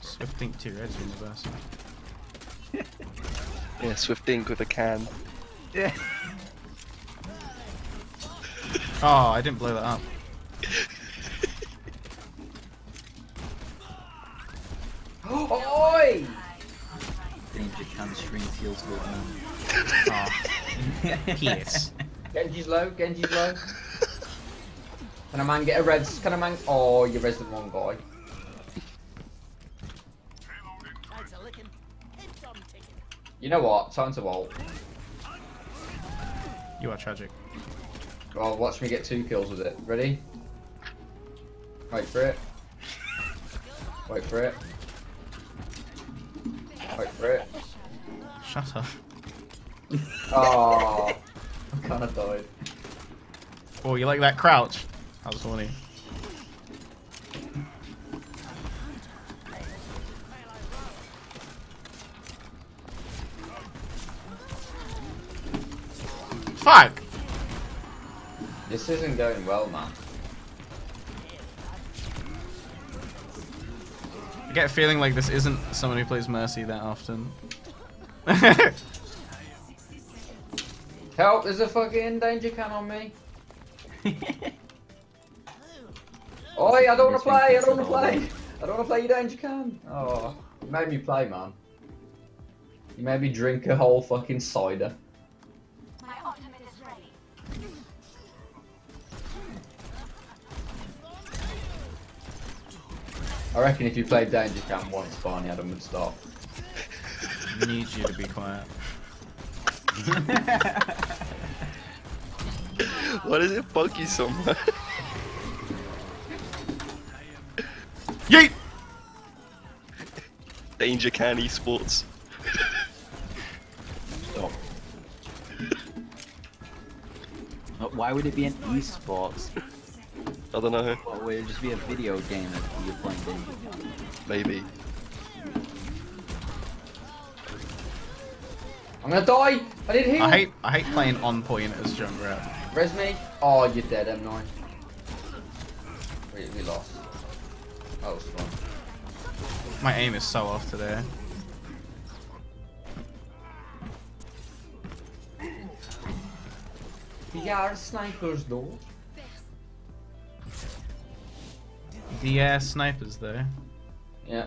Speaker 1: Swift Ink 2 Red's universal.
Speaker 4: Yeah, Swift Ink with a can.
Speaker 3: Yeah.
Speaker 1: Oh, I didn't blow that up.
Speaker 6: Oi!
Speaker 3: Danger can string feels good, man. Ah.
Speaker 1: Oh. Piss.
Speaker 6: Genji's low. Genji's low. Can a man get a red? Can a man? Oh, you res the wrong guy. You know what? Time to ult.
Speaker 1: You are tragic.
Speaker 6: Oh, watch me get two kills with it. Ready? Wait for it. Wait for it. Wait for it.
Speaker 1: Shut up.
Speaker 6: Oh, I kind of died.
Speaker 1: Oh, you like that crouch? That was funny. Fuck!
Speaker 6: This isn't going well, man.
Speaker 1: I get a feeling like this isn't someone who plays Mercy that often.
Speaker 6: Help! There's a fucking danger can on me. Oi! I don't want to play. I don't want to play. I don't want to play your danger can. Oh, you made me play, man. You made me drink a whole fucking cider. I reckon if you played danger can once, Barny Adam would stop.
Speaker 1: Need you to be quiet.
Speaker 4: Why does it bug you so much?
Speaker 1: Yeet!
Speaker 4: Danger can esports.
Speaker 3: Stop. Why would it be an esports?
Speaker 4: I don't know.
Speaker 3: Why would it just be a video game if you're playing Danger?
Speaker 4: Maybe.
Speaker 6: I'm gonna die. I didn't heal.
Speaker 1: I hate I hate playing on point as Junkrat.
Speaker 6: Res me. Oh, you're dead, M9. We, we lost. That was fun.
Speaker 1: My aim is so off today.
Speaker 6: We are snipers, though.
Speaker 1: The air snipers though.
Speaker 6: Yeah.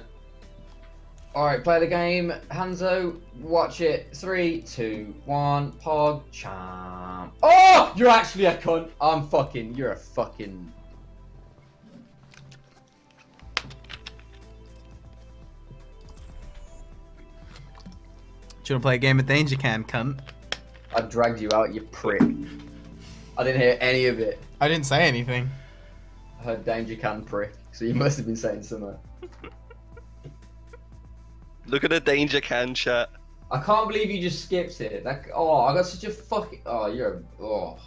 Speaker 6: Alright, play the game. Hanzo, watch it. Three, two, one, pog, champ. Oh! You're actually a cunt. I'm fucking, you're a fucking...
Speaker 1: Do you wanna play a game of Danger Can, cunt?
Speaker 6: I dragged you out, you prick. I didn't hear any of it.
Speaker 1: I didn't say anything.
Speaker 6: I heard danger can prick, so you must have been saying something.
Speaker 4: Look at the danger can chat.
Speaker 6: I can't believe you just skipped it. That, oh, I got such a fucking... Oh, you're a... Oh.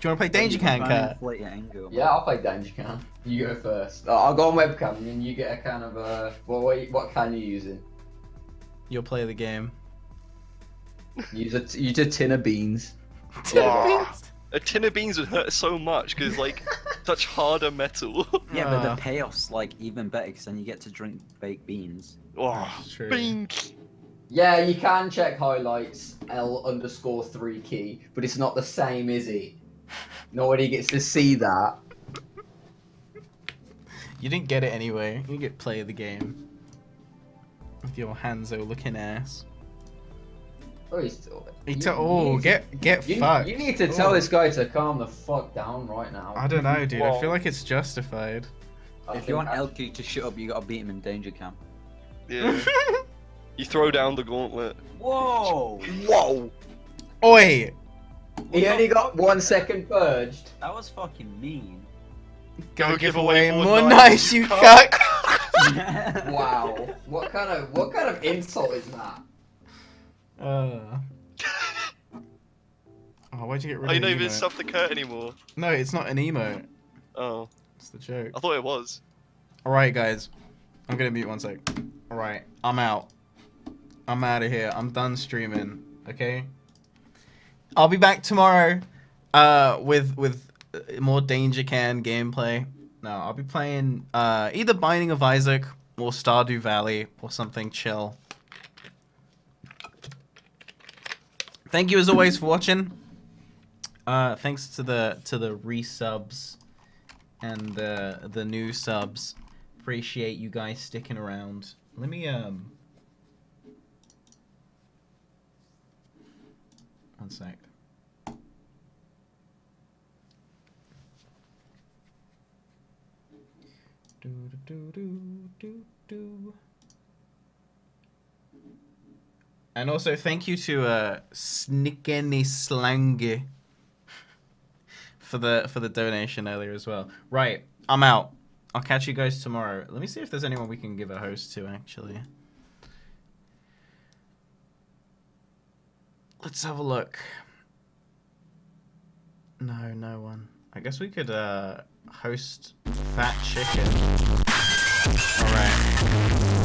Speaker 1: Do you wanna play Danger Can, Cat?
Speaker 3: Inflate.
Speaker 6: Yeah, I'll play danger can. You go first. Oh, I'll go on webcam and then you get a kind of... Uh, what, what, what can you using?
Speaker 1: You'll play the game.
Speaker 6: Use a, use a tin of beans.
Speaker 4: Oh, a tin of beans would hurt so much because like Such harder metal.
Speaker 3: Yeah, but the payoff's like even better because then you get to drink baked beans.
Speaker 4: Oh,
Speaker 1: True.
Speaker 4: bink.
Speaker 6: Yeah, you can check highlights L underscore three key, but it's not the same, is it? Nobody gets to see that.
Speaker 1: You didn't get it anyway. You get play of the game. With your hands Hanzo looking ass.
Speaker 6: Oh, he's still.
Speaker 1: He
Speaker 6: you-
Speaker 1: to-
Speaker 6: you
Speaker 1: oh,
Speaker 6: need to-
Speaker 1: get get
Speaker 6: You,
Speaker 1: fucked.
Speaker 6: you need to tell
Speaker 1: Oh.
Speaker 6: this guy to calm the fuck down right now.
Speaker 1: I don't know, dude. I feel like it's justified.
Speaker 6: I
Speaker 3: if you want
Speaker 6: think
Speaker 3: Elky to shut up, you gotta beat him in danger can.
Speaker 4: Yeah. you throw down the gauntlet.
Speaker 3: Whoa!
Speaker 4: Whoa!
Speaker 1: Oi!
Speaker 6: He only got one second purged.
Speaker 3: That was fucking mean.
Speaker 1: Go,
Speaker 4: Go
Speaker 1: give
Speaker 4: give
Speaker 1: away
Speaker 4: away
Speaker 1: more
Speaker 4: more
Speaker 1: nice,
Speaker 4: knives,
Speaker 1: you
Speaker 4: you
Speaker 1: cuck!
Speaker 3: Wow.
Speaker 6: Wow. what kind of what kind of insult is that?
Speaker 1: Uh. Oh, why'd you get rid
Speaker 4: Oh, you
Speaker 1: of
Speaker 4: don't
Speaker 1: the
Speaker 4: even stuff the Kurt anymore.
Speaker 1: No, it's not an emo.
Speaker 4: Oh,
Speaker 1: It's the joke.
Speaker 4: I thought it was.
Speaker 1: Alright, guys. I'm gonna mute one sec. Alright, I'm out. I'm out of here. I'm done streaming. Okay? I'll be back tomorrow uh, with with uh, more Danger Can gameplay. No, I'll be playing uh, either Binding of Isaac or Stardew Valley or something chill. Thank you as always for watching. Uh, thanks to the to the resubs and the the new subs. Appreciate you guys sticking around. Let me um one sec. Do do do do do. And also thank you to uh Snickeny Slangy for the for the donation earlier as well. Right, I'm out. I'll catch you guys tomorrow. Let me see if there's anyone we can give a host to actually. Let's have a look. No, no one. I guess we could uh host Fat Chicken. Alright.